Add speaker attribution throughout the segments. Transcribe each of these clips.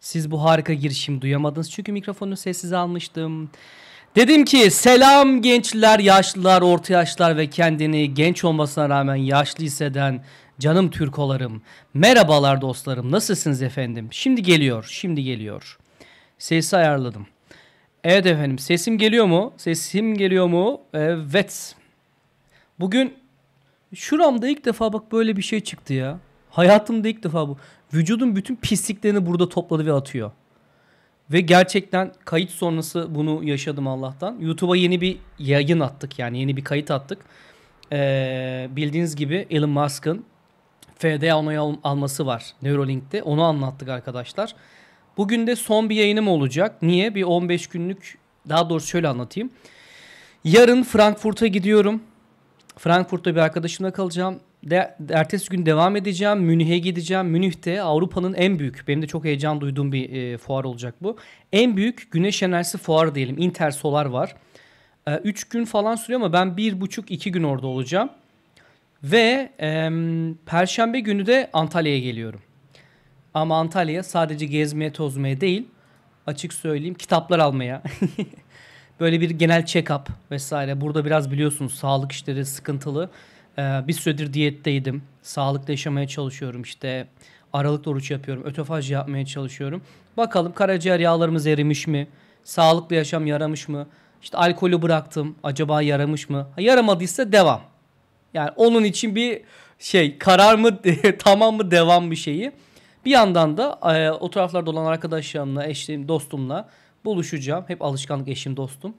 Speaker 1: Siz bu harika girişim duyamadınız çünkü mikrofonu sessiz almıştım. Dedim ki selam gençler, yaşlılar, orta yaşlılar ve kendini genç olmasına rağmen yaşlı hisseden canım Türkolarım. Merhabalar dostlarım. Nasılsınız efendim? Şimdi geliyor, şimdi geliyor. Sesi ayarladım. Evet efendim sesim geliyor mu? Sesim geliyor mu? Evet. Bugün şuramda ilk defa bak böyle bir şey çıktı ya. Hayatımda ilk defa bu. Vücudun bütün pisliklerini burada topladı ve atıyor. Ve gerçekten kayıt sonrası bunu yaşadım Allah'tan. YouTube'a yeni bir yayın attık yani yeni bir kayıt attık. Ee, bildiğiniz gibi Elon Musk'ın FDA onayı al- alması var Neuralink'te. Onu anlattık arkadaşlar. Bugün de son bir yayınım olacak. Niye? Bir 15 günlük daha doğrusu şöyle anlatayım. Yarın Frankfurt'a gidiyorum. Frankfurt'ta bir arkadaşımla kalacağım. De, ertesi gün devam edeceğim. Münih'e gideceğim. Münih'te Avrupa'nın en büyük, benim de çok heyecan duyduğum bir e, fuar olacak bu. En büyük güneş enerjisi fuarı diyelim. Intersolar var. 3 gün falan sürüyor ama ben 1,5-2 gün orada olacağım. Ve e, Perşembe günü de Antalya'ya geliyorum. Ama Antalya'ya sadece gezmeye tozmaya değil açık söyleyeyim kitaplar almaya. Böyle bir genel check-up vesaire. Burada biraz biliyorsunuz sağlık işleri sıkıntılı. Ee, bir süredir diyetteydim. Sağlıklı yaşamaya çalışıyorum işte. Aralıklı oruç yapıyorum. Ötofaj yapmaya çalışıyorum. Bakalım karaciğer yağlarımız erimiş mi? Sağlıklı yaşam yaramış mı? İşte alkolü bıraktım. Acaba yaramış mı? Ha, yaramadıysa devam. Yani onun için bir şey karar mı tamam mı devam bir şeyi. Bir yandan da e, o taraflarda olan arkadaşlarımla, eşim, dostumla buluşacağım. Hep alışkanlık eşim, dostum.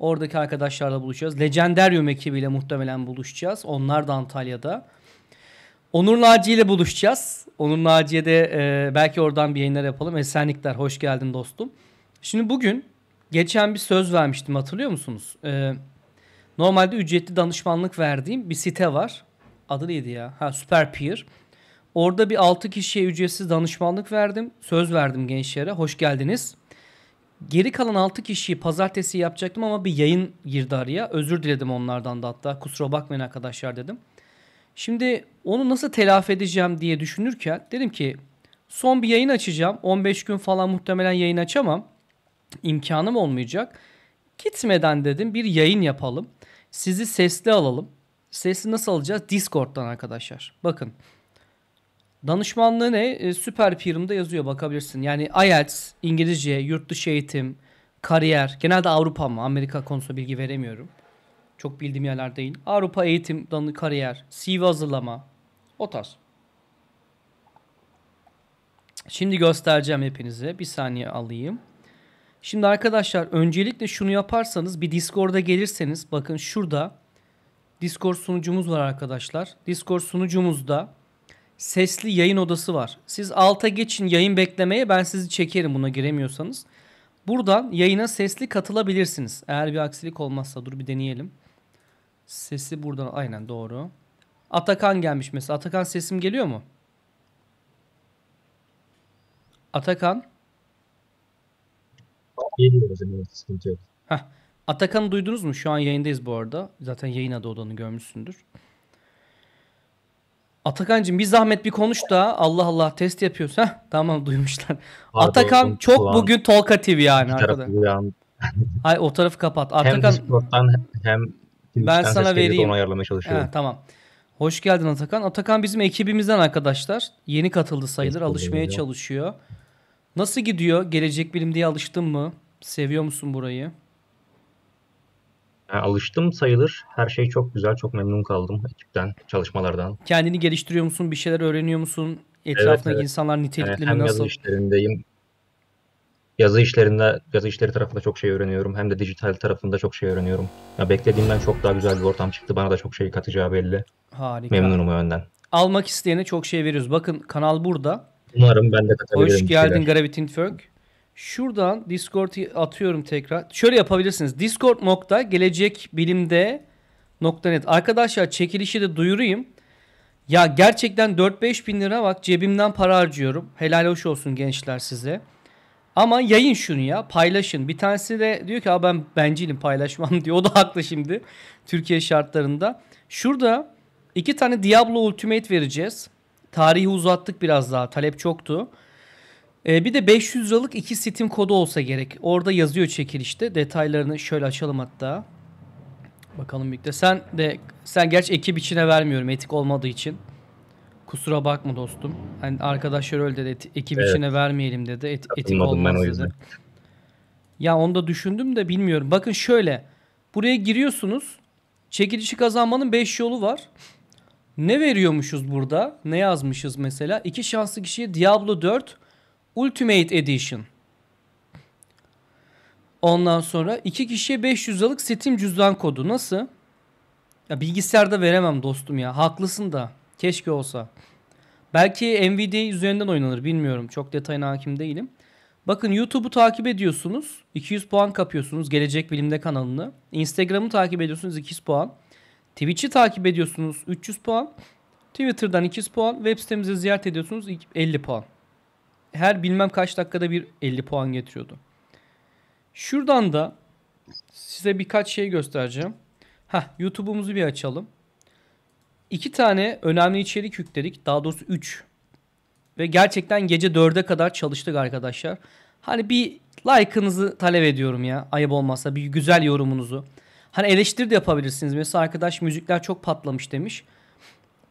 Speaker 1: Oradaki arkadaşlarla buluşacağız. Legendarium ekibiyle muhtemelen buluşacağız. Onlar da Antalya'da. Onur Naci ile buluşacağız. Onur Naci'ye de e, belki oradan bir yayınlar yapalım. Esenlikler, hoş geldin dostum. Şimdi bugün geçen bir söz vermiştim hatırlıyor musunuz? E, normalde ücretli danışmanlık verdiğim bir site var. Adı neydi ya? Ha Super Peer. Orada bir 6 kişiye ücretsiz danışmanlık verdim. Söz verdim gençlere. Hoş geldiniz. Geri kalan 6 kişiyi pazartesi yapacaktım ama bir yayın girdi araya. Özür diledim onlardan da hatta. Kusura bakmayın arkadaşlar dedim. Şimdi onu nasıl telafi edeceğim diye düşünürken dedim ki son bir yayın açacağım. 15 gün falan muhtemelen yayın açamam. İmkanım olmayacak. Gitmeden dedim bir yayın yapalım. Sizi sesli alalım. Sesli nasıl alacağız? Discord'dan arkadaşlar. Bakın. Danışmanlığı ne? E, Süper Peer'ımda yazıyor bakabilirsin. Yani IELTS, İngilizce, yurt dışı eğitim, kariyer. Genelde Avrupa ama Amerika konusunda bilgi veremiyorum. Çok bildiğim yerler değil. Avrupa eğitim, danı, kariyer, CV hazırlama. O tarz. Şimdi göstereceğim hepinize. Bir saniye alayım. Şimdi arkadaşlar öncelikle şunu yaparsanız bir Discord'a gelirseniz bakın şurada Discord sunucumuz var arkadaşlar. Discord sunucumuzda sesli yayın odası var. Siz alta geçin yayın beklemeye ben sizi çekerim buna giremiyorsanız. Buradan yayına sesli katılabilirsiniz. Eğer bir aksilik olmazsa dur bir deneyelim. Sesi buradan aynen doğru. Atakan gelmiş mesela. Atakan sesim geliyor mu? Atakan.
Speaker 2: Geliyor zaman sıkıntı yok.
Speaker 1: Heh. Atakan'ı duydunuz mu? Şu an yayındayız bu arada. Zaten yayın adı odanı görmüşsündür. Atakan'cığım bir zahmet bir konuş da Allah Allah test yapıyoruz. Heh, tamam duymuşlar.
Speaker 2: Pardon,
Speaker 1: Atakan çok
Speaker 2: kulağım-
Speaker 1: bugün Tolka TV yani arkada. Hay o tarafı kapat.
Speaker 2: Hem
Speaker 1: Atakan
Speaker 2: Discord'dan hem Twitch'ten
Speaker 1: sana vereyim.
Speaker 2: Onu ayarlamaya çalışıyorum.
Speaker 1: He, tamam. Hoş geldin Atakan. Atakan bizim ekibimizden arkadaşlar. Yeni katıldı sayılır. Alışmaya çalışıyor. Nasıl gidiyor? Gelecek bilim diye alıştın mı? Seviyor musun burayı?
Speaker 2: Yani alıştım sayılır. Her şey çok güzel. Çok memnun kaldım ekipten, çalışmalardan.
Speaker 1: Kendini geliştiriyor musun? Bir şeyler öğreniyor musun? Etrafındaki
Speaker 2: evet.
Speaker 1: insanlar
Speaker 2: Yani
Speaker 1: nitelikli mi
Speaker 2: hem
Speaker 1: nasıl?
Speaker 2: yazı işlerindeyim. Yazı işlerinde, yazı işleri tarafında çok şey öğreniyorum. Hem de dijital tarafında çok şey öğreniyorum. Ya beklediğimden çok daha güzel bir ortam çıktı. Bana da çok şey katacağı belli.
Speaker 1: Harika.
Speaker 2: Memnunum o yönden.
Speaker 1: Almak isteyene çok şey veriyoruz. Bakın kanal burada.
Speaker 2: Umarım ben de katabilirim.
Speaker 1: Hoş geldin. Gravity Network. Şuradan Discord'u atıyorum tekrar. Şöyle yapabilirsiniz. Discord nokta gelecek bilimde nokta net. Arkadaşlar çekilişi de duyurayım. Ya gerçekten 4-5 bin lira bak cebimden para harcıyorum. Helal hoş olsun gençler size. Ama yayın şunu ya paylaşın. Bir tanesi de diyor ki ben bencilim paylaşmam diyor. O da haklı şimdi Türkiye şartlarında. Şurada iki tane Diablo Ultimate vereceğiz. Tarihi uzattık biraz daha. Talep çoktu. Ee, bir de 500 liralık iki Steam kodu olsa gerek. Orada yazıyor çekilişte. Detaylarını şöyle açalım hatta. Bakalım birlikte. Sen de sen gerçi ekip içine vermiyorum etik olmadığı için. Kusura bakma dostum. Hani arkadaşlar öyle dedi. et- Ekip
Speaker 2: Evet.
Speaker 1: içine vermeyelim dedi. Et, etik olmaz dedi. Ya onu da düşündüm de bilmiyorum. Bakın şöyle. Buraya giriyorsunuz. Çekilişi kazanmanın 5 yolu var. Ne veriyormuşuz burada? Ne yazmışız mesela? İki şanslı kişiye Diablo 4 Ultimate Edition. Ondan sonra iki kişiye 500 liralık Steam cüzdan kodu. Nasıl? Ya bilgisayarda veremem dostum ya. Haklısın da. Keşke olsa. Belki Nvidia üzerinden oynanır bilmiyorum. Çok detayına hakim değilim. Bakın YouTube'u takip ediyorsunuz. 200 puan kapıyorsunuz. Gelecek Bilim'de kanalını. Instagram'ı takip ediyorsunuz. 200 puan. Twitch'i takip ediyorsunuz. 300 puan. Twitter'dan 200 puan. Web sitemizi ziyaret ediyorsunuz. 50 puan. Her bilmem kaç dakikada bir 50 puan getiriyordu. Şuradan da size birkaç şey göstereceğim. Hah YouTube'umuzu bir açalım. İki tane önemli içerik yükledik. Daha doğrusu 3. Ve gerçekten gece 4'e kadar çalıştık arkadaşlar. Hani bir like'ınızı talep ediyorum ya. Ayıp olmazsa bir güzel yorumunuzu. Hani eleştiri de yapabilirsiniz. Mesela arkadaş müzikler çok patlamış demiş.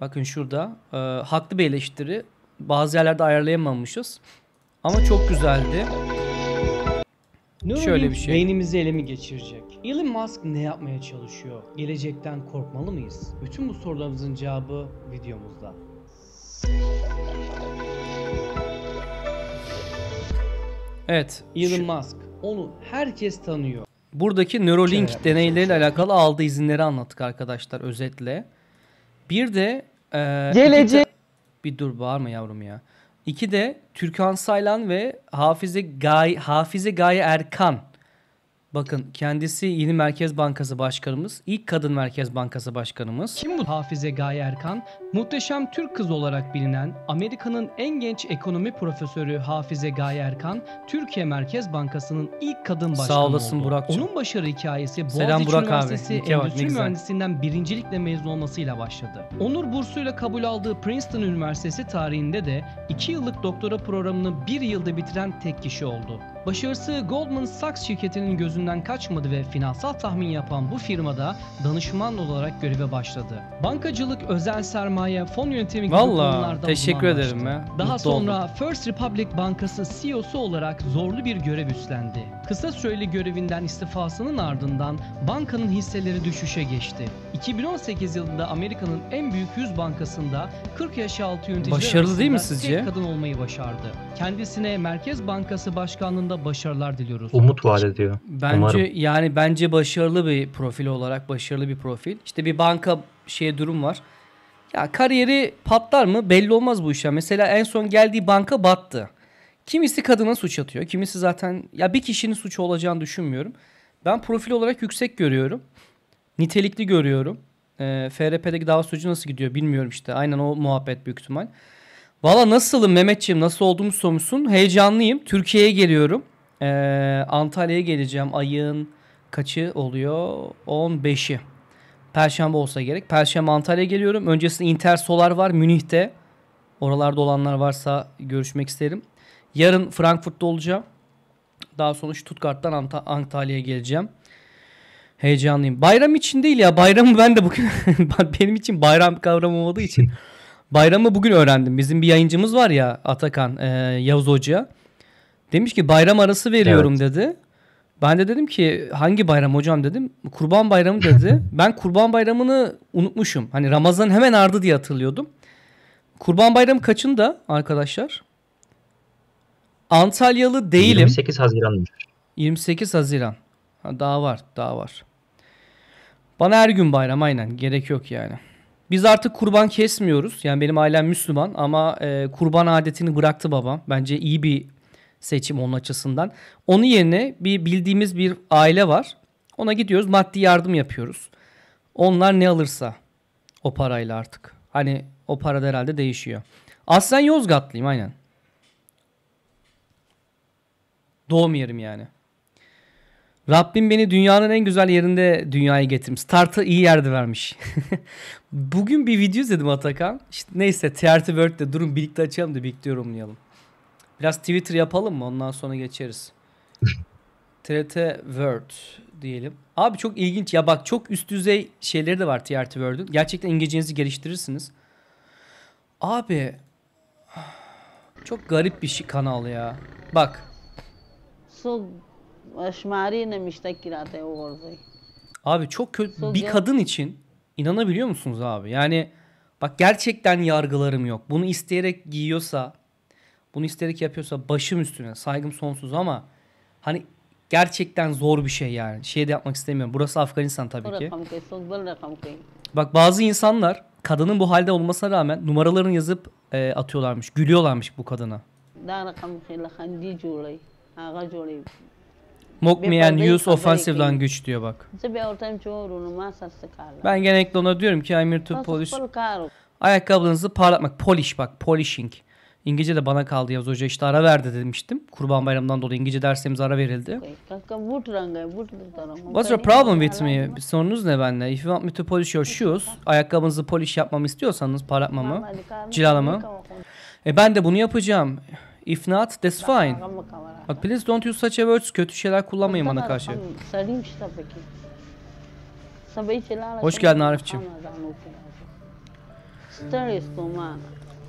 Speaker 1: Bakın şurada. e, haklı bir eleştiri. Bazı yerlerde ayarlayamamışız. Ama çok güzeldi. Şöyle bir şey. Beynimizi ele mi geçirecek? Elon Musk ne yapmaya çalışıyor? Gelecekten korkmalı mıyız? Bütün bu sorularımızın cevabı videomuzda. Evet, Elon Musk. Onu herkes tanıyor. Buradaki Neuralink
Speaker 3: Şöyle
Speaker 1: deneyleriyle alakalı aldığı izinleri anlattık arkadaşlar özetle. Bir de e,
Speaker 3: Gelecek-
Speaker 1: bir dur bağırma yavrum ya. İki de Türkan Saylan ve Hafize Gay Hafize Gaye Erkan. Bakın kendisi Yeni Merkez Bankası Başkanımız. ilk kadın Merkez Bankası Başkanımız. Kim bu Hafize Gaye Erkan? Muhteşem Türk kız olarak bilinen Amerika'nın en genç ekonomi profesörü Hafize Gaye Erkan, Türkiye Merkez Bankası'nın ilk kadın başkanı
Speaker 3: Sağ olasın
Speaker 1: oldu.
Speaker 3: Burak'cığım.
Speaker 1: Onun başarı hikayesi Boğaziçi
Speaker 3: Selam Burak abi.
Speaker 1: Üniversitesi
Speaker 3: ne
Speaker 1: Endüstri. Mühendisliğinden birincilikle mezun olmasıyla başladı. Onur bursuyla kabul aldığı Princeton Üniversitesi tarihinde de 2 yıllık doktora programını 1 yılda bitiren tek kişi oldu. Başarısı Goldman Sachs şirketinin gözünden kaçmadı ve finansal tahmin yapan bu firmada danışman olarak göreve başladı. Bankacılık, özel sermaye, fon yönetimi gibi
Speaker 3: Vallahi,
Speaker 1: konularda
Speaker 3: teşekkür ederim ya.
Speaker 1: Daha
Speaker 3: Mutlu oldum.
Speaker 1: sonra First Republic Bankası CEO'su olarak zorlu bir görev üstlendi. Kısa süreli görevinden istifasının ardından bankanın hisseleri düşüşe geçti. 2018 yılında Amerika'nın en büyük 100 bankasında 40 yaş altı yöneticiler
Speaker 3: Başarılı değil mi sizce?
Speaker 1: kadın olmayı başardı. Kendisine Merkez Bankası Başkanlığında başarılar diliyoruz.
Speaker 2: Umut vaat ediyor.
Speaker 1: Bence
Speaker 2: Umarım.
Speaker 1: yani bence başarılı bir profil olarak başarılı bir profil. İşte bir banka şeye durum var. Ya kariyeri patlar mı belli olmaz bu işler. Mesela en son geldiği banka battı. Kimisi kadına suç atıyor. Kimisi zaten ya bir kişinin suçu olacağını düşünmüyorum. Ben profil olarak yüksek görüyorum. Nitelikli görüyorum. Ee, FRP'deki dava süreci nasıl gidiyor bilmiyorum işte. Aynen o muhabbet büyük ihtimal. Valla nasılım Mehmetciğim nasıl olduğumu sormuşsun. Heyecanlıyım. Türkiye'ye geliyorum. Ee, Antalya'ya geleceğim. Ayın kaçı oluyor? 15'i. Perşembe olsa gerek. Perşembe Antalya'ya geliyorum. Öncesinde Intersolar var Münih'te. Oralarda olanlar varsa görüşmek isterim. Yarın Frankfurt'ta olacağım. Daha sonra Stuttgart'tan Ant- Antalya'ya geleceğim. Heyecanlıyım. Bayram için değil ya. Bayramı ben de bugün benim için bayram kavramı olmadığı için bayramı bugün öğrendim. Bizim bir yayıncımız var ya Atakan e, Yavuz Hoca. Demiş ki bayram arası veriyorum dedi. Ben de dedim ki hangi bayram hocam dedim. Kurban bayramı dedi. ben kurban bayramını unutmuşum. Hani Ramazan hemen ardı diye hatırlıyordum. Kurban bayramı kaçında arkadaşlar? Antalyalı değilim.
Speaker 2: 28 Haziran'mış.
Speaker 1: 28 Haziran. Ha, daha var, daha var. Bana her gün bayram aynen. Gerek yok yani. Biz artık kurban kesmiyoruz. Yani benim ailem Müslüman ama e, kurban adetini bıraktı babam. Bence iyi bir seçim onun açısından. Onun yerine bir bildiğimiz bir aile var. Ona gidiyoruz maddi yardım yapıyoruz. Onlar ne alırsa o parayla artık. Hani o para da herhalde değişiyor. Aslen Yozgatlıyım aynen. Doğum yerim yani. Rabbim beni dünyanın en güzel yerinde dünyaya getirmiş. Startı iyi yerde vermiş. Bugün bir video izledim Atakan. İşte neyse TRT World'de durun birlikte açalım da birlikte yorumlayalım. Biraz Twitter yapalım mı? Ondan sonra geçeriz. TRT Word diyelim. Abi çok ilginç. Ya bak çok üst düzey şeyleri de var TRT Word'ün. Gerçekten İngilizcenizi geliştirirsiniz. Abi çok garip bir şey kanal ya. Bak
Speaker 3: So şmarine müştekilat e orzi.
Speaker 1: Abi çok kötü bir kadın için inanabiliyor musunuz abi? Yani bak gerçekten yargılarım yok. Bunu isteyerek giyiyorsa, bunu isteyerek yapıyorsa başım üstüne saygım sonsuz ama hani gerçekten zor bir şey yani. Şey de yapmak istemiyorum. Burası Afganistan tabii ki. Bak bazı insanlar kadının bu halde olmasına rağmen numaralarını yazıp e, atıyorlarmış. Gülüyorlarmış bu kadına.
Speaker 3: Mokmeyen
Speaker 1: use offensive language diyor bak. Ben genellikle ona diyorum ki I'm here to polish. Ayakkabılarınızı parlatmak. Polish bak. Polishing. İngilizce de bana kaldı Yavuz Hoca işte ara verdi demiştim. Kurban bayramından dolayı İngilizce derslerimiz ara verildi. What's your problem with me? Bir sorunuz ne benimle? If you want me to polish your shoes, ayakkabınızı polish yapmamı istiyorsanız, parlatmamı, cilalamı. E ben de bunu yapacağım. If not, that's fine. Bak please don't use such a words. Kötü şeyler kullanmayın bana karşı. Hoş geldin
Speaker 3: Arif'ciğim.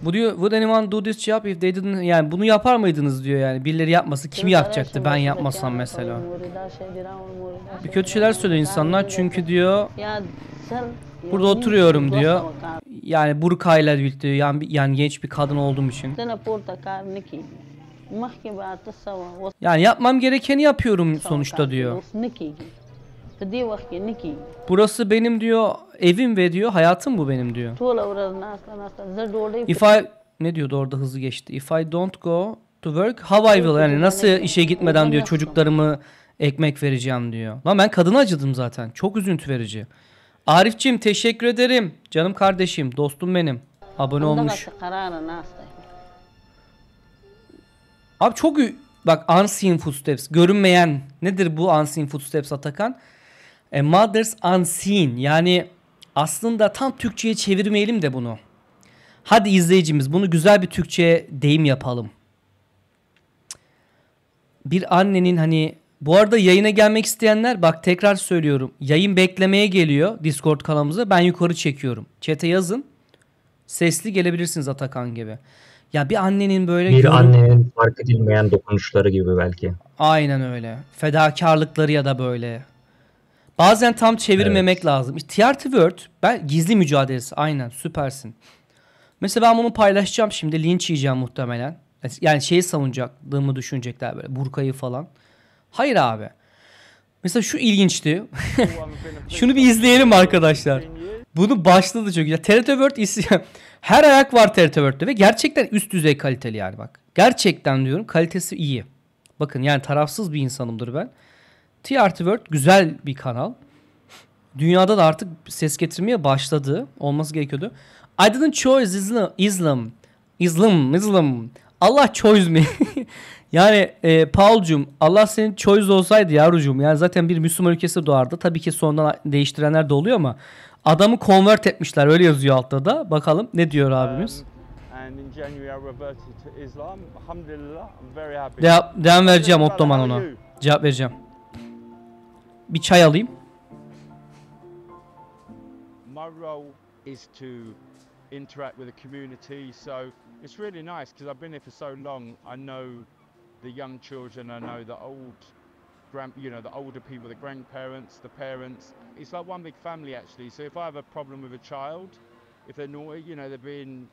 Speaker 1: Bu diyor, would anyone do this job if they didn't? Yani bunu yapar mıydınız diyor yani. Birileri yapması kim yapacaktı ben yapmasam mesela. Bir kötü şeyler söylüyor insanlar çünkü diyor Burada oturuyorum diyor. Yani burkayla birlikte yani, yani genç bir kadın olduğum için. Yani yapmam gerekeni yapıyorum sonuçta diyor. Burası benim diyor evim ve diyor hayatım bu benim diyor. If I ne diyordu orada hızlı geçti. If I don't go to work how I will yani nasıl işe gitmeden diyor çocuklarımı ekmek vereceğim diyor. Lan ben kadına acıdım zaten. Çok üzüntü verici. Arifçim teşekkür ederim. Canım kardeşim, dostum benim. Abone olmuş. Abi çok bak unseen footsteps görünmeyen nedir bu unseen footsteps Atakan? E, mothers unseen yani aslında tam Türkçe'ye çevirmeyelim de bunu. Hadi izleyicimiz bunu güzel bir Türkçe deyim yapalım. Bir annenin hani bu arada yayına gelmek isteyenler bak tekrar söylüyorum. Yayın beklemeye geliyor Discord kanalımıza. Ben yukarı çekiyorum. Chat'e yazın. Sesli gelebilirsiniz Atakan gibi. Ya bir annenin böyle
Speaker 2: Bir
Speaker 1: görün-
Speaker 2: annenin fark edilmeyen dokunuşları gibi belki.
Speaker 1: Aynen öyle. Fedakarlıkları ya da böyle. Bazen tam çevirmemek lazım. TRT Word ben gizli mücadelesi aynen süpersin. Mesela ben bunu paylaşacağım şimdi linç yiyeceğim muhtemelen. Yani şeyi savunacaklığımı düşünecekler böyle burkayı falan. Hayır abi. Mesela şu ilginçti. Şunu bir izleyelim arkadaşlar. Bunu başladı çok. Ya TRT World is- her ayak var TRT World'de ve gerçekten üst düzey kaliteli yani bak. Gerçekten diyorum kalitesi iyi. Bakın yani tarafsız bir insanımdır ben. TRT World güzel bir kanal. Dünyada da artık ses getirmeye başladı. Olması gerekiyordu. I didn't choose Islam. Islam. Islam. Islam. Allah choose me. yani e, Paul'cum Allah senin choice olsaydı yavrucuğum. Yani zaten bir Müslüman ülkesi doğardı. Tabii ki sonradan değiştirenler de oluyor ama adamı convert etmişler. Öyle yazıyor altta da. Bakalım ne diyor abimiz.
Speaker 4: Um.
Speaker 1: Devam, devam vereceğim Ottoman ona. Cevap vereceğim. Bir çay alayım.
Speaker 4: My role is to interact with the community, so it's really nice because I've been here for so long. I know the young children, I know the old, grand, you know, the older people, the grandparents, the parents. It's like one big family actually. So if I have a problem with a child, if they're naughty, you know, they're being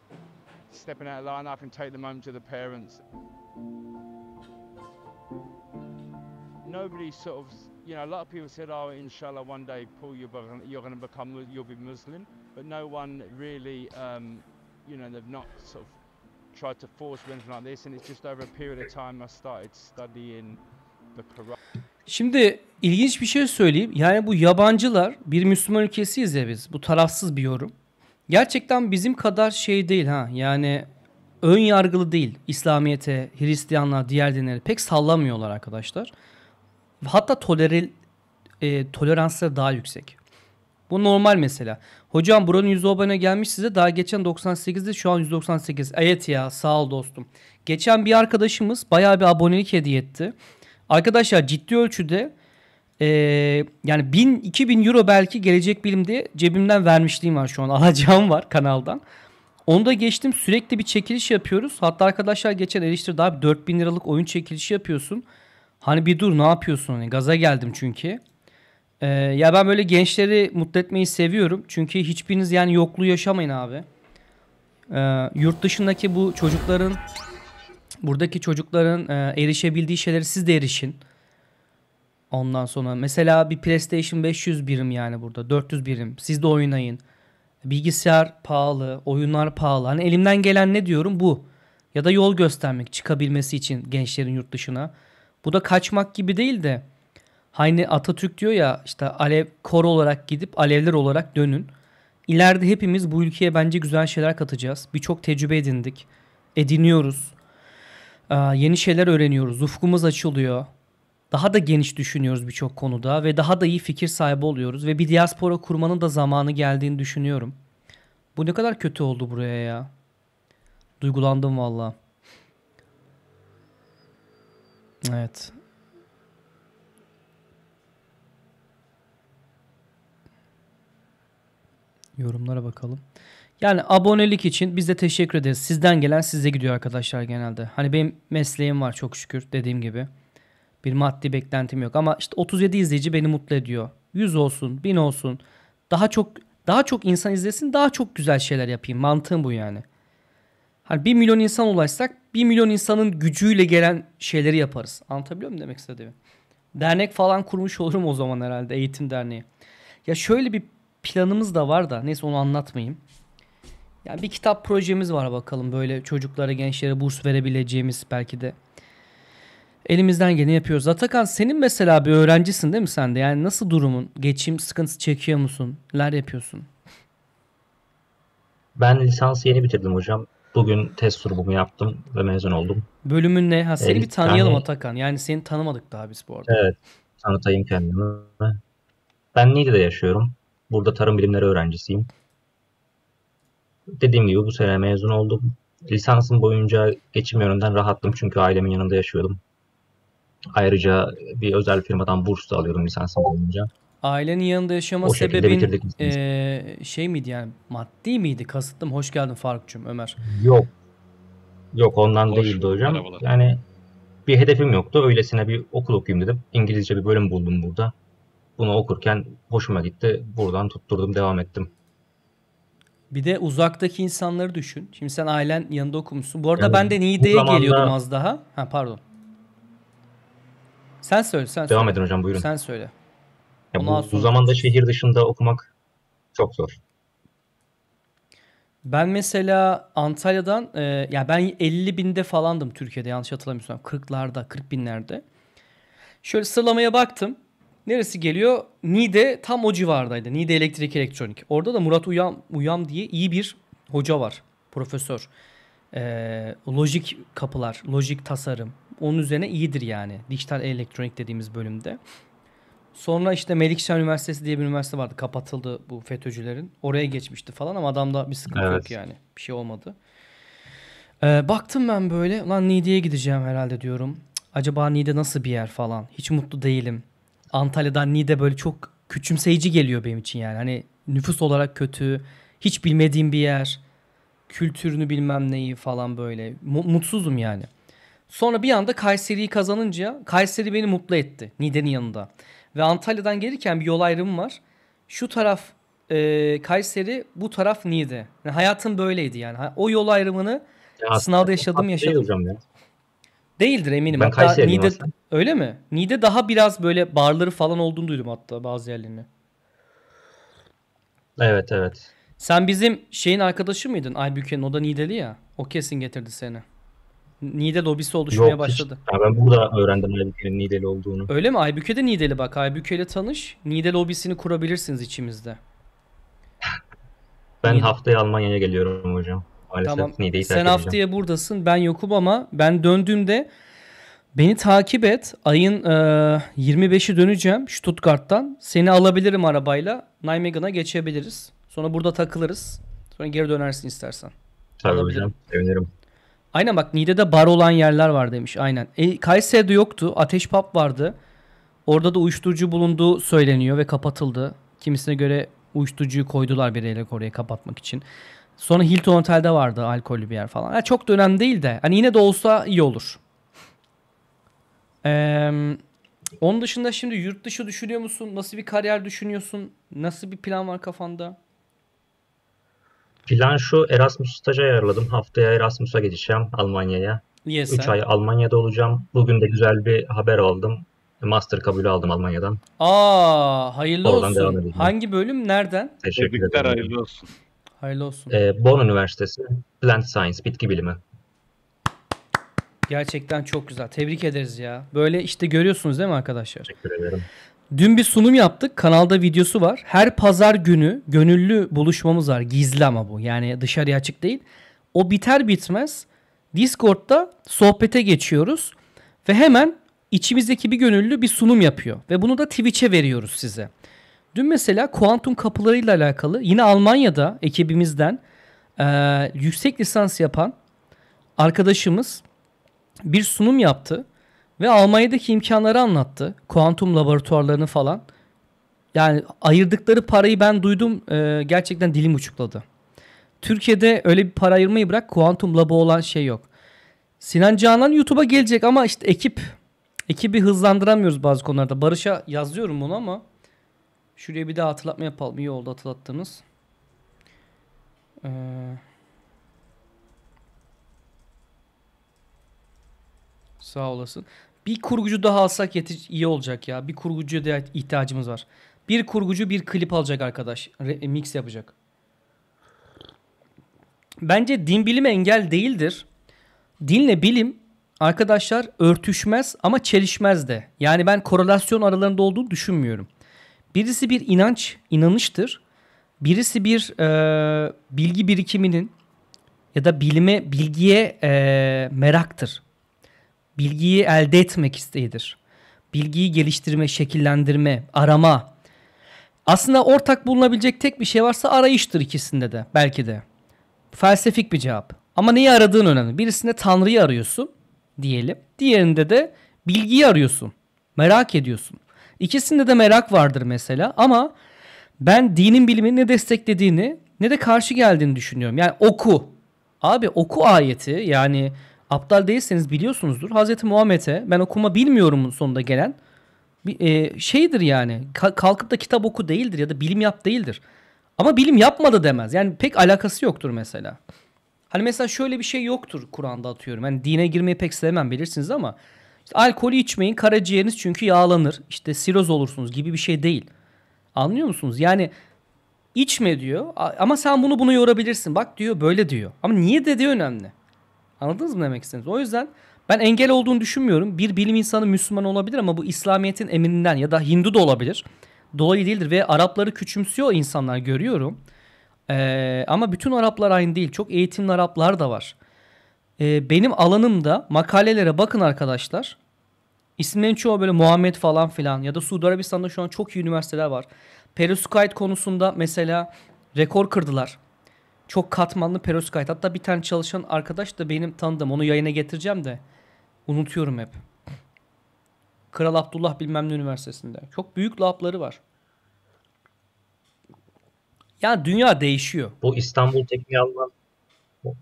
Speaker 4: stepping out of line, I can take them home to the parents. Nobody sort of, you know, a lot of people said, "Oh, inshallah, one day, Paul, you're going to become, you'll be Muslim," but no one really, um, you know, they've not sort of tried to force or like this. And it's just over a period of time I started studying the Quran.
Speaker 1: Şimdi ilginç bir şey söyleyeyim. Yani bu yabancılar bir Müslüman ülkesiyiz ya biz. Bu tarafsız bir yorum. Gerçekten bizim kadar şey değil ha. Yani ön yargılı değil. İslamiyete, Hristiyanlığa, diğer dinleri pek sallamıyorlar arkadaşlar. Hatta tolere, e, toleransları daha yüksek. Bu normal mesela. Hocam buranın 100 abone gelmiş size. Daha geçen 98'de şu an 198. Evet ya sağ ol dostum. Geçen bir arkadaşımız bayağı bir abonelik hediye etti. Arkadaşlar ciddi ölçüde eee, yani 1000-2000 euro belki gelecek bilimde cebimden vermişliğim var şu an. Alacağım var kanaldan. Onu da geçtim sürekli bir çekiliş yapıyoruz. Hatta arkadaşlar geçen eleştirdi abi 4000 liralık oyun çekilişi yapıyorsun. Hani bir dur ne yapıyorsun? Hani gaza geldim çünkü. Ee, ya ben böyle gençleri mutlu etmeyi seviyorum. Çünkü hiçbiriniz yani yokluğu yaşamayın abi. Ee, yurt dışındaki bu çocukların buradaki çocukların e, erişebildiği şeyleri siz de erişin. Ondan sonra mesela bir PlayStation 500 birim yani burada 400 birim. Siz de oynayın. Bilgisayar pahalı, oyunlar pahalı. Hani elimden gelen ne diyorum bu. Ya da yol göstermek çıkabilmesi için gençlerin yurt dışına. Bu da kaçmak gibi değil de hani Atatürk diyor ya işte alev kor olarak gidip alevler olarak dönün. İleride hepimiz bu ülkeye bence güzel şeyler katacağız. Birçok tecrübe edindik. Ediniyoruz. Aa, yeni şeyler öğreniyoruz. Ufkumuz açılıyor. Daha da geniş düşünüyoruz birçok konuda ve daha da iyi fikir sahibi oluyoruz ve bir diaspora kurmanın da zamanı geldiğini düşünüyorum. Bu ne kadar kötü oldu buraya ya. Duygulandım valla. Evet. Yorumlara bakalım. Yani abonelik için biz de teşekkür ederiz. Sizden gelen size gidiyor arkadaşlar genelde. Hani benim mesleğim var çok şükür dediğim gibi. Bir maddi beklentim yok ama işte 37 izleyici beni mutlu ediyor. 100 olsun, 1000 olsun. Daha çok daha çok insan izlesin, daha çok güzel şeyler yapayım. Mantığım bu yani. Hani 1 milyon insan ulaşsak 1 milyon insanın gücüyle gelen şeyleri yaparız. Anlatabiliyor muyum demek istediğimi? Dernek falan kurmuş olurum o zaman herhalde eğitim derneği. Ya şöyle bir planımız da var da neyse onu anlatmayayım. Yani bir kitap projemiz var bakalım böyle çocuklara gençlere burs verebileceğimiz belki de. Elimizden geleni yapıyoruz. Atakan senin mesela bir öğrencisin değil mi sen de? Yani nasıl durumun? Geçim sıkıntısı çekiyor musun? Neler yapıyorsun?
Speaker 2: Ben lisansı yeni bitirdim hocam. Bugün test sunumu yaptım ve mezun oldum.
Speaker 1: Bölümün ne? Ha, seni
Speaker 2: Evet,
Speaker 1: bir tanıyalım
Speaker 2: yani-
Speaker 1: Atakan. Yani seni tanımadık daha biz bu arada.
Speaker 2: Evet, tanıtayım kendimi. Ben Niğde'de yaşıyorum. Burada tarım bilimleri öğrencisiyim. Dediğim gibi bu sene mezun oldum. Lisansım boyunca geçim yönünden rahattım çünkü ailemin yanında yaşıyordum. Ayrıca bir özel firmadan burs da alıyordum lisansım boyunca.
Speaker 1: Ailenin yanında yaşama
Speaker 2: O
Speaker 1: sebebin eee, şey miydi yani maddi miydi? Kasıtlı mı? Hoş geldin Faruk'cum Ömer.
Speaker 2: Yok. Yok ondan
Speaker 5: Hoş
Speaker 2: değildi hocam.
Speaker 5: merhabalar.
Speaker 2: Yani bir hedefim yoktu. Öylesine bir okul okuyayım dedim. İngilizce bir bölüm buldum burada. Bunu okurken hoşuma gitti. Buradan tutturdum, devam ettim.
Speaker 1: Bir de uzaktaki insanları düşün. Şimdi sen ailen yanında okumuşsun. Bu arada
Speaker 2: Yani
Speaker 1: ben de
Speaker 2: bu
Speaker 1: Niğde'ye
Speaker 2: zamanda-
Speaker 1: geliyordum az daha. Ha pardon. Sen söyle, sen
Speaker 2: Devam
Speaker 1: söyle.
Speaker 2: edin hocam buyurun.
Speaker 1: Sen söyle.
Speaker 2: Ya
Speaker 1: Ondan
Speaker 2: bu, bu
Speaker 1: sonra-
Speaker 2: zamanda şehir dışında okumak çok zor.
Speaker 1: Ben mesela Antalya'dan e, ya ben 50 binde falandım Türkiye'de yanlış hatırlamıyorsam. 40'larda 40 binlerde. Şöyle sıralamaya baktım. Neresi geliyor? Niğde tam o civardaydı. Niğde Elektrik Elektronik. Orada da Murat Uyam, Uyam diye iyi bir hoca var. Profesör. E, lojik kapılar, lojik tasarım. Onun üzerine iyidir yani. Dijital elektronik dediğimiz bölümde. Sonra işte Melikşah Üniversitesi diye bir üniversite vardı. Kapatıldı bu FETÖ'cülerin. Oraya geçmişti falan ama adamda bir sıkıntı yok
Speaker 2: Evet.
Speaker 1: yani. Bir şey olmadı. Ee, baktım ben böyle. Lan Niğde'ye gideceğim herhalde diyorum. Acaba Niğde nasıl bir yer falan. Hiç mutlu değilim. Antalya'dan Niğde böyle çok küçümseyici geliyor benim için yani. Hani nüfus olarak kötü. Hiç bilmediğim bir yer. Kültürünü bilmem neyi falan böyle. Mu- mutsuzum yani. Sonra bir anda Kayseri'yi kazanınca Kayseri beni mutlu etti. Niğde'nin yanında. Ve Antalya'dan gelirken bir yol ayrımı var. Şu taraf e, Kayseri, bu taraf Niğde. Yani hayatım böyleydi yani. O yol ayrımını
Speaker 2: Ya
Speaker 1: Sınavda yaşadım, yaşadım.
Speaker 2: ya.
Speaker 1: Değildir eminim.
Speaker 2: Ben
Speaker 1: hatta Niğde
Speaker 2: aslında.
Speaker 1: öyle mi? Niğde daha biraz böyle barları falan olduğunu duydum hatta bazı yerlerinde.
Speaker 2: Evet evet.
Speaker 1: Sen bizim şeyin arkadaşı mıydın? Aybüke'nin o da Niğdeli ya. O kesin getirdi seni. Niğde lobisi oluşmaya
Speaker 2: Yok hiç.
Speaker 1: başladı.
Speaker 2: Ya ben burada öğrendim Aybüke'nin Niğdeli olduğunu.
Speaker 1: Öyle mi? Aybüke de Niğdeli bak. Aybüke ile tanış. Niğde lobisini kurabilirsiniz içimizde.
Speaker 2: Ben
Speaker 1: Niğde.
Speaker 2: haftaya Almanya'ya geliyorum hocam. Maalesef
Speaker 1: Tamam.
Speaker 2: Niğde'yi
Speaker 1: Sen haftaya buradasın. Ben yokum ama ben döndüğümde Beni takip et. Ayın e, 25'i döneceğim Stuttgart'tan. Seni alabilirim arabayla. Nijmegen'a geçebiliriz. Sonra burada takılırız. Sonra geri dönersin istersen.
Speaker 2: Tabii
Speaker 1: Alabilirim.
Speaker 2: hocam. Sevinirim.
Speaker 1: Aynen bak Niğde'de bar olan yerler var demiş. Aynen. E, Kayseri'de yoktu. Ateş Pub vardı. Orada da uyuşturucu bulunduğu söyleniyor ve kapatıldı. Kimisine göre uyuşturucuyu koydular bir oraya kapatmak için. Sonra Hilton Otel'de vardı alkollü bir yer falan. Ha, çok da önemli değil de. Hani yine de olsa iyi olur. Ee, onun dışında şimdi yurt dışı düşünüyor musun? Nasıl bir kariyer düşünüyorsun? Nasıl bir plan var kafanda?
Speaker 2: Plan şu Erasmus stajı ayarladım. Haftaya Erasmus'a gideceğim Almanya'ya.
Speaker 1: Yes,
Speaker 2: 3 ay Almanya'da olacağım. Bugün de güzel bir haber aldım. Master kabulü aldım Almanya'dan.
Speaker 1: Aa, hayırlı
Speaker 2: Oradan
Speaker 1: olsun. Hangi bölüm? Nereden?
Speaker 2: Teşekkür
Speaker 5: Tebrikler
Speaker 2: ederim.
Speaker 5: hayırlı olsun.
Speaker 1: Hayırlı olsun.
Speaker 2: Ee, Bonn Üniversitesi Plant Science, bitki bilimi.
Speaker 1: Gerçekten çok güzel. Tebrik ederiz ya. Böyle işte görüyorsunuz değil mi arkadaşlar?
Speaker 2: Teşekkür ederim.
Speaker 1: Dün bir sunum yaptık. Kanalda videosu var. Her pazar günü gönüllü buluşmamız var. Gizli ama bu. Yani dışarıya açık değil. O biter bitmez Discord'da sohbete geçiyoruz. Ve hemen içimizdeki bir gönüllü bir sunum yapıyor. Ve bunu da Twitch'e veriyoruz size. Dün mesela kuantum kapılarıyla alakalı yine Almanya'da ekibimizden eee, yüksek lisans yapan arkadaşımız bir sunum yaptı ve Almanya'daki imkanları anlattı. Kuantum laboratuvarlarını falan. Yani ayırdıkları parayı ben duydum. eee, gerçekten dilim uçukladı. Türkiye'de öyle bir para ayırmayı bırak kuantum labo olan şey yok. Sinan Canan YouTube'a gelecek ama işte ekip ekibi hızlandıramıyoruz bazı konularda. Barış'a yazıyorum bunu ama şuraya bir daha hatırlatma yapalım. İyi oldu hatırlattınız. Ee, sağ olasın. Bir kurgucu daha alsak yetiş iyi olacak ya. Bir kurgucuya da ihtiyacımız var. Bir kurgucu bir klip alacak arkadaş. Re- mix yapacak. Bence din bilimi engel değildir. Dinle bilim arkadaşlar örtüşmez ama çelişmez de. Yani ben korelasyon aralarında olduğunu düşünmüyorum. Birisi bir inanç, inanıştır. Birisi bir e, bilgi birikiminin ya da bilime, bilgiye e, meraktır. Bilgiyi elde etmek isteğidir. Bilgiyi geliştirme, şekillendirme, arama. Aslında ortak bulunabilecek tek bir şey varsa arayıştır ikisinde de belki de. Felsefik bir cevap. Ama neyi aradığın önemli. Birisinde Tanrı'yı arıyorsun diyelim. Diğerinde de bilgiyi arıyorsun. Merak ediyorsun. İkisinde de merak vardır mesela ama ben dinin bilimini ne desteklediğini ne de karşı geldiğini düşünüyorum. Yani oku. Abi oku ayeti yani aptal değilseniz biliyorsunuzdur. Hazreti Muhammed'e ben okuma bilmiyorumun sonunda gelen bir e, şeydir yani. Ka- kalkıp da kitap oku değildir ya da bilim yap değildir. Ama bilim yapmadı demez. Yani pek alakası yoktur mesela. Hani mesela şöyle bir şey yoktur Kur'an'da atıyorum. Hani dine girmeyi pek sevmem bilirsiniz ama alkolü içmeyin karaciğeriniz çünkü yağlanır. İşte siroz olursunuz gibi bir şey değil. Anlıyor musunuz? Yani içme diyor ama sen bunu bunu yorabilirsin. Bak diyor böyle diyor. Ama niye dediği önemli. Anladınız mı demek istediğiniz? O yüzden ben engel olduğunu düşünmüyorum. Bir bilim insanı Müslüman olabilir ama bu İslamiyet'in emrinden ya da Hindu da olabilir. Dolayı değildir ve Arapları küçümsüyor insanlar görüyorum. Ee, ama bütün Araplar aynı değil. Çok eğitimli Araplar da var. Ee, benim alanımda makalelere bakın arkadaşlar. İsimlerin çoğu böyle Muhammed falan filan ya da Suudi Arabistan'da şu an çok iyi üniversiteler var. Perovskite konusunda mesela rekor kırdılar. Çok katmanlı perovskite. Hatta bir tane çalışan arkadaş da benim tanıdığım. Onu yayına getireceğim de unutuyorum hep. Kral Abdullah bilmem ne üniversitesinde. Çok büyük labları var. Ya dünya değişiyor.
Speaker 2: Bu İstanbul Tekniği alınan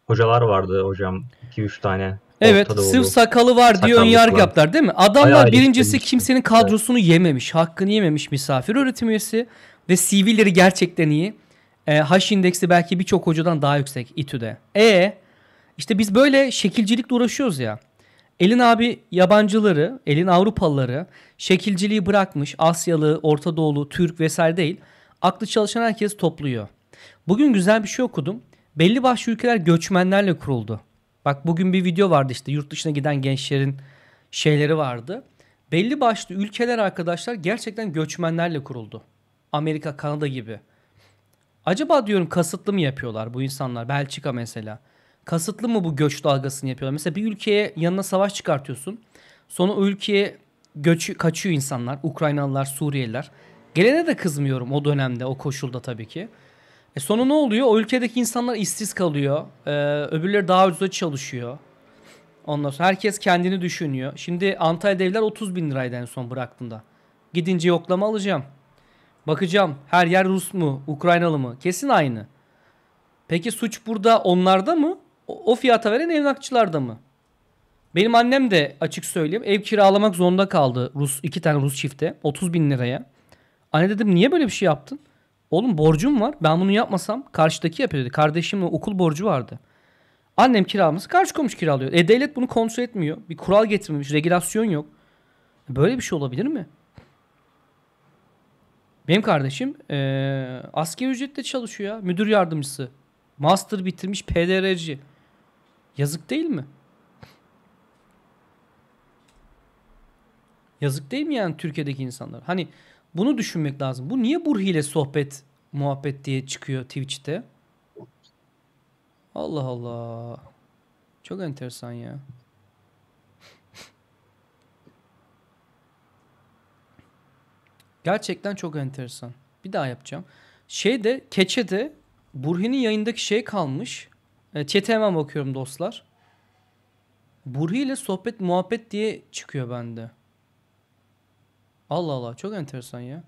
Speaker 2: hocalar vardı hocam. 2-3 tane.
Speaker 1: Evet sırf sakalı var diye ön yargı yaptılar değil mi? Adamlar
Speaker 2: Bayağı
Speaker 1: birincisi kimsenin kadrosunu yememiş. Hakkını yememiş misafir öğretim üyesi. Ve CV'leri gerçekten iyi. E, H indeksi belki birçok hocadan daha yüksek İTÜ'de. E işte biz böyle şekilcilikle uğraşıyoruz ya. Elin abi yabancıları, elin Avrupalıları şekilciliği bırakmış. Asyalı, Orta Doğulu, Türk vesaire değil. Aklı çalışan herkes topluyor. Bugün güzel bir şey okudum. Belli başlı ülkeler göçmenlerle kuruldu. Bak bugün bir video vardı işte yurt dışına giden gençlerin şeyleri vardı. Belli başlı ülkeler arkadaşlar gerçekten göçmenlerle kuruldu. Amerika, Kanada gibi. Acaba diyorum kasıtlı mı yapıyorlar bu insanlar? Belçika mesela. Kasıtlı mı bu göç dalgasını yapıyorlar? Mesela bir ülkeye yanına savaş çıkartıyorsun. Sonra o ülkeye göçü, kaçıyor insanlar. Ukraynalılar, Suriyeliler. Gelene de kızmıyorum o dönemde, o koşulda tabii ki. E sonra ne oluyor? O ülkedeki insanlar işsiz kalıyor. Ee, öbürleri daha ucuza çalışıyor. Ondan sonra herkes kendini düşünüyor. Şimdi Antalya'da evler 30 bin liraydı en son bıraktığımda. Gidince yoklama alacağım. Bakacağım her yer Rus mu, Ukraynalı mı? Kesin aynı. Peki suç burada onlarda mı? O, o fiyata veren emlakçılarda mı? Benim annem de açık söyleyeyim ev kiralamak zorunda kaldı Rus iki tane Rus çifte 30 bin liraya. Anne dedim niye böyle bir şey yaptın? Oğlum borcum var ben bunu yapmasam karşıdaki yapıyor dedi. Kardeşimin okul borcu vardı. Annem kiralaması karşı komşu kiralıyor. E devlet bunu kontrol etmiyor. Bir kural getirmemiş, regülasyon yok. Böyle bir şey olabilir mi? Benim kardeşim eee asker ücretle çalışıyor ya. Müdür yardımcısı. Master bitirmiş PDR'ci. Yazık değil mi? Yazık değil mi yani Türkiye'deki insanlar? Hani bunu düşünmek lazım. Bu niye Burhi ile sohbet, muhabbet diye çıkıyor Twitch'te? Allah Allah. Çok enteresan ya. Gerçekten çok enteresan. Bir daha yapacağım. Şeyde Keçe'de Burhi'nin yayındaki şey kalmış. E, chat'e hemen bakıyorum dostlar. Burhi ile sohbet muhabbet diye çıkıyor bende. Allah Allah çok enteresan ya.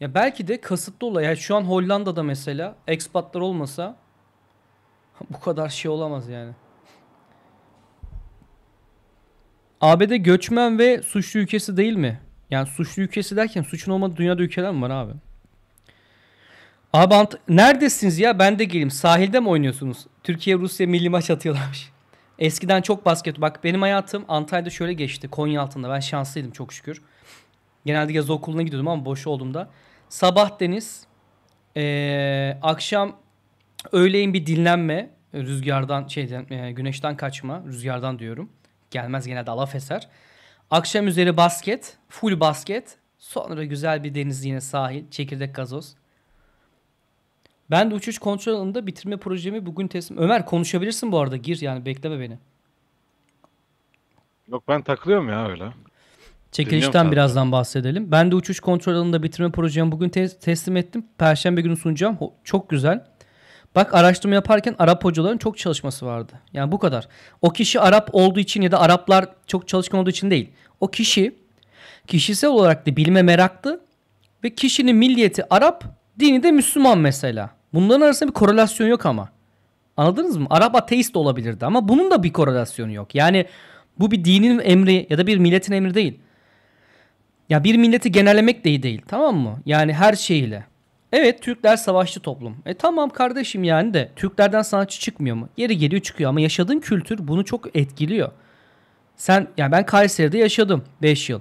Speaker 1: Ya belki de kasıtlı olay. Yani şu an Hollanda'da mesela expatlar olmasa bu kadar şey olamaz yani. ABD göçmen ve suçlu ülkesi değil mi? Yani suçlu ülkesi derken suçun olmadığı dünyada ülkeler mi var abi? Abi neredesiniz ya? Ben de geleyim. Sahilde mi oynuyorsunuz? Türkiye Rusya milli maç atıyorlarmış. Eskiden çok basket. Bak benim hayatım Antalya'da şöyle geçti. Konya altında. Ben şanslıydım çok şükür. Genelde yaz okuluna gidiyordum ama boş olduğumda. Sabah deniz. ee, akşam öğleyin bir dinlenme. Rüzgardan şeyden ee, güneşten kaçma. Rüzgardan diyorum. Gelmez genelde alaf eser. Akşam üzeri basket. Full basket. Sonra güzel bir deniz yine sahil. Çekirdek gazoz. Ben de uçuş kontrol alanında bitirme projemi bugün teslim. Ömer konuşabilirsin bu arada. Gir yani bekleme beni.
Speaker 5: Yok ben takılıyorum ya öyle.
Speaker 1: Çekilişten birazdan bahsedelim. Ben de uçuş kontrol alanında bitirme projemi bugün te- teslim ettim. Perşembe günü sunacağım. Ho- çok güzel. Bak araştırma yaparken Arap hocaların çok çalışması vardı. Yani bu kadar. O kişi Arap olduğu için ya da Araplar çok çalışkan olduğu için değil. O kişi kişisel olarak da bilime meraklı ve kişinin milliyeti Arap, dini de Müslüman mesela. Bunların arasında bir korelasyon yok ama. Anladınız mı? Arap ateist de olabilirdi ama bunun da bir korelasyonu yok. Yani bu bir dinin emri ya da bir milletin emri değil. Ya bir milleti genellemek de iyi değil. Tamam mı? Yani her şeyiyle. Evet Türkler savaşçı toplum. E tamam kardeşim yani de Türklerden sanatçı çıkmıyor mu? Yeri geliyor çıkıyor ama yaşadığın kültür bunu çok etkiliyor. Sen yani ben Kayseri'de yaşadım 5 yıl.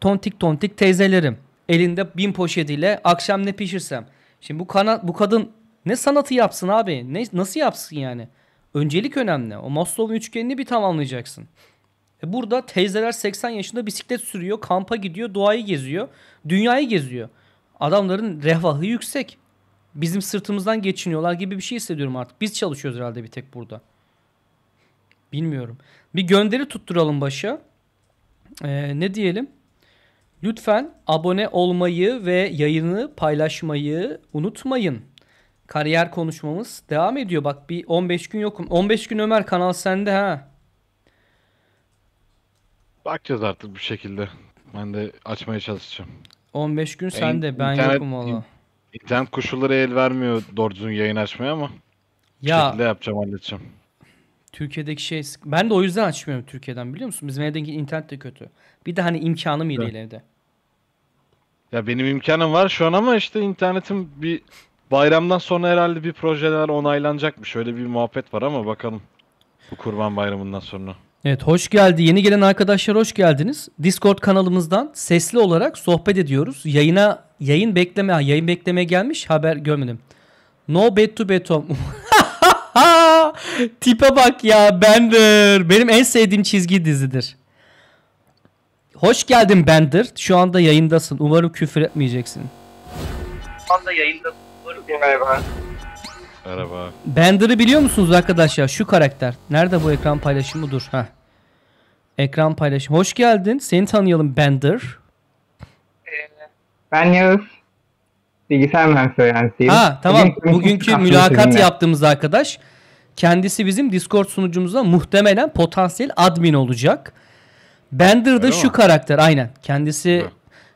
Speaker 1: Tontik tontik teyzelerim. Elinde bin poşetiyle akşam ne pişirsem. Şimdi bu kana, bu kadın ne sanatı yapsın abi? Ne nasıl yapsın yani? Öncelik önemli. O Maslow'un üçgenini bir tamamlayacaksın. E burada teyzeler 80 yaşında bisiklet sürüyor, kampa gidiyor, doğayı geziyor, dünyayı geziyor. Adamların refahı yüksek. Bizim sırtımızdan geçiniyorlar gibi bir şey hissediyorum artık. Biz çalışıyoruz herhalde bir tek burada. Bilmiyorum. Bir gönderi tutturalım başa. Ee, ne diyelim? Lütfen abone olmayı ve yayını paylaşmayı unutmayın. Kariyer konuşmamız devam ediyor. Bak bir 15 gün yokum. 15 gün Ömer kanal sende ha.
Speaker 5: Bakacağız artık bir şekilde. Ben de açmaya çalışacağım.
Speaker 1: 15 gün sende. Ben
Speaker 5: internet-
Speaker 1: yokum valla.
Speaker 5: İnternet koşulları el vermiyor doğru düzgün yayın açmaya ama bir
Speaker 1: Ya
Speaker 5: şekilde yapacağım halledeceğim.
Speaker 1: Türkiye'deki şey sık- ben de o yüzden açmıyorum Türkiye'den biliyor musun? Bizim evdeki internet de kötü. Bir de hani imkanım iyi
Speaker 5: Evet.
Speaker 1: değil evde.
Speaker 5: Ya benim imkanım var şu an ama işte internetim bir bayramdan sonra herhalde bir projeler onaylanacakmış. Şöyle bir muhabbet var ama bakalım. Bu kurban bayramından sonra.
Speaker 1: Evet hoş geldi. Yeni gelen arkadaşlar hoş geldiniz. Discord kanalımızdan sesli olarak sohbet ediyoruz. Yayına yayın bekleme ha, yayın beklemeye gelmiş haber görmedim. No bed to betom. Tipe bak ya Bender. Benim en sevdiğim çizgi dizidir. Hoş geldin Bender. Şu anda yayındasın. Umarım küfür etmeyeceksin. Şu anda yayındasın.
Speaker 5: Merhaba.
Speaker 1: Bender'ı biliyor musunuz arkadaşlar? Şu karakter. Nerede bu ekran paylaşımı? Dur. Heh. Ekran paylaşımı. Hoş geldin. Seni tanıyalım Bender.
Speaker 6: Ben Yağız. Bilgisayar mühendisi öğrencisiyim.
Speaker 1: Ha tamam.
Speaker 6: Bugün
Speaker 1: Bugünkü mülakat
Speaker 6: sizinle.
Speaker 1: yaptığımız arkadaş. Kendisi bizim Discord sunucumuzda muhtemelen potansiyel admin olacak. Bender
Speaker 5: Öyle
Speaker 1: şu
Speaker 5: mi?
Speaker 1: karakter aynen. Kendisi
Speaker 5: Hı.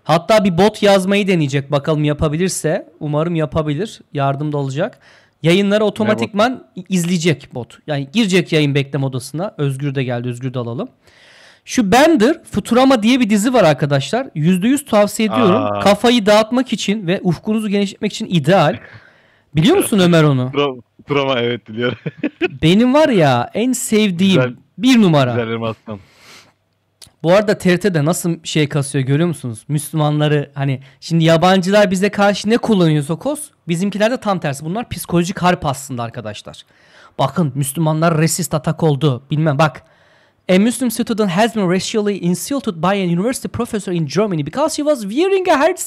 Speaker 1: Hatta bir bot yazmayı deneyecek. Bakalım yapabilirse. Umarım yapabilir. Yardım da olacak. Yayınları otomatikman izleyecek bot. Yani girecek yayın bekleme odasına. Özgür de geldi. Özgür de alalım. Şu Bender Futurama diye bir dizi var arkadaşlar. %100 tavsiye ediyorum.
Speaker 5: Aa.
Speaker 1: Kafayı dağıtmak için ve ufkunuzu genişletmek için ideal. Biliyor musun Ömer onu?
Speaker 5: Proma evet biliyorum.
Speaker 1: Benim var ya en sevdiğim
Speaker 5: Güzel-
Speaker 1: bir numara.
Speaker 5: Güzel animasyon.
Speaker 1: Bu arada TRT'de nasıl şey kasıyor görüyor musunuz? Müslümanları hani şimdi yabancılar bize karşı ne kullanıyorsa kos bizimkiler de tam tersi. Bunlar psikolojik harp aslında arkadaşlar. Bakın Müslümanlar resist atak oldu. Bilmem bak. A Muslim student has been racially insulted by an university professor in Germany because she was wearing a head,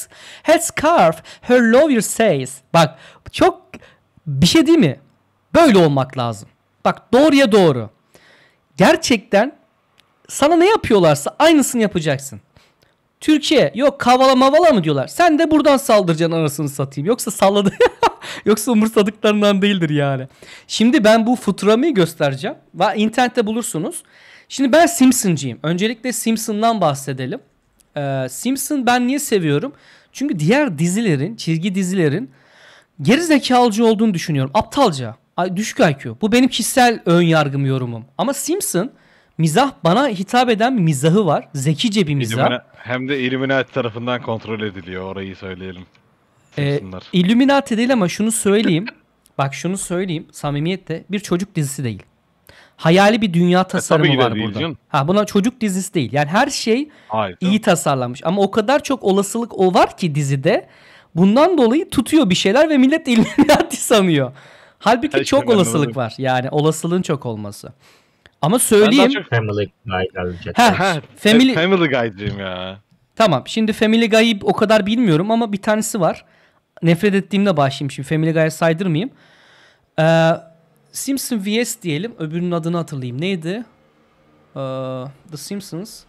Speaker 1: headscarf. Her lawyer says. Bak çok bir şey değil mi? Böyle olmak lazım. Bak doğruya doğru. Gerçekten sana ne yapıyorlarsa aynısını yapacaksın. Türkiye yok kavala mavala mı diyorlar. Sen de buradan saldıracaksın anasını satayım. Yoksa salladı. Yoksa umursadıklarından değildir yani. Şimdi ben bu Futurama'yı göstereceğim. İnternette bulursunuz. Şimdi ben Simpson'cıyım. Öncelikle Simpson'dan bahsedelim. Ee, Simpson ben niye seviyorum? Çünkü diğer dizilerin, çizgi dizilerin geri zekalıcı olduğunu düşünüyorum. Aptalca. Düşük IQ. Bu benim kişisel ön yargım yorumum. Ama Simpson mizah bana hitap eden bir mizahı var. Zekice bir mizah.
Speaker 5: Illumina- hem de Illuminati tarafından kontrol ediliyor orayı söyleyelim.
Speaker 1: Ee. Illuminati değil ama şunu söyleyeyim. Bak şunu söyleyeyim samimiyetle bir çocuk dizisi değil. Hayali bir dünya tasarımı
Speaker 5: E, ki de
Speaker 1: var
Speaker 5: değil
Speaker 1: burada.
Speaker 5: canım.
Speaker 1: Ha buna çocuk dizisi değil. Yani her şey
Speaker 5: Hayır.
Speaker 1: iyi tasarlanmış ama o kadar çok olasılık o var ki dizide. Bundan dolayı tutuyor bir şeyler ve millet Illuminati sanıyor. Halbuki
Speaker 5: Her
Speaker 1: çok
Speaker 5: şeyden
Speaker 1: olasılık var. Yani olasılığın çok olması. Ama
Speaker 5: Ben daha
Speaker 1: söyleyeyim.
Speaker 5: çok
Speaker 2: Family Guy.
Speaker 1: Ha,
Speaker 5: Ha,
Speaker 1: Family-
Speaker 5: Family Guy'cıyım ya.
Speaker 1: Tamam. Şimdi Family Guy'ı o kadar bilmiyorum ama bir tanesi var. Nefret ettiğimde başlayayım şimdi. Family Guy'a saydırmayayım. Ee, Simpson vs diyelim. Öbürünün adını hatırlayayım. Neydi? Ee, The Simpsons.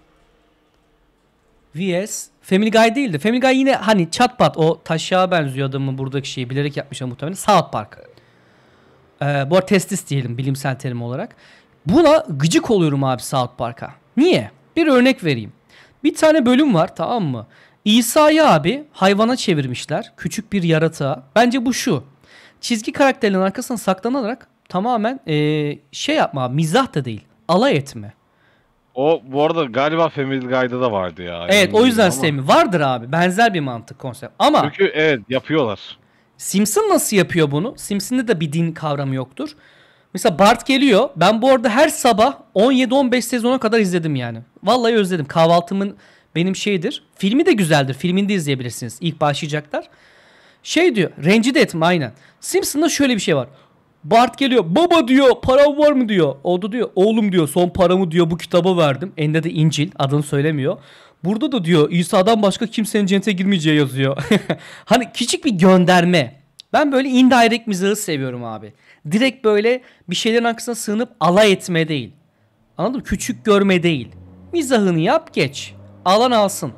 Speaker 1: vs Family Guy değildi. Family Guy yine hani çat pat o taşağa benziyor adamın buradaki şeyi bilerek yapmışlar muhtemelen. South Park. Ee, bu arada testis diyelim bilimsel terim olarak. Buna gıcık oluyorum abi South Park'a. Niye? Bir örnek vereyim. Bir tane bölüm var tamam mı? İsa'yı abi hayvana çevirmişler. Küçük bir yaratığa. Bence bu şu. Çizgi karakterlerin arkasına saklanarak tamamen eee, şey yapma abi, mizah da değil. Alay etme.
Speaker 5: O bu arada galiba Family Guy'da da vardı ya.
Speaker 1: Evet o yüzden
Speaker 5: ama.
Speaker 1: sevmiyorum. Vardır abi. Benzer bir mantık konsept. Ama
Speaker 5: Çünkü evet yapıyorlar.
Speaker 1: Simpson nasıl yapıyor bunu? Simpson'da da bir din kavramı yoktur. Mesela Bart geliyor. Ben bu arada her sabah 17-15 sezona kadar izledim yani. Vallahi özledim. Kahvaltımın benim şeydir. Filmi de güzeldir. Filmini de izleyebilirsiniz. İlk başlayacaklar. Şey diyor. Rencide etme aynen. Simpson'da şöyle bir şey var. Bart geliyor. Baba diyor param var mı diyor. O da diyor oğlum diyor son paramı diyor bu kitaba verdim. Elinde de İncil adını söylemiyor. Burada da diyor İsa'dan başka kimsenin cennete girmeyeceği yazıyor. hani küçük bir gönderme. Ben böyle indirect mizahı seviyorum abi. Direkt böyle bir şeylerin arkasına sığınıp alay etme değil. Anladın mı? Küçük görme değil. Mizahını yap geç. Alan alsın.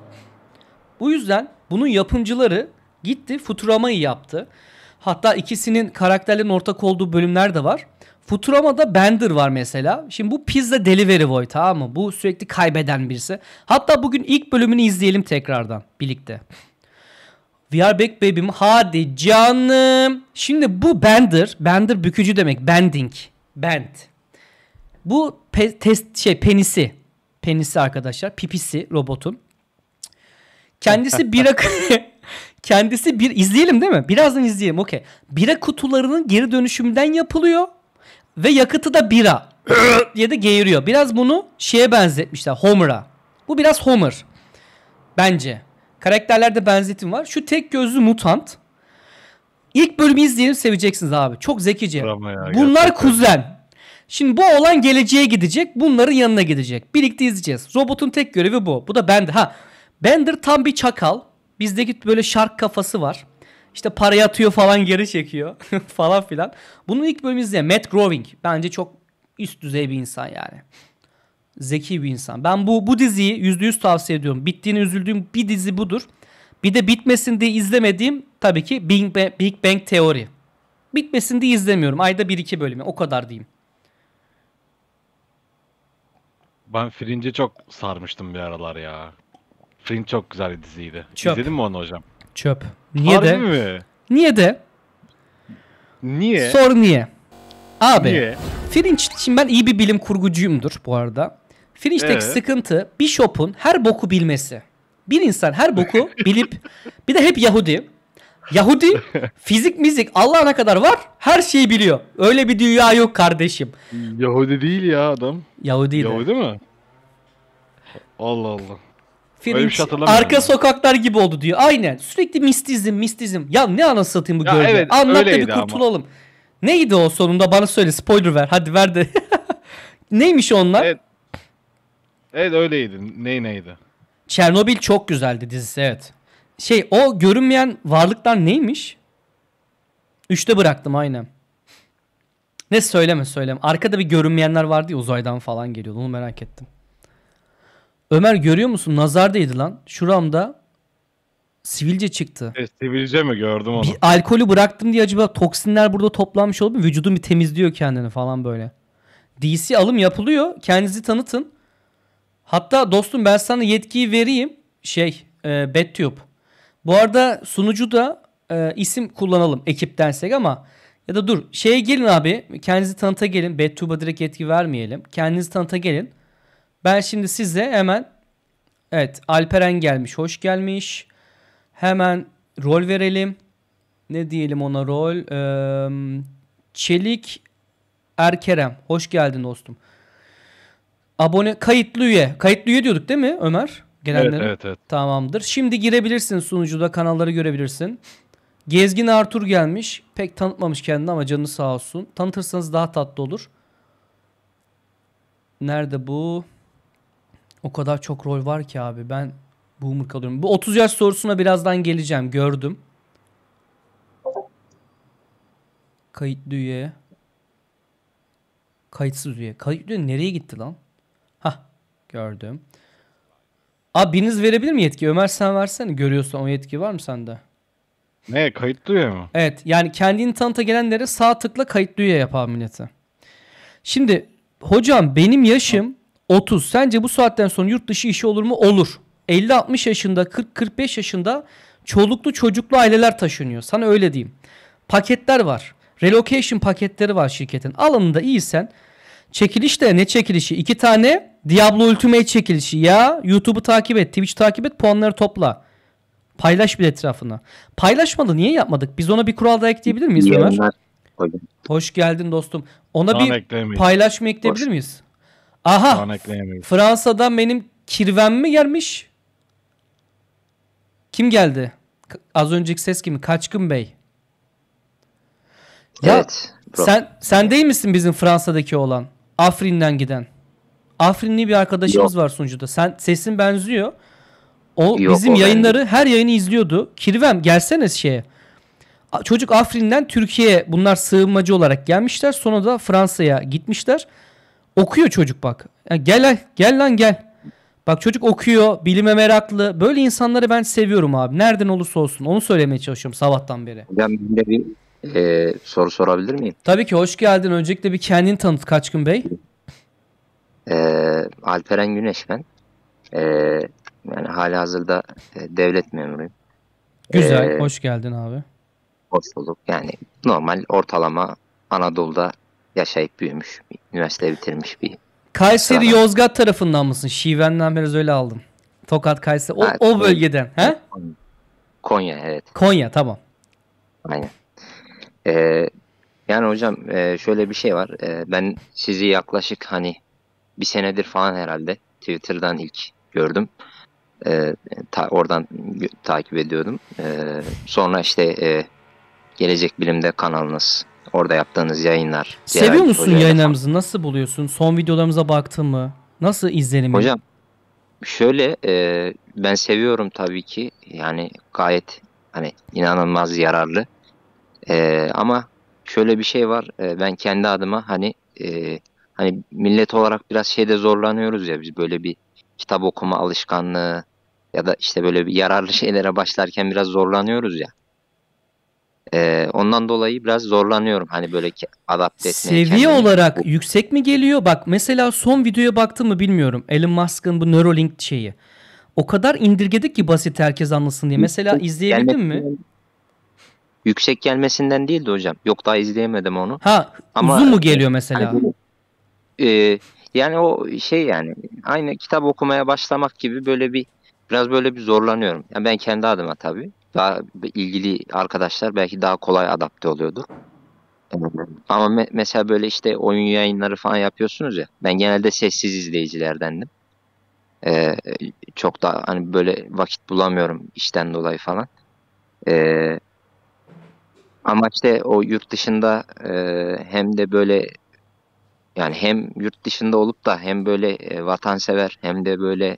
Speaker 1: Bu yüzden bunun yapımcıları gitti Futurama'yı yaptı. Hatta ikisinin karakterlerin ortak olduğu bölümler de var. Futurama'da Bender var mesela. Şimdi bu Pizza Delivery Boy tamam mı? Bu sürekli kaybeden birisi. Hatta bugün ilk bölümünü izleyelim tekrardan birlikte. We are back baby'm. Hadi canım. Şimdi bu Bender. Bender bükücü demek. Bending. Bend. Bu pe- test şey penisi. Penisi arkadaşlar. Pipisi robotun. Kendisi bira kendisi bir izleyelim değil mi? Birazdan izleyelim. Okey. Bira kutularının geri dönüşümden yapılıyor ve yakıtı da bira diye de geğiriyor. Biraz bunu şeye benzetmişler. Homer'a. Bu biraz Homer. Bence. Karakterlerde benzetim var. Şu tek gözlü mutant. İlk bölümü izleyelim seveceksiniz abi. Çok zekice.
Speaker 5: Ya,
Speaker 1: Bunlar
Speaker 5: gerçekten.
Speaker 1: kuzen. Şimdi bu olan geleceğe gidecek. Bunların yanına gidecek. Birlikte izleyeceğiz. Robotun tek görevi bu. Bu da Bender. Ha Bender tam bir çakal. Bizdeki böyle şark kafası var. İşte parayı atıyor falan geri çekiyor falan filan. Bunun ilk bölümü izleyen Matt Groening. Bence çok üst düzey bir insan yani. Zeki bir insan. Ben bu bu diziyi %100 tavsiye ediyorum. Bittiğine üzüldüğüm bir dizi budur. Bir de bitmesin diye izlemediğim tabii ki Big Bang, Big Bang Theory. Bitmesin diye izlemiyorum. Ayda 1-2 bölümü. O kadar diyeyim.
Speaker 5: Ben Fringe'e çok sarmıştım bir aralar ya. Fringe çok güzel bir diziydi.
Speaker 1: Çöp.
Speaker 5: İzledin mi onu hocam?
Speaker 1: Çöp. Niye
Speaker 5: Harbi
Speaker 1: de?
Speaker 5: mi?
Speaker 1: Niye de?
Speaker 5: Niye?
Speaker 1: Sor niye? Abi.
Speaker 5: Niye?
Speaker 1: Fringe, şimdi ben iyi bir bilim kurgucuyumdur bu arada. Fringe'deki
Speaker 5: Evet.
Speaker 1: sıkıntı Bishop'un her boku bilmesi. Bir insan her boku bilip bir de hep Yahudi. Yahudi fizik mizik Allah'ına kadar var her şeyi biliyor. Öyle bir dünya yok kardeşim.
Speaker 5: Yahudi değil ya adam.
Speaker 1: Yahudi de.
Speaker 5: Yahudi mi? Allah Allah.
Speaker 1: Fringe
Speaker 5: şey
Speaker 1: arka
Speaker 5: ben.
Speaker 1: sokaklar gibi oldu diyor. Aynen. Sürekli mistizm mistizm. Ya ne anasını satayım bu gölge.
Speaker 5: evet,
Speaker 1: Anlat da bir
Speaker 5: öyleydi ama.
Speaker 1: kurtulalım. Neydi o sonunda bana söyle spoiler ver. Hadi ver de. Neymiş onlar?
Speaker 5: Evet. Evet öyleydi. Ney neydi?
Speaker 1: Çernobil çok güzeldi dizisi evet. Şey o görünmeyen varlıklar neymiş? Üçte bıraktım aynen. Ne söyleme söyleme. Arkada bir görünmeyenler vardı ya uzaydan falan geliyordu. Onu merak ettim. Ömer görüyor musun? Nazar değdi lan. Şuramda sivilce çıktı.
Speaker 5: E, sivilce mi gördüm onu?
Speaker 1: Bir alkolü bıraktım diye acaba toksinler burada toplanmış olup? Vücudum bir temizliyor kendini falan böyle. DC alım yapılıyor. Kendinizi tanıtın. Hatta dostum ben sana yetkiyi vereyim. Şey, e, BetTube. Bu arada sunucu da e, isim kullanalım ekiptensek ama ya da dur şeye gelin abi kendinizi tanıta gelin. BetTube'a direkt yetki vermeyelim. Kendinizi tanıta gelin. Ben şimdi size hemen evet Alperen gelmiş. Hoş gelmiş. Hemen rol verelim. Ne diyelim ona rol? Ee, Çelik Erkerem. Hoş geldin dostum. Abone kayıtlı üye. Kayıtlı üye diyorduk değil mi Ömer?
Speaker 5: Evet
Speaker 1: Gelenlere.
Speaker 5: evet evet.
Speaker 1: Tamamdır. Şimdi girebilirsin sunucuda kanalları görebilirsin. Gezgin Artur gelmiş. Pek tanıtmamış kendini ama canı sağ olsun. Tanıtırsanız daha tatlı olur. Nerede bu? O kadar çok rol var ki abi. Ben boomer kalıyorum. Bu 30 yaş sorusuna birazdan geleceğim. Gördüm. Kayıtlı üye. Kayıtsız üye. Kayıtlı üye nereye gitti lan? Gördüm. Abi biriniz verebilir mi yetki? Ömer sen versene. Görüyorsan o yetki var mı sende?
Speaker 5: Ne kayıtlı üye mi?
Speaker 1: Evet yani kendini tanıta gelenlere sağ tıkla kayıtlı üye yap abi millete. Şimdi hocam benim yaşım 30. Sence bu saatten sonra yurt dışı işi olur mu? Olur. 50-60 yaşında 40-45 yaşında çoluklu çocuklu aileler taşınıyor. Sana öyle diyeyim. Paketler var. Relocation paketleri var şirketin. Alanında iyisen çekiliş de ne çekilişi? İki tane Diablo Ultimate çekilişi. Ya YouTube'u takip et, Twitch takip et, puanları topla. Paylaş bir etrafına. Paylaşmadı niye yapmadık? Biz ona bir kural daha ekleyebilir miyiz
Speaker 7: İyi
Speaker 1: Ömer? Hoş geldin dostum. Ona
Speaker 5: Şu an
Speaker 1: bir
Speaker 5: ekleyemeyiz.
Speaker 1: paylaşma ekleyebilir
Speaker 7: Hoş.
Speaker 1: miyiz?
Speaker 5: Şu
Speaker 1: Aha
Speaker 5: an ekleyemeyiz.
Speaker 1: Fransa'dan benim kirvem mi gelmiş? Kim geldi? K- Az önceki ses kimi? Kaçkın Bey. Ya
Speaker 7: Evet. Bro.
Speaker 1: sen sen değil misin bizim Fransa'daki olan? Afrin'den giden. Afrinli bir arkadaşımız var sunucuda. Sen sesin benziyor. O
Speaker 7: Yok,
Speaker 1: bizim
Speaker 7: o ben
Speaker 1: yayınları her yayını izliyordu. Kirvem gelsene şeye. Çocuk Afrin'den Türkiye'ye bunlar sığınmacı olarak gelmişler. Sonra da Fransa'ya gitmişler. Okuyor çocuk bak. Ya gel gel lan gel. Bak çocuk okuyor, bilime meraklı. Böyle insanları ben seviyorum abi. Nereden olursa olsun. Onu söylemeye çalışıyorum sabahtan beri.
Speaker 7: Hocam ben de bir e, soru sorabilir miyim?
Speaker 1: Tabii ki hoş geldin. Öncelikle bir kendini tanıt Kaçkın Bey.
Speaker 7: E, Alperen Güneş ben. E, yani hali hazırda e, devlet memuruyum.
Speaker 1: Güzel.
Speaker 7: Ee,
Speaker 1: hoş geldin abi.
Speaker 7: Hoş bulduk. Yani normal ortalama Anadolu'da yaşayıp büyümüş, üniversite bitirmiş bir.
Speaker 1: Kayseri
Speaker 7: Sana.
Speaker 1: Yozgat tarafından mısın? Şivenden biraz öyle aldım. Tokat Kayseri. O,
Speaker 7: Evet,
Speaker 1: o
Speaker 7: Konya.
Speaker 1: bölgeden. He?
Speaker 7: Konya evet.
Speaker 1: Konya tamam.
Speaker 7: Aynen. E, yani hocam e, şöyle bir şey var. E, ben sizi yaklaşık hani bir senedir falan herhalde Twitter'dan ilk gördüm. E, ta- oradan takip ediyordum. E, sonra işte e, Gelecek Bilim'de kanalınız, orada yaptığınız yayınlar.
Speaker 1: Seviyor
Speaker 7: Celal
Speaker 1: musun yayınlarımızı? Nasıl buluyorsun? Son videolarımıza baktın mı? Nasıl izlenimi?
Speaker 7: Hocam şöyle e, ben seviyorum tabii ki yani gayet Hani inanılmaz yararlı. Ee, ama şöyle bir şey var. Ee, ben kendi adıma hani e, hani millet olarak biraz şeyde zorlanıyoruz ya biz böyle bir kitap okuma alışkanlığı ya da işte böyle bir yararlı şeylere başlarken biraz zorlanıyoruz ya. Ee, ondan dolayı biraz zorlanıyorum hani böyle adapte etmeye
Speaker 1: Seviye
Speaker 7: kendimi.
Speaker 1: olarak yüksek mi geliyor? Bak mesela son videoya baktın mı bilmiyorum. Elon Musk'ın bu Neuralink şeyi. O kadar indirgedik ki basit herkes anlasın diye. Mesela izleyebildin mi?
Speaker 7: Yüksek gelmesinden değildi hocam. Yok daha izleyemedim onu.
Speaker 1: Ha
Speaker 7: Ama-
Speaker 1: uzun mu geliyor mesela?
Speaker 7: Hani Ee, yani o şey yani aynı kitap okumaya başlamak gibi böyle bir biraz böyle bir zorlanıyorum. Yani ben kendi adıma tabii. Daha ilgili arkadaşlar belki daha kolay adapte oluyordur. Ama me- mesela böyle işte oyun yayınları falan yapıyorsunuz ya. Ben genelde sessiz izleyicilerdendim. Ee, çok da hani böyle vakit bulamıyorum işten dolayı falan. Ee, ama işte o yurt dışında e, hem de böyle yani hem yurt dışında olup da hem böyle e, vatansever hem de böyle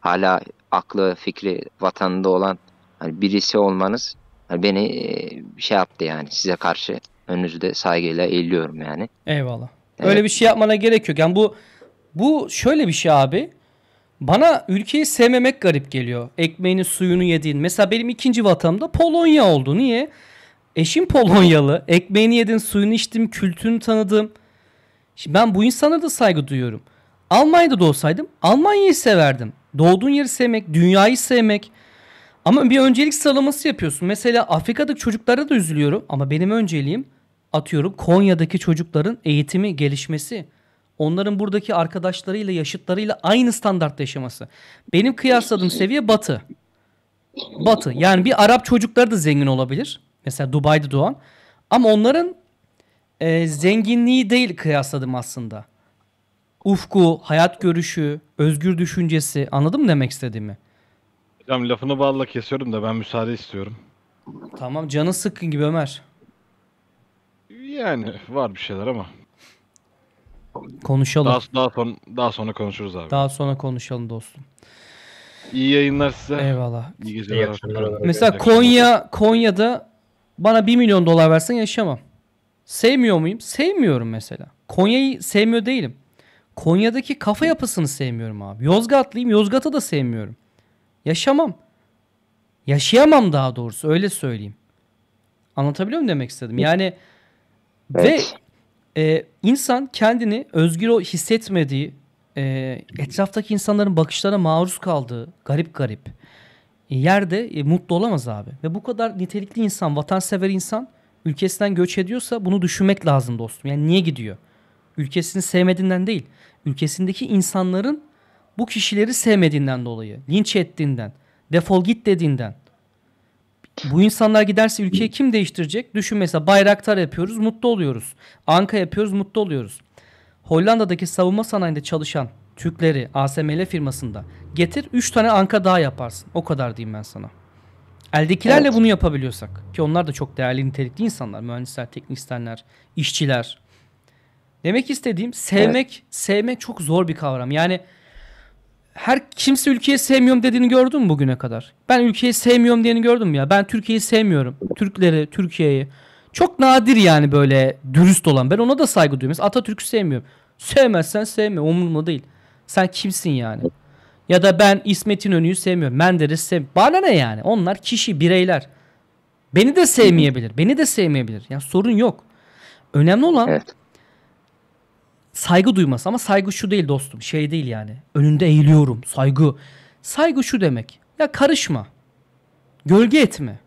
Speaker 7: hala aklı fikri vatanında olan hani birisi olmanız hani beni e, şey yaptı yani size karşı önünüzde saygıyla eğiliyorum yani.
Speaker 1: Eyvallah.
Speaker 7: Evet.
Speaker 1: Öyle bir şey yapmana gerek yok. Yani bu bu şöyle bir şey abi. Bana ülkeyi sevmemek garip geliyor. Ekmeğini suyunu yediğin. Mesela benim ikinci vatanımda Polonya oldu. Niye? Eşim Polonyalı. Ekmeğini yedim, suyunu içtim, kültürünü tanıdım. Şimdi ben bu insana da saygı duyuyorum. Almanya'da da olsaydım Almanya'yı severdim. Doğduğun yeri sevmek, dünyayı sevmek. Ama bir öncelik sıralaması yapıyorsun. Mesela Afrika'daki çocuklara da üzülüyorum. Ama benim önceliğim atıyorum Konya'daki çocukların eğitimi, gelişmesi. Onların buradaki arkadaşlarıyla, yaşıtlarıyla aynı standartta yaşaması. Benim kıyasladığım seviye Batı. Batı. Yani bir Arap çocukları da zengin olabilir. Mesela Dubai'de doğan. Ama onların e, zenginliği değil kıyasladım aslında. Ufku, hayat görüşü, özgür düşüncesi. Anladın mı demek istediğimi?
Speaker 5: Hocam lafını balla kesiyorum da ben müsaade istiyorum.
Speaker 1: Tamam canı sıkkın gibi Ömer.
Speaker 5: Yani var bir şeyler ama.
Speaker 1: Konuşalım.
Speaker 5: Daha,
Speaker 1: Daha,
Speaker 5: daha, son, daha sonra konuşuruz abi.
Speaker 1: sonra konuşalım dostum.
Speaker 5: İyi yayınlar size.
Speaker 1: Eyvallah.
Speaker 5: İyi geceler.
Speaker 2: İyi.
Speaker 1: Mesela. Konya Konya'da bana 1 milyon dolar versen yaşamam. Sevmiyor muyum? Sevmiyorum mesela. Konya'yı sevmiyor değilim. Konya'daki kafa yapısını sevmiyorum abi. Yozgatlıyım. Yozgat'ı da sevmiyorum. Yaşamam. Yaşayamam daha doğrusu öyle söyleyeyim. Anlatabiliyor muyum demek istedim? Yani
Speaker 7: Evet.
Speaker 1: ve e, insan kendini özgür o hissetmediği, e, etraftaki insanların bakışlarına maruz kaldığı garip garip yerde e, mutlu olamaz abi. Ve bu kadar nitelikli insan, vatansever insan ülkesinden göç ediyorsa bunu düşünmek lazım dostum. Yani niye gidiyor? Ülkesini sevmediğinden değil. Ülkesindeki insanların bu kişileri sevmediğinden dolayı. Linç ettiğinden. Defol git dediğinden. Bu insanlar giderse ülkeyi kim değiştirecek? Düşün mesela Bayraktar yapıyoruz, mutlu oluyoruz. Anka yapıyoruz, mutlu oluyoruz. Hollanda'daki savunma sanayinde çalışan Türkleri ASML firmasında getir 3 tane Anka daha yaparsın. O kadar diyeyim ben sana. Eldekilerle
Speaker 7: Evet.
Speaker 1: bunu yapabiliyorsak ki onlar da çok değerli nitelikli insanlar. Mühendisler, teknisyenler, işçiler. Demek istediğim sevmek, sevmek çok zor bir kavram. Yani her kimse ülkeyi sevmiyorum dediğini gördün mü bugüne kadar? Ben ülkeyi sevmiyorum diyeni gördüm mü ya. Ben Türkiye'yi sevmiyorum. Türkleri, Türkiye'yi. Çok nadir yani böyle dürüst olan. Ben ona da saygı duyuyorum. Mesela Atatürk'ü sevmiyorum. Sevmezsen sevme. Umurumda değil. Sen kimsin yani? Ya da ben İsmet İnönü'yü sevmiyorum. Menderes sev. Bana ne yani? Onlar kişi, bireyler. Beni de sevmeyebilir. Beni de sevmeyebilir. Yani sorun yok. Önemli olan
Speaker 7: Evet.
Speaker 1: saygı duyması ama saygı şu değil dostum şey değil yani önünde eğiliyorum saygı saygı şu demek ya karışma gölge etme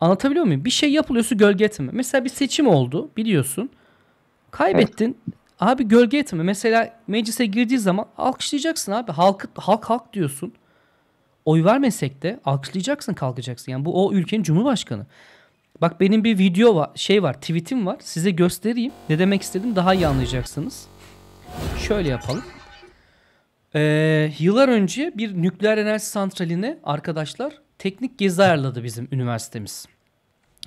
Speaker 1: anlatabiliyor muyum bir şey yapılıyorsa gölge etme mesela bir seçim oldu biliyorsun kaybettin abi gölge etme mesela meclise girdiği zaman alkışlayacaksın abi halk halk halk diyorsun oy vermesek de alkışlayacaksın kalkacaksın yani bu o ülkenin cumhurbaşkanı Bak benim bir video var, şey var, tweetim var. Size göstereyim. Ne demek istedim daha iyi anlayacaksınız. Şöyle yapalım. Ee, yıllar önce bir nükleer enerji santraline arkadaşlar teknik gezi ayarladı bizim üniversitemiz.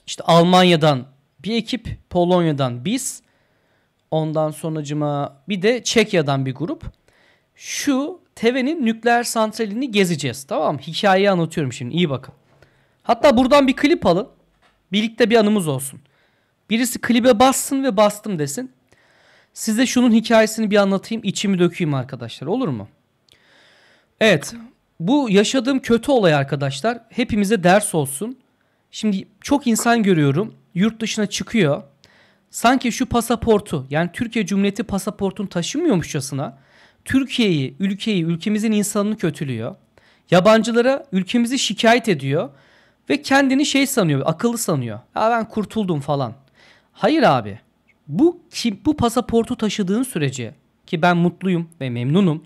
Speaker 1: İşte Almanya'dan bir ekip, Polonya'dan biz, ondan sonracıma bir de Çekya'dan bir grup. Şu TEVE'nin nükleer santralini gezeceğiz. Tamam mı? Hikayeyi anlatıyorum şimdi. iyi bakın. Hatta buradan bir klip alın. Birlikte bir anımız olsun. Birisi klibe bassın ve bastım desin. Size şunun hikayesini bir anlatayım, içimi dökeyim arkadaşlar. Olur mu? Evet. Bu yaşadığım kötü olay arkadaşlar hepimize ders olsun. Şimdi çok insan görüyorum. Yurt dışına çıkıyor. Sanki şu pasaportu yani Türkiye Cumhuriyeti pasaportunu taşımıyormuşçasına Türkiye'yi, ülkeyi, ülkemizin insanını kötülüyor. Yabancılara ülkemizi şikayet ediyor ve kendini şey sanıyor, akıllı sanıyor. Ya ben kurtuldum falan. Hayır abi. Bu ki bu pasaportu taşıdığın sürece ki ben mutluyum ve memnunum.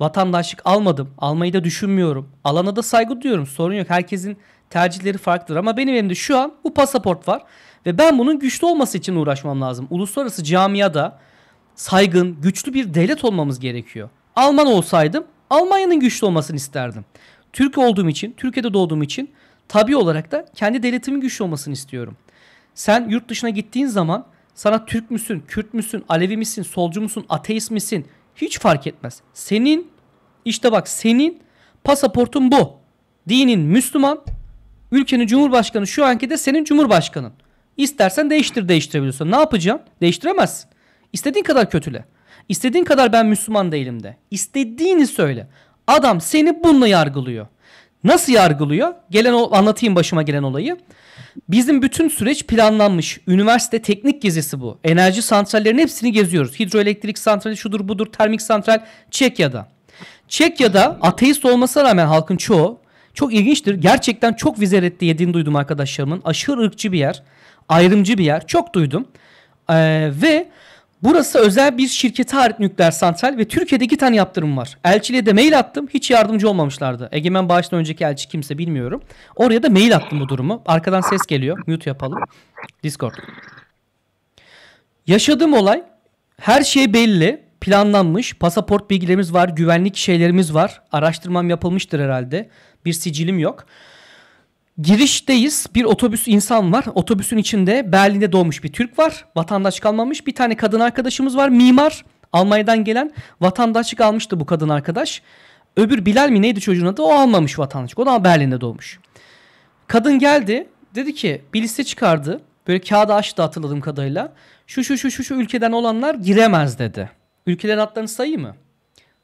Speaker 1: Vatandaşlık almadım. Almayı da düşünmüyorum. Alana da saygı duyuyorum. Sorun yok. Herkesin tercihleri farklıdır ama benim elimde şu an bu pasaport var ve ben bunun güçlü olması için uğraşmam lazım. Uluslararası camiada saygın, güçlü bir devlet olmamız gerekiyor. Alman olsaydım Almanya'nın güçlü olmasını isterdim. Türk olduğum için, Türkiye'de doğduğum için tabi olarak da kendi devletimin güçlü olmasını istiyorum. Sen yurt dışına gittiğin zaman sana Türk müsün, Kürt müsün, Alevi misin, solcu musun, ateist misin hiç fark etmez. Senin işte bak senin pasaportun bu. Dinin Müslüman, ülkenin cumhurbaşkanı şu anki de senin cumhurbaşkanın. İstersen değiştir değiştirebiliyorsun. Ne yapacaksın? Değiştiremezsin. İstediğin kadar kötüle. İstediğin kadar ben Müslüman değilim de. İstediğini söyle. Adam seni bununla yargılıyor. Nasıl yargılıyor? Gelen o anlatayım başıma gelen olayı. Bizim bütün süreç planlanmış. Üniversite teknik gezisi bu. Enerji santrallerinin hepsini geziyoruz. Hidroelektrik santrali şudur budur termik santral Çekya'da. Çekya'da ateist olmasına rağmen halkın çoğu çok ilginçtir. Gerçekten çok vize reddi yediğini duydum arkadaşlarımın. Aşırı ırkçı bir yer. Ayrımcı bir yer. Çok duydum. Ee, ve burası özel bir şirkete ait nükleer santral ve Türkiye'de iki tane yaptırım var. Elçiliğe de mail attım. Hiç yardımcı olmamışlardı. Egemen Bağış'tan önceki elçi kimse bilmiyorum. Oraya da mail attım bu durumu. Arkadan ses geliyor. Mute yapalım. Discord. Yaşadığım olay her şey belli. Planlanmış. Pasaport bilgilerimiz var. Güvenlik şeylerimiz var. Araştırmam yapılmıştır herhalde. Bir sicilim yok. Girişteyiz. Bir otobüs insan var. Otobüsün içinde Berlin'de doğmuş bir Türk var. Vatandaşlık almamış. Bir tane kadın arkadaşımız var. Mimar. Almanya'dan gelen. Vatandaşlık almıştı bu kadın arkadaş. Öbür Bilal mi neydi çocuğun adı? O almamış vatandaşlık. O da Berlin'de doğmuş. Kadın geldi. Dedi ki bir liste çıkardı. Böyle kağıda açtı hatırladığım kadarıyla. Şu şu şu şu şu ülkeden olanlar giremez dedi. Ülkelerin adlarını sayayım mı?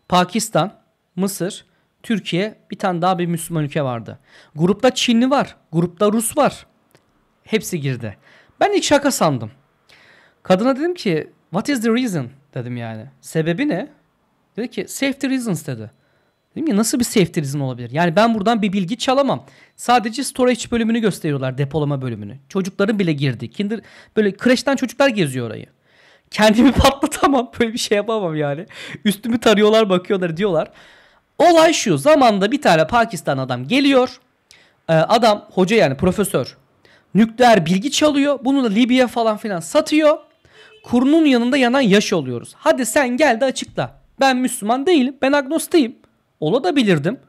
Speaker 1: Pakistan, Mısır, Türkiye, bir tane daha bir Müslüman ülke vardı. Grupta Çinli var, grupta Rus var. Hepsi girdi. Ben ilk şaka sandım. Kadına dedim ki what is the reason dedim yani. Sebebi ne? Dedi ki safety reasons dedi. Dedim ki nasıl bir safety reason olabilir? Yani ben buradan bir bilgi çalamam. Sadece storage bölümünü gösteriyorlar, depolama bölümünü. Çocukların bile girdi. Kinder böyle kreşten çocuklar geziyor orayı. Kendimi patlatamam. Böyle bir şey yapamam yani. Üstümü tarıyorlar, bakıyorlar, diyorlar. Olay şu. Zamanda bir tane Pakistan adam geliyor. Ee, adam hoca yani profesör. Nükleer bilgi çalıyor. Bunu da Libya falan filan satıyor. Kurunun yanında yanan yaş oluyoruz. Hadi sen gel de açıkla. Ben Müslüman değilim. Ben agnostiyim. Ola da bilirdim.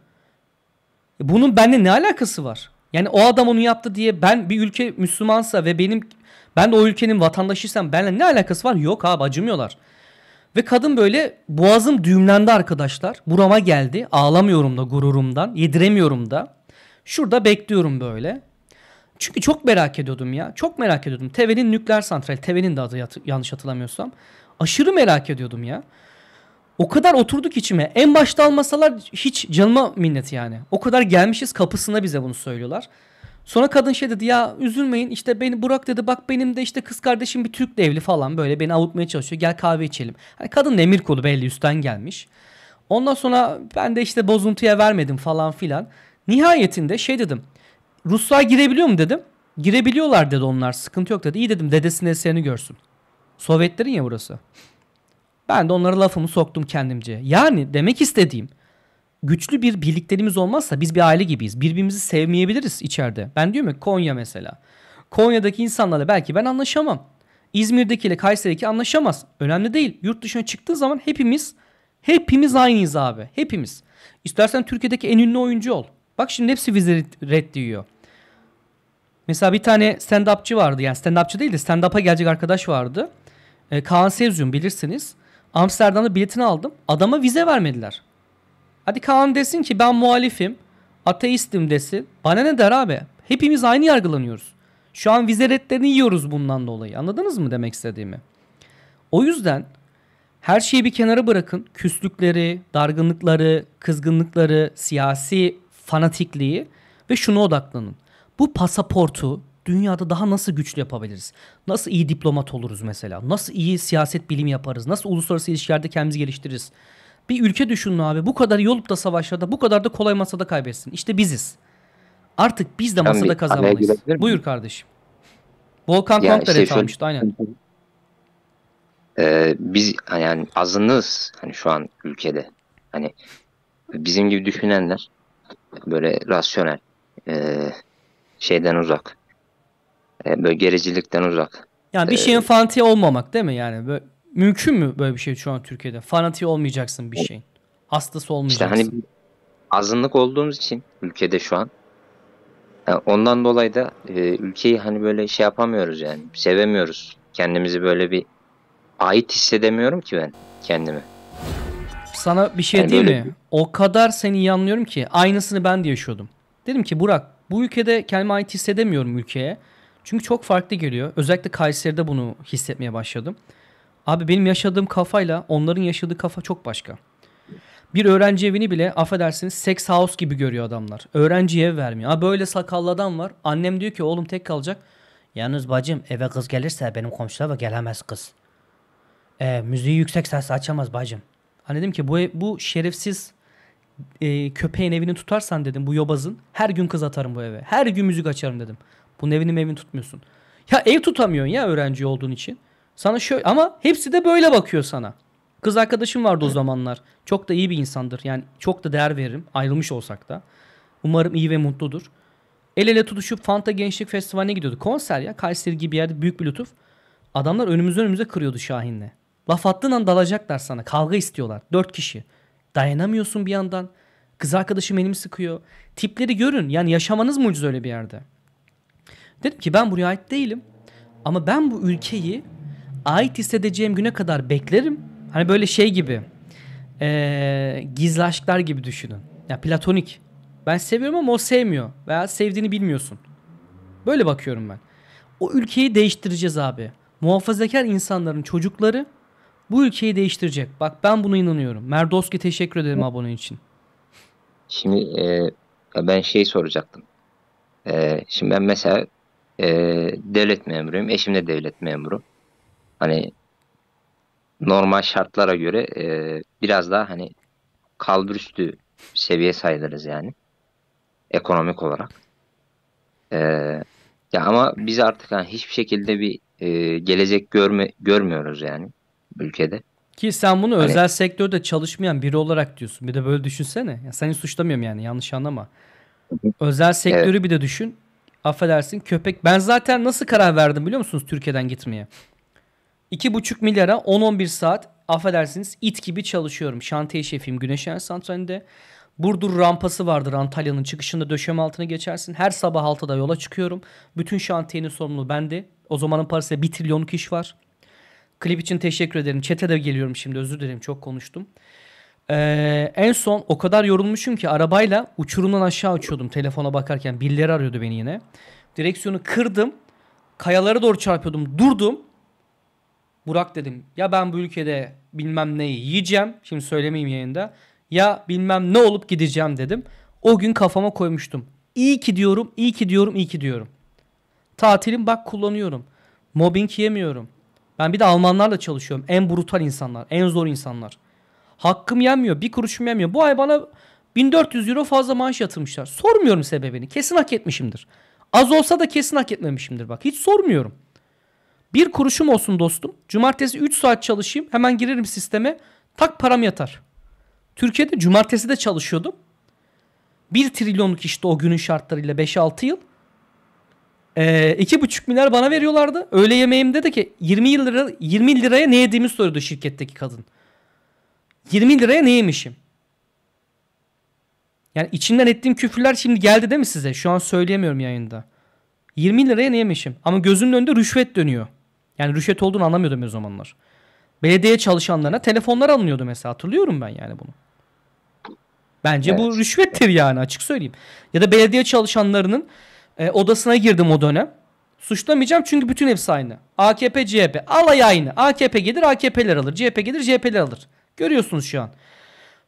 Speaker 1: E, bunun benimle ne alakası var? Yani o adam onu yaptı diye ben bir ülke Müslümansa ve benim ben de o ülkenin vatandaşıysam benimle ne alakası var? Yok abi acımıyorlar. Ve kadın böyle boğazım düğümlendi arkadaşlar. Burama geldi. Ağlamıyorum da gururumdan. Yediremiyorum da. Şurada bekliyorum böyle. Çünkü çok merak ediyordum ya. Çok merak ediyordum. Teve'nin nükleer santrali. Teve'nin de adı yanlış hatırlamıyorsam. Aşırı merak ediyordum ya. O kadar oturduk içime. En başta almasalar hiç canıma minnet yani. O kadar gelmişiz kapısına bize bunu söylüyorlar. Sonra kadın şey dedi ya üzülmeyin işte beni Burak dedi bak benim de işte kız kardeşim bir Türk evli falan böyle beni avutmaya çalışıyor gel kahve içelim. Hani kadın emir kolu belli üstten gelmiş. Ondan sonra ben de işte bozuntuya vermedim falan filan. Nihayetinde şey dedim Ruslar girebiliyor mu dedim. Girebiliyorlar dedi onlar sıkıntı yok dedi. İyi dedim dedesinin eserini görsün. Sovyetlerin ya burası. Ben de onlara lafımı soktum kendimce. Yani demek istediğim güçlü bir birlikteliğimiz olmazsa biz bir aile gibiyiz. Birbirimizi sevmeyebiliriz içeride. Ben diyorum ya Konya mesela. Konya'daki insanlarla belki ben anlaşamam. İzmir'dekiyle Kayseri'deki anlaşamaz. Önemli değil. Yurt dışına çıktığı zaman hepimiz hepimiz aynıyız abi. Hepimiz. İstersen Türkiye'deki en ünlü oyuncu ol. Bak şimdi hepsi vize reddiyor. Mesela bir tane stand-upçı vardı. Yani stand-upçı değil de stand-up'a gelecek arkadaş vardı. Ee, Kaan Sevzun bilirsiniz. Amsterdam'da biletini aldım. Adama vize vermediler. Hadi Kaan desin ki ben muhalifim, ateistim desin. Bana ne der abi? Hepimiz aynı yargılanıyoruz. Şu an vize redlerini yiyoruz bundan dolayı. Anladınız mı demek istediğimi? O yüzden her şeyi bir kenara bırakın. Küslükleri, dargınlıkları, kızgınlıkları, siyasi fanatikliği ve şuna odaklanın. Bu pasaportu dünyada daha nasıl güçlü yapabiliriz? Nasıl iyi diplomat oluruz mesela? Nasıl iyi siyaset bilimi yaparız? Nasıl uluslararası ilişkilerde kendimizi geliştiririz? Bir ülke düşünün abi. Bu kadar iyi olup da savaşlarda bu kadar da kolay masada kaybetsin. İşte biziz. Artık biz de masada
Speaker 7: araya
Speaker 1: kazanmalıyız. Buyur kardeşim. Volkan
Speaker 7: Ya
Speaker 1: Konk da
Speaker 7: şey şöyle-
Speaker 1: almıştı aynen.
Speaker 7: Ee, biz yani azınlığız hani şu an ülkede. Hani bizim gibi düşünenler böyle rasyonel ee, şeyden uzak. Ee, böyle gericilikten uzak.
Speaker 1: Yani bir
Speaker 7: Ee,
Speaker 1: şeyin fanatiği olmamak değil mi yani? Böyle, mümkün mü böyle bir şey şu an Türkiye'de? Fanatiği olmayacaksın bir şeyin. Hastası
Speaker 7: İşte
Speaker 1: olmayacaksın.
Speaker 7: hani azınlık olduğumuz için ülkede şu an yani ondan dolayı da e, ülkeyi hani böyle şey yapamıyoruz yani sevemiyoruz. Kendimizi böyle bir ait hissedemiyorum ki ben kendimi.
Speaker 1: Sana bir şey
Speaker 7: Yani
Speaker 1: diyeyim mi? O kadar seni iyi anlıyorum ki aynısını ben de yaşıyordum. Dedim ki Burak bu ülkede kendime ait hissedemiyorum ülkeye. Çünkü çok farklı geliyor. Özellikle Kayseri'de bunu hissetmeye başladım. Abi benim yaşadığım kafayla onların yaşadığı kafa çok başka. Bir öğrenci evini bile affedersiniz sex house gibi görüyor adamlar. Öğrenciye ev vermiyor. Ha böyle sakallı adam var. Annem diyor ki oğlum tek kalacak. Yalnız bacım eve kız gelirse benim komşular var gelemez kız. E, müziği yüksek sesle açamaz bacım. Hani dedim ki bu bu şerefsiz e, köpeğin evini tutarsan dedim bu yobazın her gün kız atarım bu eve. Her gün müzik açarım dedim. Bunun evini evini tutmuyorsun. Ya ev tutamıyorsun ya öğrenci olduğun için. Sana şöyle ama hepsi de böyle bakıyor sana. Kız arkadaşım vardı o zamanlar. Çok da iyi bir insandır. Yani çok da değer veririm. Ayrılmış olsak da. Umarım iyi ve mutludur. El ele tutuşup Fanta Gençlik Festivali'ne gidiyordu. Konser ya. Kayseri gibi bir yerde büyük bir lütuf. Adamlar önümüzden önümüze kırıyordu Şahin'le. Laf attığın an dalacaklar sana. Kavga istiyorlar. Dört kişi. Dayanamıyorsun bir yandan. Kız arkadaşım elimi sıkıyor. Tipleri görün. Yani yaşamanız mucize öyle bir yerde. Dedim ki ben buraya ait değilim. Ama ben bu ülkeyi ait hissedeceğim güne kadar beklerim. Hani böyle şey gibi. Ee, gizli aşklar gibi düşünün. Ya platonik. Ben seviyorum ama o sevmiyor. Veya sevdiğini bilmiyorsun. Böyle bakıyorum ben. O ülkeyi değiştireceğiz abi. Muhafazakar insanların çocukları bu ülkeyi değiştirecek. Bak ben buna inanıyorum. Merdowski teşekkür ederim abone için.
Speaker 7: Şimdi e, ben şey soracaktım. E, şimdi ben mesela e, devlet memuruyum. Eşim de devlet memuru. Hani normal şartlara göre e, biraz daha hani kalburüstü seviye sayılırız yani. Ekonomik olarak. E, ya ama biz artık hani hiçbir şekilde bir e, gelecek görme görmüyoruz yani ülkede.
Speaker 1: Ki sen bunu
Speaker 7: Hani-
Speaker 1: özel sektörde çalışmayan biri olarak diyorsun. Bir de böyle düşünsene. Ya seni suçlamıyorum yani yanlış anlama. Özel sektörü bir de düşün. Affedersin köpek. Ben zaten nasıl karar verdim biliyor musunuz Türkiye'den gitmeye? 2,5 milyara 10-11 saat affedersiniz it gibi çalışıyorum. Şantiye şefiyim Güneşen Santrali'nde. Burdur rampası vardır Antalya'nın çıkışında döşeme altına geçersin. Her sabah 6'da yola çıkıyorum. Bütün şantiyenin sorumluluğu bende. O zamanın parasıyla 1 trilyonluk iş var. Klip için teşekkür ederim. Çete de geliyorum şimdi özür dilerim çok konuştum. Ee, en son o kadar yorulmuşum ki arabayla uçurumdan aşağı uçuyordum telefona bakarken. Birileri arıyordu beni yine. Direksiyonu kırdım. Kayalara doğru çarpıyordum. Durdum. Burak dedim ya ben bu ülkede bilmem neyi yiyeceğim. Şimdi söylemeyeyim yayında. Ya bilmem ne olup gideceğim dedim. O gün kafama koymuştum. İyi ki diyorum, iyi ki diyorum, iyi ki diyorum. Tatilim bak kullanıyorum. Mobbing yemiyorum. Ben bir de Almanlarla çalışıyorum. En brutal insanlar, en zor insanlar. Hakkım yenmiyor, bir kuruşum yenmiyor. Bu ay bana 1400 euro fazla maaş yatırmışlar. Sormuyorum sebebini. Kesin hak etmişimdir. Az olsa da kesin hak etmemişimdir bak. Hiç sormuyorum. Bir kuruşum olsun dostum. Cumartesi 3 saat çalışayım. Hemen girerim sisteme. Tak param yatar. Türkiye'de cumartesi de çalışıyordum. 1 trilyonluk işte o günün şartlarıyla 5-6 yıl. Ee, iki buçuk milyar bana veriyorlardı. Öğle yemeğimde de ki 20 lira 20 liraya ne yediğimi soruyordu şirketteki kadın. 20 liraya ne yemişim? Yani içinden ettiğim küfürler şimdi geldi değil mi size? Şu an söyleyemiyorum yayında. 20 liraya ne yemişim? Ama gözümün önünde rüşvet dönüyor. Yani rüşvet olduğunu anlamıyordum o zamanlar. Belediye çalışanlarına telefonlar alınıyordu mesela. Hatırlıyorum ben yani bunu. Bence bu
Speaker 7: Evet.
Speaker 1: rüşvettir yani açık söyleyeyim. Ya da belediye çalışanlarının E, odasına girdim o dönem. Suçlamayacağım çünkü bütün hepsi aynı. AKP, CHP. Alay aynı. AKP gelir AKP'ler alır. CHP gelir CHP'ler alır. Görüyorsunuz şu an.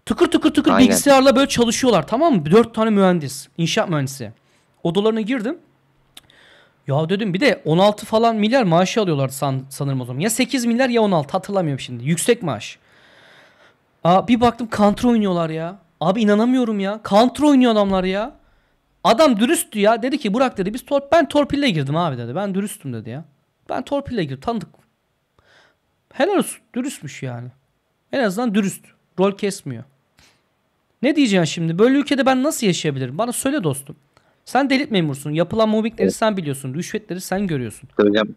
Speaker 1: Tıkır tıkır tıkır
Speaker 7: Aynen.
Speaker 1: bilgisayarla böyle çalışıyorlar tamam mı? Dört tane mühendis. inşaat mühendisi. Odalarına girdim. Ya dedim bir de 16 falan milyar maaşı alıyorlar san, sanırım o zaman. Ya 8 milyar ya 16 hatırlamıyorum şimdi. Yüksek maaş. Aa, bir baktım counter oynuyorlar ya. Abi inanamıyorum ya. Counter oynuyor adamlar ya. Adam dürüsttü ya. Dedi ki Burak dedi biz tor ben torpille girdim abi dedi. Ben dürüstüm dedi ya. Ben torpille girdim. Tanıdık. Helal olsun. Dürüstmüş yani. En azından dürüst. Rol kesmiyor. Ne diyeceksin şimdi? Böyle ülkede ben nasıl yaşayabilirim? Bana söyle dostum. Sen devlet memursun. Yapılan mobbingleri sen biliyorsun. Rüşvetleri sen görüyorsun.
Speaker 7: Hocam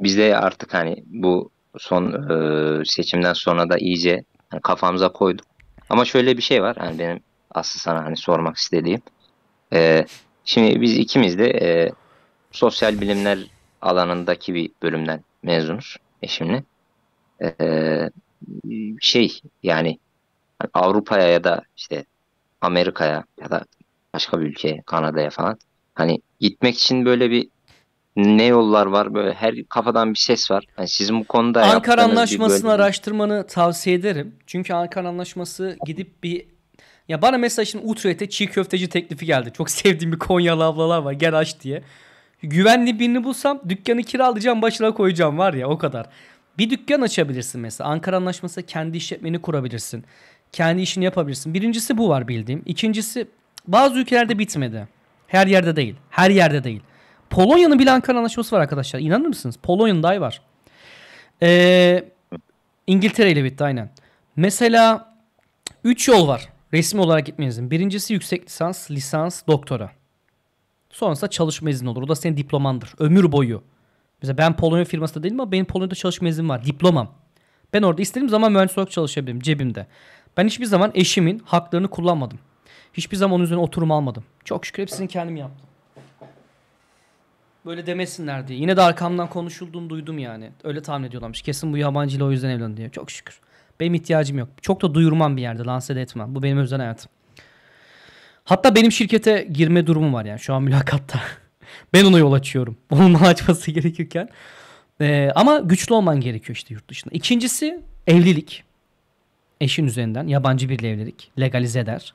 Speaker 7: biz de artık hani bu son e, seçimden sonra da iyice hani kafamıza koyduk. Ama şöyle bir şey var. Hani benim aslı sana hani sormak istediğim. E, şimdi biz ikimiz de e, sosyal bilimler alanındaki bir bölümden mezunuz eşimle. E, şey yani hani Avrupa'ya ya da işte Amerika'ya ya da başka bir ülkeye, Kanada'ya falan hani gitmek için böyle bir ne yollar var böyle her kafadan bir ses var. Yani sizin bu konuda
Speaker 1: Ankara Anlaşması'nı
Speaker 7: böyle-
Speaker 1: araştırmanı tavsiye ederim. Çünkü Ankara Anlaşması gidip bir ya bana mesela şimdi Utrecht'e çiğ köfteci teklifi geldi. Çok sevdiğim bir Konyalı ablalar var. Gel aç diye. Güvenli birini bulsam dükkanı kiralayacağım başına koyacağım var ya o kadar. Bir dükkan açabilirsin mesela. Ankara Anlaşması kendi işletmeni kurabilirsin. Kendi işini yapabilirsin. Birincisi bu var bildiğim. İkincisi bazı ülkelerde bitmedi. Her yerde değil. Her yerde değil. Polonya'nın bile Ankara Anlaşması var arkadaşlar. İnanır mısınız? Polonya'nın dahi var. Ee, İngiltere ile bitti aynen. Mesela 3 yol var resmi olarak gitmenizin. Birincisi yüksek lisans, lisans, doktora. Sonrasında çalışma izni olur. O da senin diplomandır. Ömür boyu. Mesela ben Polonya firmasında değilim ama benim Polonya'da çalışma iznim var. Diplomam. Ben orada istediğim zaman mühendis olarak çalışabilirim cebimde. Ben hiçbir zaman eşimin haklarını kullanmadım. Hiçbir zaman üzerine oturum almadım. Çok şükür hepsini kendim yaptım. Böyle demesinler diye. Yine de arkamdan konuşulduğunu duydum yani. Öyle tahmin ediyorlarmış. Kesin bu yabancıyla o yüzden evlendi diye. Çok şükür. Benim ihtiyacım yok. Çok da duyurmam bir yerde. Lanse de etmem. Bu benim özel hayatım. Hatta benim şirkete girme durumum var yani şu an mülakatta. ben ona yol açıyorum. Onun açması gerekirken. Ee, ama güçlü olman gerekiyor işte yurt dışında. İkincisi evlilik. Eşin üzerinden yabancı biriyle evlilik. Legalize eder.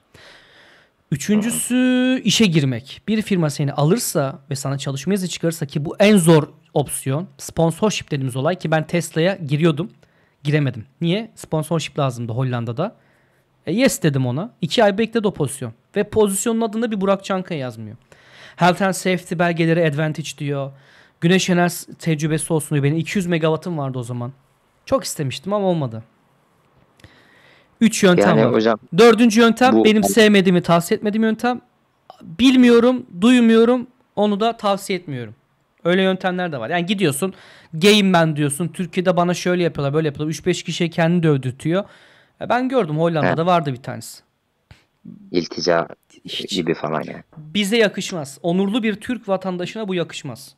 Speaker 1: Üçüncüsü işe girmek. Bir firma seni alırsa ve sana çalışma izni çıkarırsa ki bu en zor opsiyon. Sponsorship dediğimiz olay ki ben Tesla'ya giriyordum. Giremedim. Niye? Sponsorship lazımdı Hollanda'da. E yes dedim ona. İki ay bekledi o pozisyon. Ve pozisyonun adında bir Burak Çankaya yazmıyor. Health and Safety belgeleri Advantage diyor. Güneş enerjisi tecrübesi olsun diyor. Benim 200 megawattım vardı o zaman. Çok istemiştim ama olmadı. Üç yöntem
Speaker 7: Yani
Speaker 1: var.
Speaker 7: hocam
Speaker 1: Dördüncü yöntem
Speaker 7: Bu-
Speaker 1: benim sevmediğimi tavsiye etmediğim yöntem. Bilmiyorum, duymuyorum, onu da tavsiye etmiyorum. Öyle yöntemler de var. Yani gidiyorsun, gayim ben diyorsun. Türkiye'de bana şöyle yapıyorlar, böyle yapıyorlar. 3-5 kişiye kendini dövdürtüyor. E Ben gördüm Hollanda'da vardı bir tanesi.
Speaker 7: iltica
Speaker 1: Hiç
Speaker 7: gibi falan yani.
Speaker 1: bize yakışmaz. Onurlu bir Türk vatandaşına bu yakışmaz.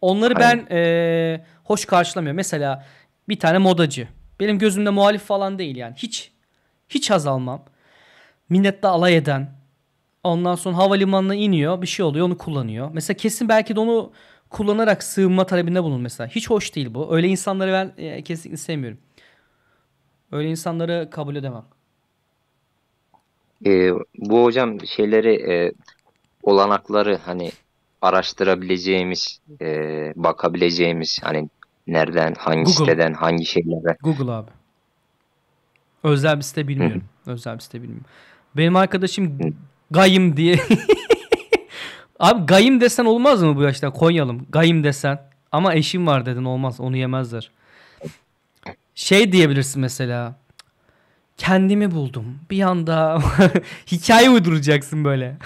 Speaker 1: Onları
Speaker 7: Aynen.
Speaker 1: ben eee, hoş karşılamıyorum. Mesela bir tane modacı. Benim gözümde muhalif falan değil yani. Hiç hiç haz almam. Minnetle alay eden. Ondan sonra havalimanına iniyor. Bir şey oluyor onu kullanıyor. Mesela kesin belki de onu kullanarak sığınma talebinde bulun mesela. Hiç hoş değil bu. Öyle insanları ben e, kesinlikle sevmiyorum. Öyle insanları kabul edemem.
Speaker 7: Ee, bu hocam şeyleri e, olanakları hani araştırabileceğimiz, e, bakabileceğimiz hani nereden, hangi
Speaker 1: Google.
Speaker 7: siteden, hangi şeylere.
Speaker 1: Google abi. Özel bir site bilmiyorum. Özel bir site bilmiyorum. Benim arkadaşım Gayim diye. abi Gayim desen olmaz mı bu yaşta? Konyalım. Gayim desen. Ama eşim var dedin olmaz. Onu yemezler. Şey diyebilirsin mesela. Kendimi buldum. Bir anda hikaye uyduracaksın böyle.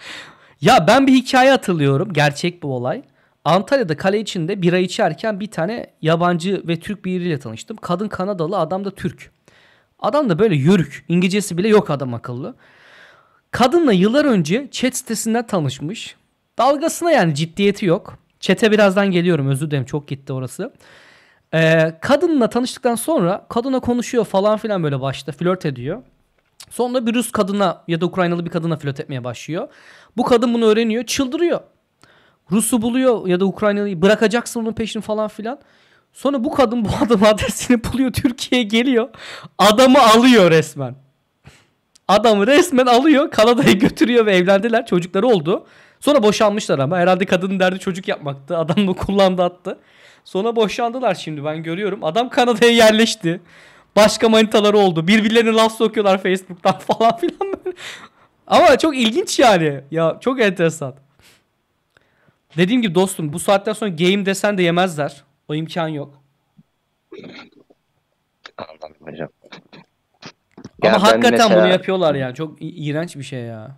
Speaker 1: ya ben bir hikaye hatırlıyorum. Gerçek bu olay. Antalya'da kale içinde bira içerken bir tane yabancı ve Türk biriyle tanıştım. Kadın Kanadalı, adam da Türk. Adam da böyle yörük. İngilizcesi bile yok adam akıllı. Kadınla yıllar önce chat sitesinden tanışmış. Dalgasına yani ciddiyeti yok. Chat'e birazdan geliyorum özür dilerim çok gitti orası. Ee, kadınla tanıştıktan sonra kadına konuşuyor falan filan böyle başta flört ediyor. Sonra bir Rus kadına ya da Ukraynalı bir kadına flört etmeye başlıyor. Bu kadın bunu öğreniyor çıldırıyor. Rus'u buluyor ya da Ukrayna'yı bırakacaksın onun peşini falan filan. Sonra bu kadın bu adam adresini buluyor Türkiye'ye geliyor. Adamı alıyor resmen. Adamı resmen alıyor Kanada'ya götürüyor ve evlendiler. Çocukları oldu. Sonra boşanmışlar ama herhalde kadının derdi çocuk yapmaktı. Adam da kullandı attı. Sonra boşandılar şimdi ben görüyorum. Adam Kanada'ya yerleşti. Başka manitaları oldu. Birbirlerine laf sokuyorlar Facebook'tan falan filan böyle. Ama çok ilginç yani. Ya çok enteresan. Dediğim gibi dostum bu saatten sonra game desen de yemezler. O imkan yok.
Speaker 7: Anladım hocam.
Speaker 1: Ama
Speaker 7: Ya ben
Speaker 1: hakikaten
Speaker 7: mesela,
Speaker 1: bunu yapıyorlar yani. Çok i- iğrenç bir şey ya.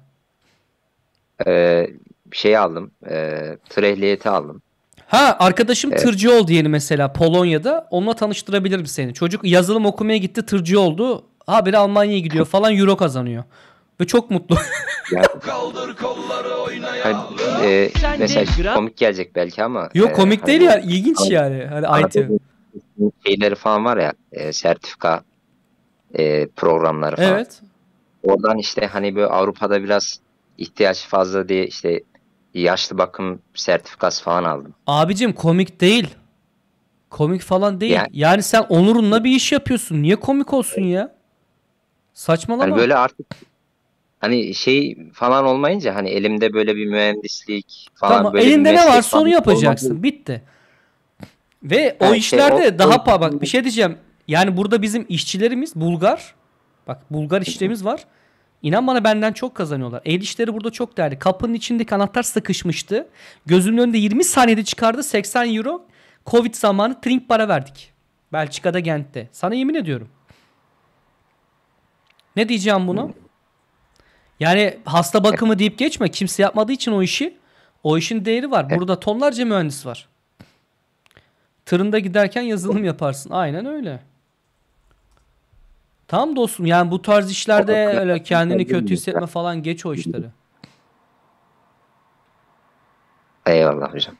Speaker 7: e, şey aldım. E, tır ehliyeti aldım.
Speaker 1: Ha arkadaşım
Speaker 7: Evet.
Speaker 1: tırcı oldu yeni mesela Polonya'da. Onunla tanıştırabilirim seni. Çocuk yazılım okumaya gitti tırcı oldu. Haberi Almanya'ya gidiyor falan euro kazanıyor. Ve çok mutlu.
Speaker 7: Ya, Hani, e, mesela komik gelecek belki ama.
Speaker 1: Yok
Speaker 7: e,
Speaker 1: komik
Speaker 7: hani
Speaker 1: değil ya. ilginç yani. Hani IT.
Speaker 7: Şeyleri falan var ya e, sertifika e, programları falan.
Speaker 1: Evet.
Speaker 7: Oradan işte hani böyle Avrupa'da biraz ihtiyaç fazla diye işte yaşlı bakım sertifikası falan aldım.
Speaker 1: Abicim komik değil. Komik falan değil. Yani,
Speaker 7: Yani-
Speaker 1: sen onurunla bir iş yapıyorsun. Niye komik olsun ya? Saçmalama.
Speaker 7: Hani böyle artık hani şey falan olmayınca hani elimde böyle bir mühendislik falan
Speaker 1: Tamam
Speaker 7: böyle bir
Speaker 1: elinde ne
Speaker 7: meslek
Speaker 1: varsa onu
Speaker 7: falan
Speaker 1: yapacaksın.
Speaker 7: olmadı.
Speaker 1: Bitti. Ve o
Speaker 7: Ha, şey,
Speaker 1: işlerde
Speaker 7: o-
Speaker 1: daha pa bak bir şey diyeceğim. Yani burada bizim işçilerimiz Bulgar. Bak Bulgar işçilerimiz var. İnan bana benden çok kazanıyorlar. El işleri burada çok değerli. Kapının içindeki anahtar sıkışmıştı. Gözümün önünde 20 saniyede çıkardı 80 euro. Covid zamanı trink para verdik. Belçika'da Gent'te. Sana yemin ediyorum. Ne diyeceğim bunu? Yani hasta bakımı deyip geçme. Kimse yapmadığı için o işi. O işin değeri var. Burada tonlarca mühendis var. Tırında giderken yazılım yaparsın. Aynen öyle. Tamam dostum yani bu tarz işlerde öyle kendini kötü hissetme falan geç o işleri.
Speaker 7: Eyvallah hocam.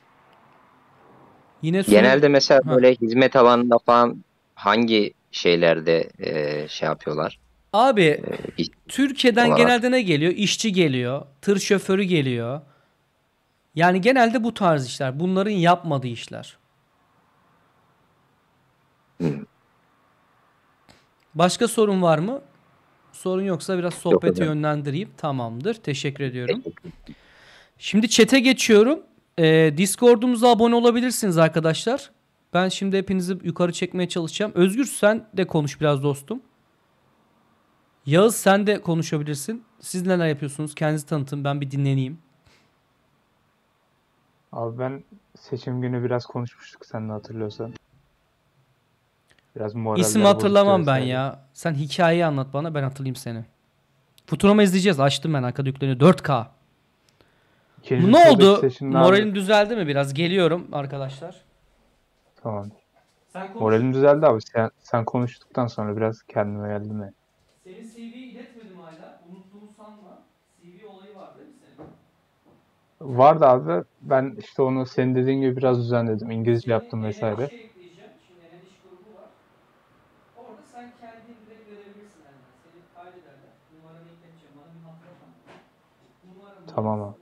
Speaker 1: Yine soru-
Speaker 7: Genelde mesela
Speaker 1: Ha.
Speaker 7: böyle hizmet alanında falan hangi şeylerde e, şey yapıyorlar?
Speaker 1: Abi
Speaker 7: iş
Speaker 1: Türkiye'den
Speaker 7: olarak.
Speaker 1: genelde ne geliyor? İşçi geliyor, tır şoförü geliyor. Yani genelde bu tarz işler. Bunların yapmadığı işler. Başka sorun var mı? Sorun yoksa biraz sohbeti
Speaker 7: hocam.
Speaker 1: yönlendireyim. Tamamdır. Teşekkür ediyorum. Şimdi chat'e geçiyorum. Ee, Discord'umuza abone olabilirsiniz arkadaşlar. Ben şimdi hepinizi yukarı çekmeye çalışacağım. Özgür sen de konuş biraz dostum. Yağız sen de konuşabilirsin. Siz neler yapıyorsunuz? Kendinizi tanıtın. Ben bir dinleneyim.
Speaker 8: Abi ben seçim günü biraz konuşmuştuk sen de hatırlıyorsan. Biraz moraller
Speaker 1: İsim hatırlamam ben ya. Sen hikayeyi anlat bana ben hatırlayayım seni. Futurama izleyeceğiz. Açtım ben arkada yükleniyor. 4K.
Speaker 8: İkinci
Speaker 1: ne oldu? Moralin
Speaker 8: abi-
Speaker 1: düzeldi mi biraz? Geliyorum arkadaşlar.
Speaker 8: Tamam.
Speaker 1: Sen konuş.
Speaker 8: Moralim düzeldi abi. Sen, sen konuştuktan sonra biraz kendime geldim ya.
Speaker 1: Senin CV'yi iletmedim hala. Unuttuğumu sanma. CV olayı var değil mi senin?
Speaker 8: Vardı abi. Ben işte onu senin dediğin gibi biraz düzenledim. İngilizce yaptım
Speaker 1: Senin
Speaker 8: vesaire.
Speaker 1: İşe ekleyeceğim. Şimdi Enel iş grubu var. Orada sen kendin direkt verebilirsin yani. Seni kaydederler. Numaranı ekleteceğim. Bana bir hatırlatma. Numaranı,
Speaker 8: Tamam abi.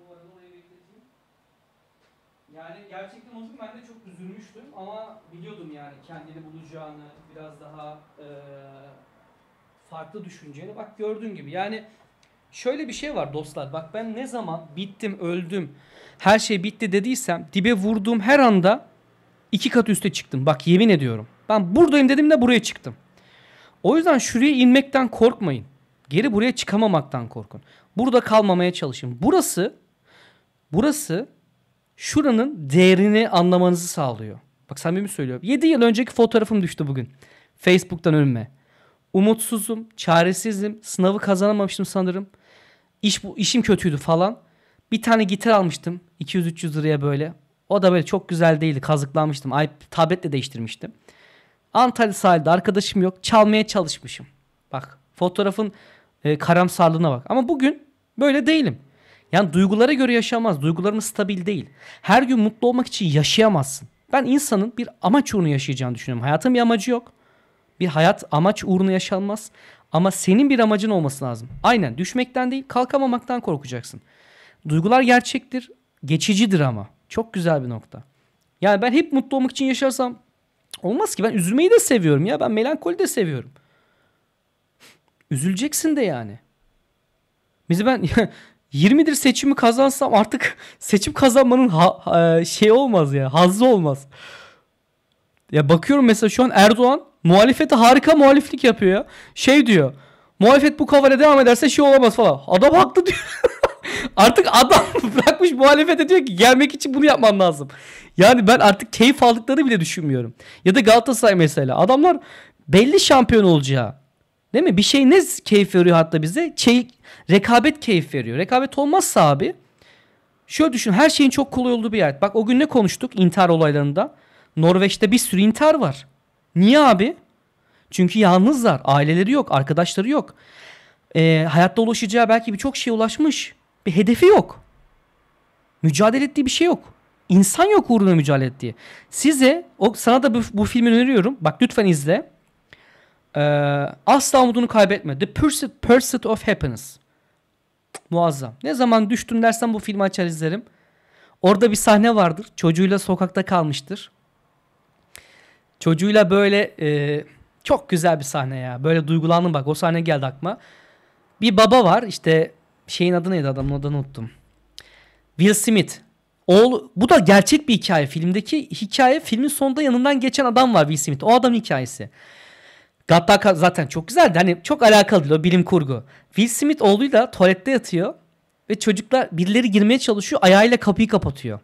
Speaker 1: numaranı oraya bekleteyim. Yani gerçekten o gün ben de çok üzülmüştüm ama biliyordum yani kendini bulacağını biraz daha eee, farklı düşüneceğini. Bak gördüğün gibi yani şöyle bir şey var dostlar. Bak ben ne zaman bittim, öldüm, her şey bitti dediysem dibe vurduğum her anda iki kat üste çıktım. Bak yemin ediyorum. Ben buradayım dedim de buraya çıktım. O yüzden şuraya inmekten korkmayın. Geri buraya çıkamamaktan korkun. Burada kalmamaya çalışın. Burası burası şuranın değerini anlamanızı sağlıyor. Bak samimi söylüyorum. 7 yıl önceki fotoğrafım düştü bugün. Facebook'tan önüme. Umutsuzum, çaresizim, sınavı kazanamamıştım sanırım. İş bu işim kötüydü falan. Bir tane gitar almıştım 200-300 liraya böyle. O da böyle çok güzel değildi. Kazıklanmıştım. Ay tabletle değiştirmiştim. Antalya sahilde arkadaşım yok. Çalmaya çalışmışım. Bak fotoğrafın e, karamsarlığına bak. Ama bugün böyle değilim. Yani duygulara göre yaşamaz. Duygularımız stabil değil. Her gün mutlu olmak için yaşayamazsın. Ben insanın bir amaç uğruna yaşayacağını düşünüyorum. Hayatın bir amacı yok. Bir hayat amaç uğruna yaşanmaz. Ama senin bir amacın olması lazım. Aynen düşmekten değil kalkamamaktan korkacaksın. Duygular gerçektir. Geçicidir ama. Çok güzel bir nokta. Yani ben hep mutlu olmak için yaşarsam olmaz ki. Ben üzülmeyi de seviyorum ya. Ben melankoli de seviyorum. Üzüleceksin de yani. Bizi ben 20'dir seçimi kazansam artık seçim kazanmanın ha, ha- şey olmaz ya. Hazzı olmaz. Ya bakıyorum mesela şu an Erdoğan muhalefete harika muhaliflik yapıyor ya. Şey diyor. Muhalefet bu kafayla devam ederse şey olamaz falan. Adam haklı diyor. artık adam bırakmış muhalefete diyor ki gelmek için bunu yapmam lazım. Yani ben artık keyif aldıklarını bile düşünmüyorum. Ya da Galatasaray mesela. Adamlar belli şampiyon olacağı. Değil mi? Bir şey ne keyif veriyor hatta bize? Şey, rekabet keyif veriyor. Rekabet olmazsa abi şöyle düşün her şeyin çok kolay olduğu bir yer. Bak o gün ne konuştuk intihar olaylarında? Norveç'te bir sürü intihar var. Niye abi? Çünkü yalnızlar. Aileleri yok. Arkadaşları yok. Ee, hayatta ulaşacağı belki birçok şeye ulaşmış. Bir hedefi yok. Mücadele ettiği bir şey yok. İnsan yok uğruna mücadele ettiği. Size o sana da bu, bu filmi öneriyorum. Bak lütfen izle. Ee, asla umudunu kaybetme. The Pursuit, Pursuit of Happiness. Muazzam. Ne zaman düştüm dersen bu filmi açar izlerim. Orada bir sahne vardır. Çocuğuyla sokakta kalmıştır. Çocuğuyla böyle e, çok güzel bir sahne ya. Böyle duygulandım bak. O sahne geldi aklıma. Bir baba var. işte şeyin adı neydi adamın adını unuttum. Will Smith. Oğlu, bu da gerçek bir hikaye. Filmdeki hikaye filmin sonunda yanından geçen adam var Will Smith. O adamın hikayesi. Gattaca zaten çok güzeldi. Hani çok alakalı değil o bilim kurgu. Will Smith oğluyla tuvalette yatıyor. Ve çocuklar birileri girmeye çalışıyor. Ayağıyla kapıyı kapatıyor.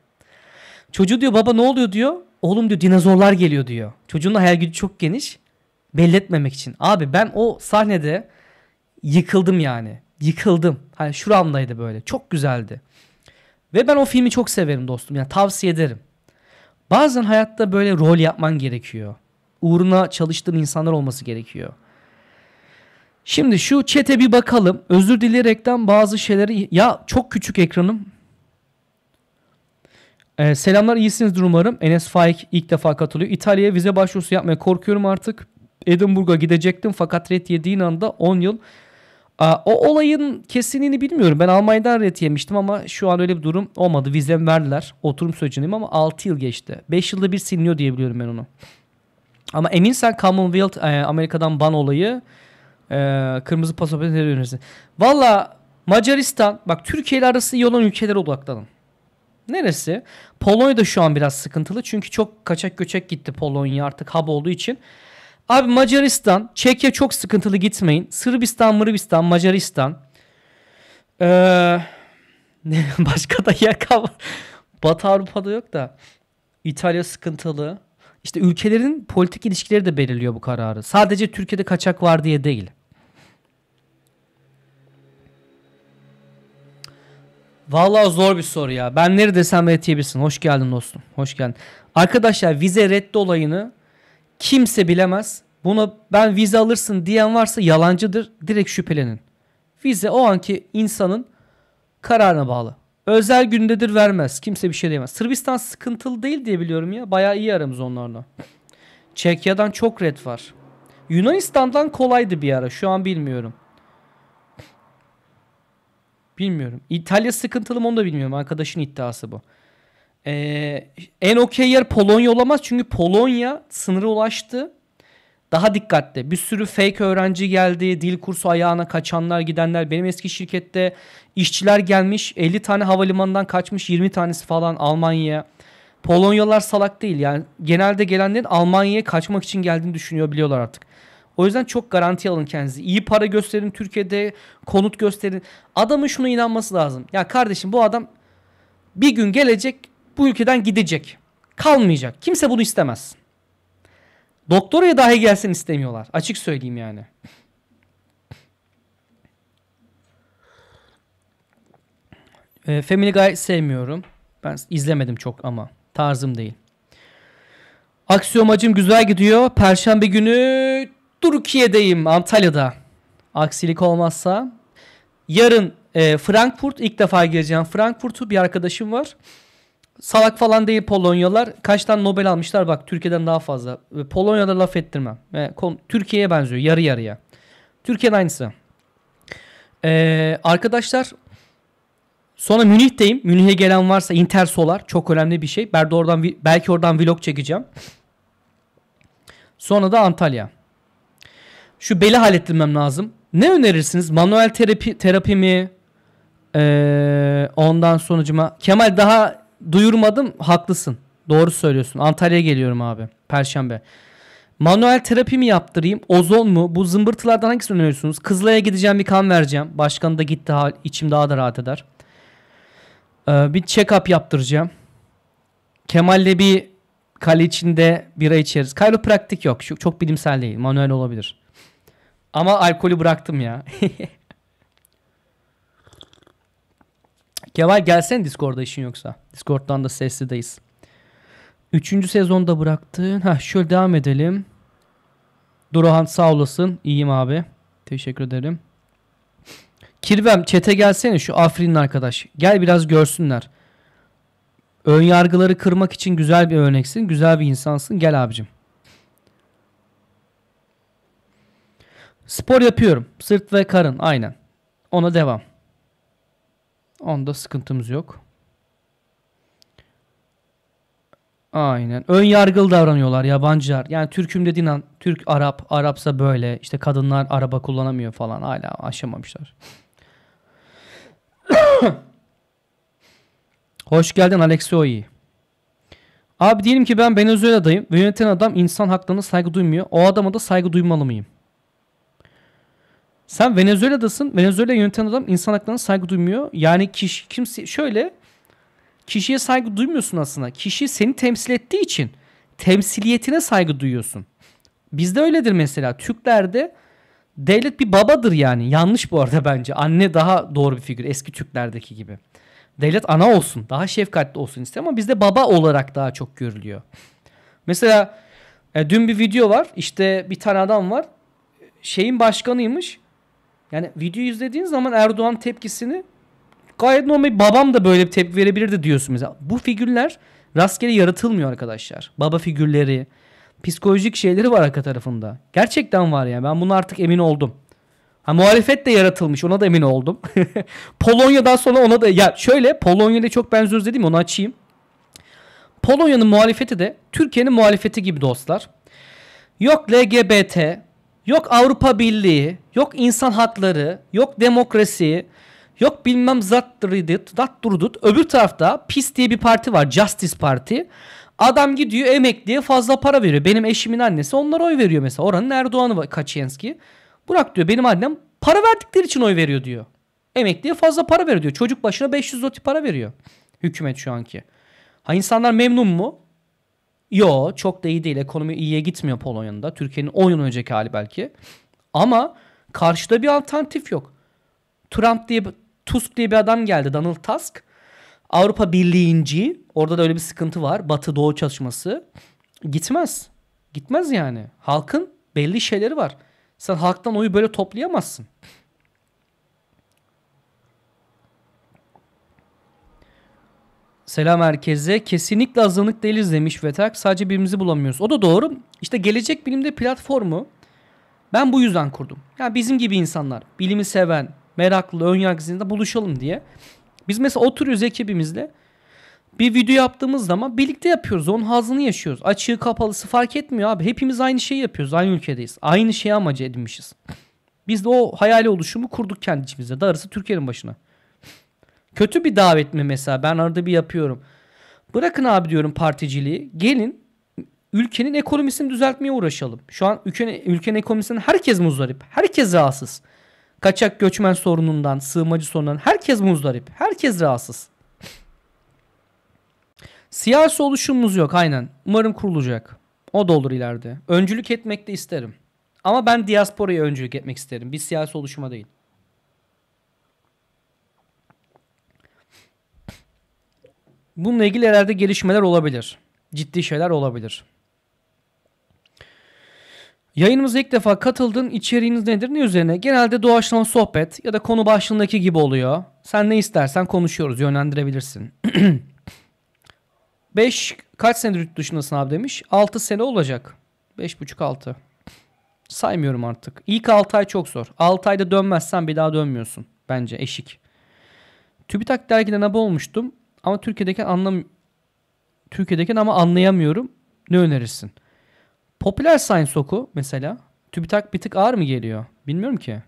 Speaker 1: Çocuğu diyor baba ne oluyor diyor. Oğlum diyor dinozorlar geliyor diyor. Çocuğun da hayal gücü çok geniş. Belli etmemek için. Abi ben o sahnede yıkıldım yani. Yıkıldım. Hani şuramdaydı böyle. Çok güzeldi. Ve ben o filmi çok severim dostum. Yani tavsiye ederim. Bazen hayatta böyle rol yapman gerekiyor. Uğruna çalıştığın insanlar olması gerekiyor. Şimdi şu çete bir bakalım. Özür dileyerekten bazı şeyleri... Ya çok küçük ekranım. Ee, selamlar iyisinizdir umarım. Enes Faik ilk defa katılıyor. İtalya'ya vize başvurusu yapmaya korkuyorum artık. Edinburgh'a gidecektim fakat red yediğin anda 10 yıl. Aa, o olayın kesinliğini bilmiyorum. Ben Almanya'dan red yemiştim ama şu an öyle bir durum olmadı. Vizem verdiler. Oturum sürecindeyim ama 6 yıl geçti. 5 yılda bir siliniyor diye biliyorum ben onu. Ama eminsen Commonwealth e, Amerika'dan ban olayı e, kırmızı pasaport yönelirsin? Valla Macaristan bak Türkiye ile arası iyi olan ülkelere odaklanın. Neresi? Polonya da şu an biraz sıkıntılı. Çünkü çok kaçak göçek gitti Polonya artık hub olduğu için. Abi Macaristan, Çekya çok sıkıntılı gitmeyin. Sırbistan, Mırabistan, Macaristan. Ee, başka da yer kalmadı. Batı Avrupa'da yok da. İtalya sıkıntılı. İşte ülkelerin politik ilişkileri de belirliyor bu kararı. Sadece Türkiye'de kaçak var diye değil. Vallahi zor bir soru ya. Ben nerede desem red yiyebilirsin. Hoş geldin dostum. Hoş geldin. Arkadaşlar vize reddi olayını kimse bilemez. Buna ben vize alırsın diyen varsa yalancıdır. Direkt şüphelenin. Vize o anki insanın kararına bağlı. Özel gündedir vermez. Kimse bir şey diyemez. Sırbistan sıkıntılı değil diye biliyorum ya. Bayağı iyi aramız onlarla. Çekya'dan çok red var. Yunanistan'dan kolaydı bir ara. Şu an bilmiyorum. Bilmiyorum. İtalya sıkıntılı mı onu da bilmiyorum. Arkadaşın iddiası bu. Ee, en okey yer Polonya olamaz. Çünkü Polonya sınıra ulaştı. Daha dikkatli. Bir sürü fake öğrenci geldi. Dil kursu ayağına kaçanlar gidenler. Benim eski şirkette işçiler gelmiş. 50 tane havalimanından kaçmış. 20 tanesi falan Almanya'ya. Polonyalılar salak değil. Yani genelde gelenlerin Almanya'ya kaçmak için geldiğini düşünüyor biliyorlar artık. O yüzden çok garanti alın kendinizi. İyi para gösterin Türkiye'de. Konut gösterin. Adamın şuna inanması lazım. Ya kardeşim bu adam bir gün gelecek bu ülkeden gidecek. Kalmayacak. Kimse bunu istemez. Doktoraya dahi gelsin istemiyorlar. Açık söyleyeyim yani. E, Family Guy sevmiyorum. Ben izlemedim çok ama. Tarzım değil. Aksiyomacım güzel gidiyor. Perşembe günü Türkiye'deyim. Antalya'da. Aksilik olmazsa. Yarın e, Frankfurt. ilk defa gireceğim. Frankfurt'u bir arkadaşım var. Salak falan değil Polonyalar. Kaç tane Nobel almışlar bak Türkiye'den daha fazla. Polonya'da laf ettirmem. E, Türkiye'ye benziyor yarı yarıya. Türkiye'nin aynısı. Ee, arkadaşlar Sonra Münih'teyim. Münih'e gelen varsa Intersolar çok önemli bir şey. Ben de oradan belki oradan vlog çekeceğim. Sonra da Antalya. Şu beli hallettirmem lazım. Ne önerirsiniz? Manuel terapi terapi mi? Ee, ondan sonucuma Kemal daha duyurmadım. Haklısın. Doğru söylüyorsun. Antalya'ya geliyorum abi. Perşembe. Manuel terapi mi yaptırayım? Ozon mu? Bu zımbırtılardan hangisini öneriyorsunuz? Kızılay'a gideceğim bir kan vereceğim. Başkan da gitti. içim daha da rahat eder. Ee, bir check-up yaptıracağım. Kemal'le bir kale içinde bira içeriz. Kayropraktik yok. Şu, çok bilimsel değil. Manuel olabilir. Ama alkolü bıraktım ya. Kemal gelsen Discord'da işin yoksa. Discord'dan da seslideyiz. Üçüncü sezonda bıraktın. Ha şöyle devam edelim. Duruhan sağ olasın. İyiyim abi. Teşekkür ederim. Kirvem çete gelsene şu Afrin'in arkadaş. Gel biraz görsünler. Ön yargıları kırmak için güzel bir örneksin. Güzel bir insansın. Gel abicim. Spor yapıyorum. Sırt ve karın. Aynen. Ona devam. Onda sıkıntımız yok. Aynen. Ön yargılı davranıyorlar yabancılar. Yani Türk'üm dediğin an Türk, Arap, Arapsa böyle. İşte kadınlar araba kullanamıyor falan. Hala aşamamışlar. Hoş geldin Alex Oyi. Abi diyelim ki ben Venezuela'dayım ve yöneten adam insan haklarına saygı duymuyor. O adama da saygı duymalı mıyım? Sen Venezuela'dasın. Venezuela yöneten adam insan haklarına saygı duymuyor. Yani kişi kimse şöyle kişiye saygı duymuyorsun aslında. Kişi seni temsil ettiği için temsiliyetine saygı duyuyorsun. Bizde öyledir mesela. Türklerde devlet bir babadır yani. Yanlış bu arada bence. Anne daha doğru bir figür. Eski Türklerdeki gibi. Devlet ana olsun. Daha şefkatli olsun ister ama bizde baba olarak daha çok görülüyor. Mesela e, dün bir video var. İşte bir tane adam var. Şeyin başkanıymış. Yani videoyu izlediğin zaman Erdoğan tepkisini gayet normal babam da böyle bir tepki verebilirdi diyorsun mesela. Bu figürler rastgele yaratılmıyor arkadaşlar. Baba figürleri, psikolojik şeyleri var arka tarafında. Gerçekten var ya. Ben bunu artık emin oldum. Ha muhalefet de yaratılmış. Ona da emin oldum. Polonya'dan sonra ona da ya şöyle Polonya'yla çok benziyoruz dedim onu açayım. Polonya'nın muhalefeti de Türkiye'nin muhalefeti gibi dostlar. Yok LGBT, yok Avrupa Birliği, yok insan hakları, yok demokrasi, yok bilmem zattırıdıt, datturdut. Öbür tarafta PIS diye bir parti var. Justice Party. Adam gidiyor emekliye fazla para veriyor. Benim eşimin annesi onlara oy veriyor mesela. Oranın Erdoğan'ı var Kaçenski. Burak diyor benim annem para verdikleri için oy veriyor diyor. Emekliye fazla para veriyor diyor. Çocuk başına 500 zloty para veriyor. Hükümet şu anki. Ha insanlar memnun mu? Yo çok da iyi değil. Ekonomi iyiye gitmiyor Polonya'nın da. Türkiye'nin 10 yıl önceki hali belki. Ama karşıda bir alternatif yok. Trump diye Tusk diye bir adam geldi. Donald Tusk. Avrupa Birliği'nci. Orada da öyle bir sıkıntı var. Batı Doğu çalışması. Gitmez. Gitmez yani. Halkın belli şeyleri var. Sen halktan oyu böyle toplayamazsın. Selam herkese. Kesinlikle azınlık değiliz demiş Vetak. Sadece birbirimizi bulamıyoruz. O da doğru. İşte Gelecek Bilim'de platformu ben bu yüzden kurdum. Yani bizim gibi insanlar, bilimi seven, meraklı, önyargısında buluşalım diye. Biz mesela oturuyoruz ekibimizle. Bir video yaptığımız zaman birlikte yapıyoruz. Onun hazını yaşıyoruz. Açığı kapalısı fark etmiyor abi. Hepimiz aynı şeyi yapıyoruz. Aynı ülkedeyiz. Aynı şeyi amacı edinmişiz. Biz de o hayali oluşumu kurduk kendi içimizde. Darısı Türkiye'nin başına. Kötü bir davet mi mesela? Ben arada bir yapıyorum. Bırakın abi diyorum particiliği. Gelin ülkenin ekonomisini düzeltmeye uğraşalım. Şu an ülkenin, ülkenin ekonomisinden herkes muzdarip. Herkes rahatsız. Kaçak göçmen sorunundan, sığınmacı sorunundan herkes muzdarip. Herkes rahatsız. Siyasi oluşumumuz yok aynen. Umarım kurulacak. O da olur ileride. Öncülük etmek de isterim. Ama ben diasporaya öncülük etmek isterim. Bir siyasi oluşuma değil. Bununla ilgili ileride gelişmeler olabilir. Ciddi şeyler olabilir. Yayınımıza ilk defa katıldın. İçeriğiniz nedir? Ne üzerine? Genelde doğaçlama sohbet ya da konu başlığındaki gibi oluyor. Sen ne istersen konuşuyoruz. Yönlendirebilirsin. 5 kaç senedir yurt dışındasın abi demiş. 6 sene olacak. 5,5-6. Saymıyorum artık. İlk 6 ay çok zor. 6 ayda dönmezsen bir daha dönmüyorsun. Bence eşik. TÜBİTAK dergiden abone olmuştum ama Türkiye'deki anlam Türkiye'deki ama anlayamıyorum. Ne önerirsin? Popüler Science oku mesela. TÜBİTAK bir tık ağır mı geliyor? Bilmiyorum ki.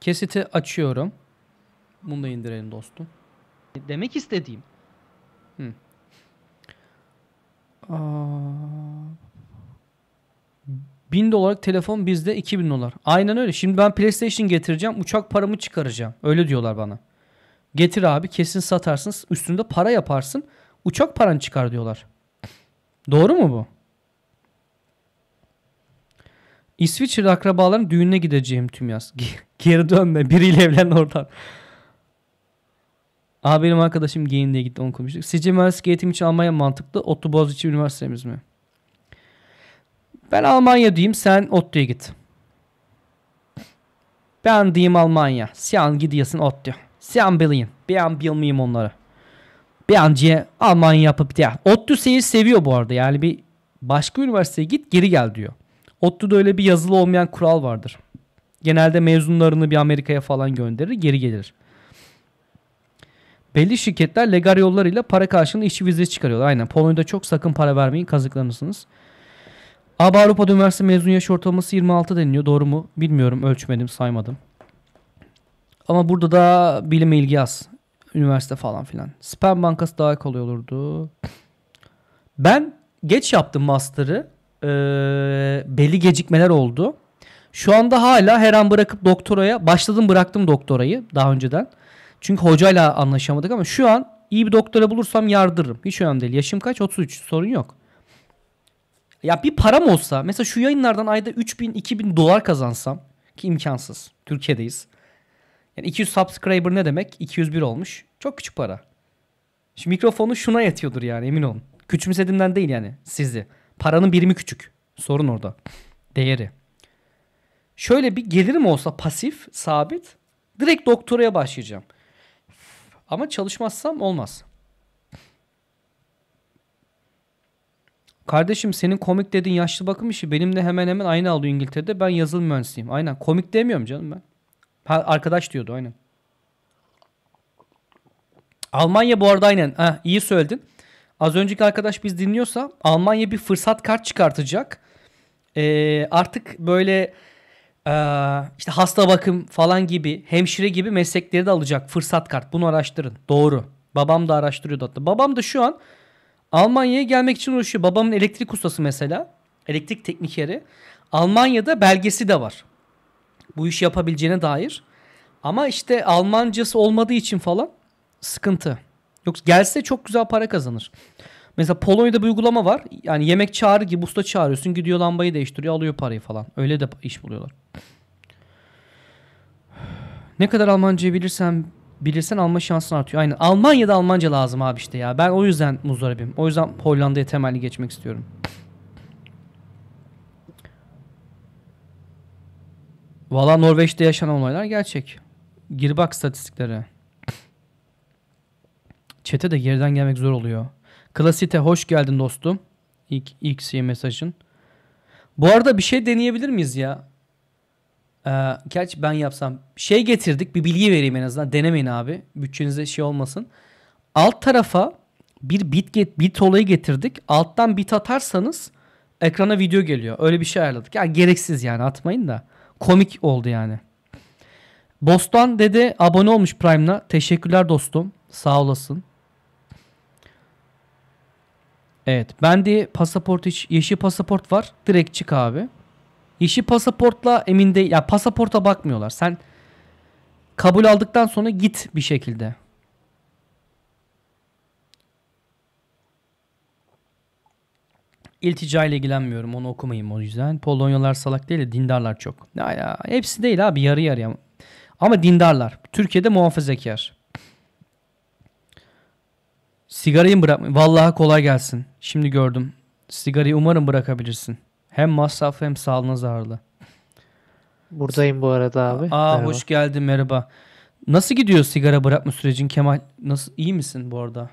Speaker 1: Kesiti açıyorum. Bunu da indirelim dostum. Demek istediğim. Hı. Aa, 1000 dolarlık telefon bizde 2000 dolar. Aynen öyle. Şimdi ben PlayStation getireceğim. Uçak paramı çıkaracağım. Öyle diyorlar bana. Getir abi kesin satarsın. Üstünde para yaparsın. Uçak paran çıkar diyorlar. Doğru mu bu? İsviçre akrabaların düğününe gideceğim tüm yaz. Geri dönme. Biriyle evlen oradan. Abi benim arkadaşım Gain'de gitti onu konuştuk. Sizce mühendislik eğitim için Almanya mantıklı? Otlu Boğaziçi Üniversitemiz mi? Ben Almanya diyeyim sen ODTÜ'ye git. Ben diyeyim Almanya. Sen gidiyorsun ODTÜ. Sen bilin. Ben bilmeyeyim onları. Bence Almanya yapıp ya. ODTÜ seyir seviyor bu arada. Yani bir başka üniversiteye git geri gel diyor. ODTÜ'de öyle bir yazılı olmayan kural vardır. Genelde mezunlarını bir Amerika'ya falan gönderir geri gelir. Belli şirketler legal yollarıyla para karşılığında işçi vizesi çıkarıyorlar. Aynen. Polonya'da çok sakın para vermeyin kazıklanırsınız. Abi Avrupa'da üniversite mezun yaş ortalaması 26 deniliyor. Doğru mu? Bilmiyorum. Ölçmedim, saymadım. Ama burada da bilime ilgi az. Üniversite falan filan. Sperm bankası daha kolay olurdu. Ben geç yaptım master'ı. Ee, belli gecikmeler oldu. Şu anda hala her an bırakıp doktoraya başladım bıraktım doktorayı daha önceden. Çünkü hocayla anlaşamadık ama şu an iyi bir doktora bulursam yardırırım. Hiç önemli değil. Yaşım kaç? 33. Sorun yok. Ya bir param olsa mesela şu yayınlardan ayda 3000 2000 dolar kazansam ki imkansız. Türkiye'deyiz. Yani 200 subscriber ne demek? 201 olmuş. Çok küçük para. Şu mikrofonu şuna yetiyordur yani emin olun. Küçümsediğimden değil yani sizi. Paranın birimi küçük. Sorun orada. Değeri. Şöyle bir gelirim olsa pasif, sabit. Direkt doktoraya başlayacağım. Ama çalışmazsam olmaz. Kardeşim senin komik dediğin yaşlı bakım işi benimle hemen hemen aynı alıyor İngiltere'de. Ben yazılım mühendisiyim. Aynen. Komik demiyorum canım ben. Ha, arkadaş diyordu aynen. Almanya bu arada aynen. Ha, iyi söyledin. Az önceki arkadaş biz dinliyorsa Almanya bir fırsat kart çıkartacak. Ee, artık böyle ee, işte hasta bakım falan gibi hemşire gibi meslekleri de alacak fırsat kart. Bunu araştırın. Doğru. Babam da araştırıyordu hatta. Babam da şu an Almanya'ya gelmek için uğraşıyor. Babamın elektrik ustası mesela. Elektrik teknikeri. Almanya'da belgesi de var. Bu işi yapabileceğine dair. Ama işte Almancası olmadığı için falan sıkıntı. Yoksa gelse çok güzel para kazanır. Mesela Polonya'da bir uygulama var. Yani yemek çağrı gibi usta çağırıyorsun. Gidiyor lambayı değiştiriyor alıyor parayı falan. Öyle de iş buluyorlar. Ne kadar Almanca bilirsen bilirsen alma şansın artıyor. Aynen. Almanya'da Almanca lazım abi işte ya. Ben o yüzden muzdaribim. O yüzden Hollanda'ya temelli geçmek istiyorum. Valla Norveç'te yaşanan olaylar gerçek. Gir bak statistiklere. Çete de geriden gelmek zor oluyor. Klasite hoş geldin dostum. İlk, ilk şey mesajın. Bu arada bir şey deneyebilir miyiz ya? Ee, gerçi ben yapsam. Şey getirdik bir bilgi vereyim en azından. Denemeyin abi. Bütçenize şey olmasın. Alt tarafa bir bit, get, bit olayı getirdik. Alttan bit atarsanız ekrana video geliyor. Öyle bir şey ayarladık. Yani gereksiz yani atmayın da. Komik oldu yani. Bostan dede abone olmuş Prime'la. Teşekkürler dostum. Sağ olasın. Evet. Bende pasaport hiç yeşil pasaport var. Direkt çık abi. Yeşil pasaportla emin değil. Ya pasaporta bakmıyorlar. Sen kabul aldıktan sonra git bir şekilde. İltica ile ilgilenmiyorum. Onu okumayayım o yüzden. Polonyalar salak değil de dindarlar çok. Ya, ya hepsi değil abi yarı yarıya. Ama dindarlar. Türkiye'de muhafazakar. Sigarayı bırakmayın? Vallahi kolay gelsin. Şimdi gördüm. Sigarayı umarım bırakabilirsin. Hem masraf hem sağlığına zararlı.
Speaker 9: Buradayım bu arada abi.
Speaker 1: Aa
Speaker 9: Merhaba.
Speaker 1: hoş geldin merhaba. Nasıl gidiyor sigara bırakma sürecin Kemal? Nasıl iyi misin bu arada?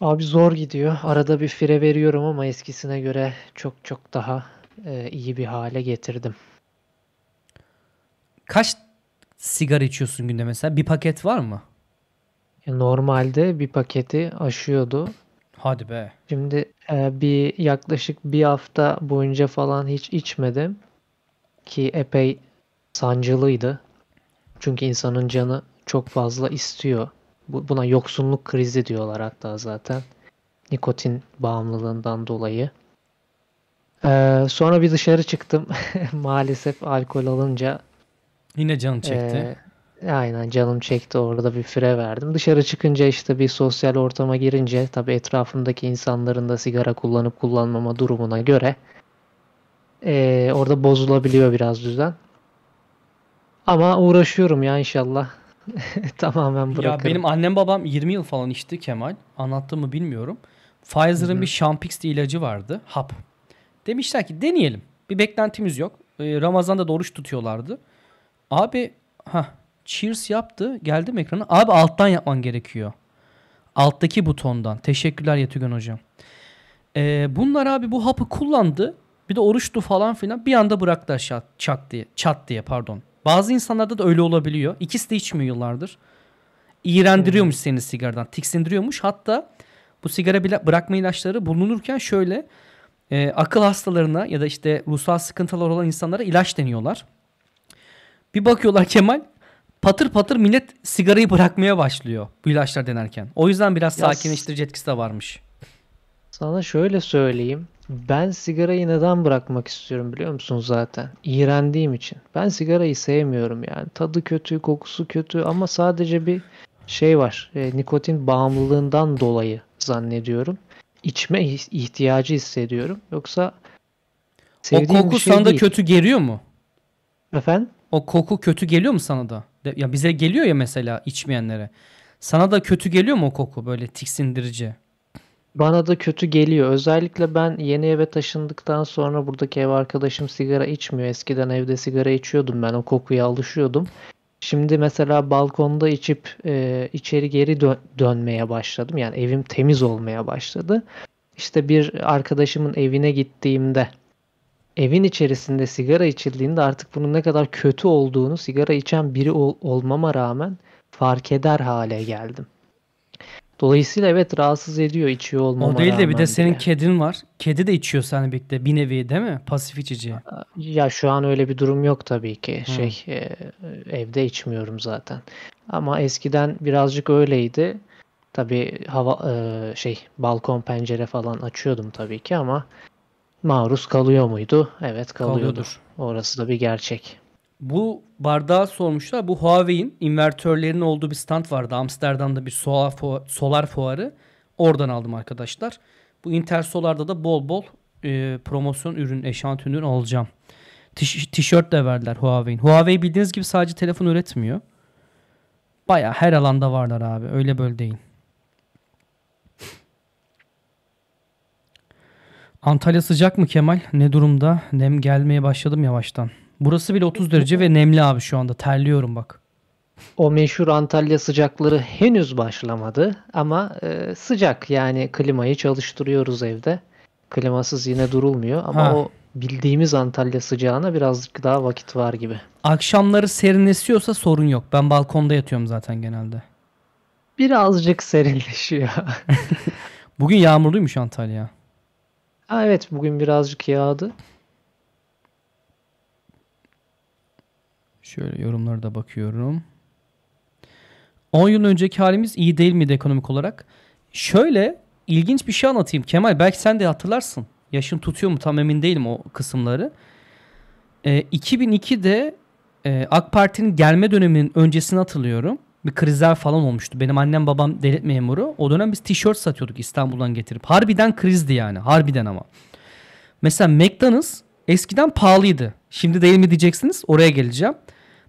Speaker 9: Abi zor gidiyor. Arada bir fire veriyorum ama eskisine göre çok çok daha e, iyi bir hale getirdim.
Speaker 1: Kaç sigara içiyorsun günde mesela? Bir paket var mı?
Speaker 9: Normalde bir paketi aşıyordu.
Speaker 1: Hadi be.
Speaker 9: Şimdi e, bir yaklaşık bir hafta boyunca falan hiç içmedim. Ki epey sancılıydı. Çünkü insanın canı çok fazla istiyor. Bu, buna yoksunluk krizi diyorlar hatta zaten. Nikotin bağımlılığından dolayı. Ee, sonra bir dışarı çıktım. Maalesef alkol alınca
Speaker 1: Yine canım çekti.
Speaker 9: ee, aynen canım çekti orada bir fire verdim. Dışarı çıkınca işte bir sosyal ortama girince tabii etrafımdaki insanların da sigara kullanıp kullanmama durumuna göre ee, orada bozulabiliyor biraz düzen. Ama uğraşıyorum ya inşallah. Tamamen
Speaker 1: Ya
Speaker 9: bırakırım.
Speaker 1: benim annem babam 20 yıl falan içti Kemal. Anlattı mı bilmiyorum. Pfizer'ın bir Champix ilacı vardı. Hap. Demişler ki deneyelim. Bir beklentimiz yok. Ee, Ramazan'da da oruç tutuyorlardı. Abi ha cheers yaptı. Geldim ekrana. Abi alttan yapman gerekiyor. Alttaki butondan. Teşekkürler Yetügen hocam. Ee, bunlar abi bu hapı kullandı. Bir de oruçtu falan filan. Bir anda bıraktılar şat, çat diye. Çat diye pardon. Bazı insanlarda da öyle olabiliyor. İkisi de içmiyor yıllardır. İğrendiriyormuş seni sigaradan. Tiksindiriyormuş. Hatta bu sigara bile bırakma ilaçları bulunurken şöyle e, akıl hastalarına ya da işte ruhsal sıkıntılar olan insanlara ilaç deniyorlar. Bir bakıyorlar Kemal patır patır millet sigarayı bırakmaya başlıyor bu ilaçlar denerken. O yüzden biraz
Speaker 9: Ya
Speaker 1: sakinleştirici etkisi de varmış.
Speaker 9: Sana şöyle söyleyeyim. Ben sigarayı neden bırakmak istiyorum biliyor musun zaten? İğrendiğim için. Ben sigarayı sevmiyorum yani. Tadı kötü, kokusu kötü ama sadece bir şey var. E, nikotin bağımlılığından dolayı zannediyorum. İçme ihtiyacı hissediyorum. Yoksa
Speaker 1: O
Speaker 9: sevdiğim
Speaker 1: koku
Speaker 9: bir şey
Speaker 1: sana da
Speaker 9: değil.
Speaker 1: kötü geliyor mu?
Speaker 9: Efendim?
Speaker 1: O koku kötü geliyor mu sana da? Ya bize geliyor ya mesela içmeyenlere. Sana da kötü geliyor mu o koku böyle tiksindirici?
Speaker 9: Bana da kötü geliyor. Özellikle ben yeni eve taşındıktan sonra buradaki ev arkadaşım sigara içmiyor. Eskiden evde sigara içiyordum ben. O kokuya alışıyordum. Şimdi mesela balkonda içip e, içeri geri dö- dönmeye başladım. Yani evim temiz olmaya başladı. İşte bir arkadaşımın evine gittiğimde evin içerisinde sigara içildiğinde artık bunun ne kadar kötü olduğunu sigara içen biri ol- olmama rağmen fark eder hale geldim. Dolayısıyla evet rahatsız ediyor içiyor olmama
Speaker 1: O değil de bir de senin kedin var. Kedi de içiyor seninle birlikte bir nevi değil mi? Pasif içici.
Speaker 9: Ya şu an öyle bir durum yok tabii ki.
Speaker 1: Hı.
Speaker 9: Şey e, evde içmiyorum zaten. Ama eskiden birazcık öyleydi. Tabii hava e, şey balkon pencere falan açıyordum tabii ki ama maruz kalıyor muydu? Evet kalıyordu.
Speaker 1: Kalıyordur.
Speaker 9: Orası da bir gerçek.
Speaker 1: Bu bardağı sormuşlar. Bu Huawei'in invertörlerinin olduğu bir stand vardı. Amsterdam'da bir solar, solar fuarı. Oradan aldım arkadaşlar. Bu Intersolar'da da bol bol e, promosyon ürün, eşantiyon ürün alacağım. Tiş- Tişört de verdiler Huawei'in. Huawei bildiğiniz gibi sadece telefon üretmiyor. Baya her alanda varlar abi. Öyle böyle değil. Antalya sıcak mı Kemal? Ne durumda? Nem gelmeye başladım yavaştan. Burası bile 30 derece ve nemli abi şu anda. Terliyorum bak.
Speaker 9: O meşhur Antalya sıcakları henüz başlamadı ama e, sıcak yani klimayı çalıştırıyoruz evde. Klimasız yine durulmuyor ama
Speaker 1: Ha.
Speaker 9: o bildiğimiz Antalya sıcağına birazcık daha vakit var gibi.
Speaker 1: Akşamları serin esiyorsa sorun yok. Ben balkonda yatıyorum zaten genelde.
Speaker 9: Birazcık serinleşiyor.
Speaker 1: Bugün yağmurluymuş Antalya.
Speaker 9: Ha, evet bugün birazcık yağdı.
Speaker 1: Şöyle yorumlara da bakıyorum. 10 yıl önceki halimiz iyi değil miydi ekonomik olarak? Şöyle ilginç bir şey anlatayım. Kemal belki sen de hatırlarsın. Yaşın tutuyor mu tam emin değilim o kısımları. Ee, 2002'de e, AK Parti'nin gelme döneminin öncesini hatırlıyorum. Bir krizler falan olmuştu. Benim annem babam devlet memuru. O dönem biz tişört satıyorduk İstanbul'dan getirip. Harbiden krizdi yani. Harbiden ama. Mesela McDonald's eskiden pahalıydı. Şimdi değil mi diyeceksiniz? Oraya geleceğim.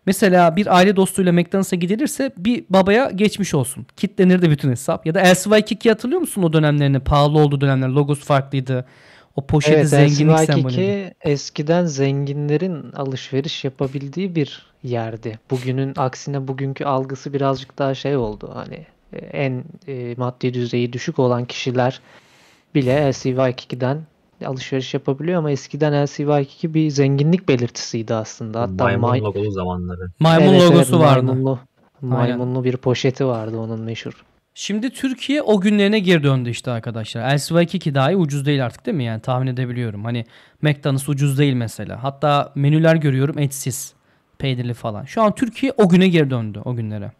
Speaker 1: Mesela bir aile dostuyla McDonald's'a gidilirse bir babaya geçmiş olsun. Kitlenirdi bütün hesap. Ya da LCY2 hatırlıyor musun o dönemlerini? Pahalı olduğu dönemler. Logosu farklıydı. O poşeti
Speaker 9: Evet,
Speaker 1: zenginlik
Speaker 9: LCY2
Speaker 1: sembolüydü.
Speaker 9: eskiden zenginlerin alışveriş yapabildiği bir yerdi. Bugünün aksine bugünkü algısı birazcık daha şey oldu. Hani e, en e, maddi düzeyi düşük olan kişiler bile LCY2'den alışveriş yapabiliyor ama eskiden LCY2 bir zenginlik belirtisiydi aslında. Hatta
Speaker 2: Maymun
Speaker 9: may-
Speaker 2: logolu zamanları.
Speaker 1: Maymun
Speaker 9: Evet, evet,
Speaker 1: logosu vardı.
Speaker 9: Maymunlu,
Speaker 1: Aynen.
Speaker 9: maymunlu bir poşeti vardı onun meşhur.
Speaker 1: Şimdi Türkiye o günlerine geri döndü işte arkadaşlar. LCY2 ki dahi ucuz değil artık değil mi? Yani tahmin edebiliyorum. Hani McDonald's ucuz değil mesela. Hatta menüler görüyorum etsiz. Peynirli falan. Şu an Türkiye o güne geri döndü o günlere.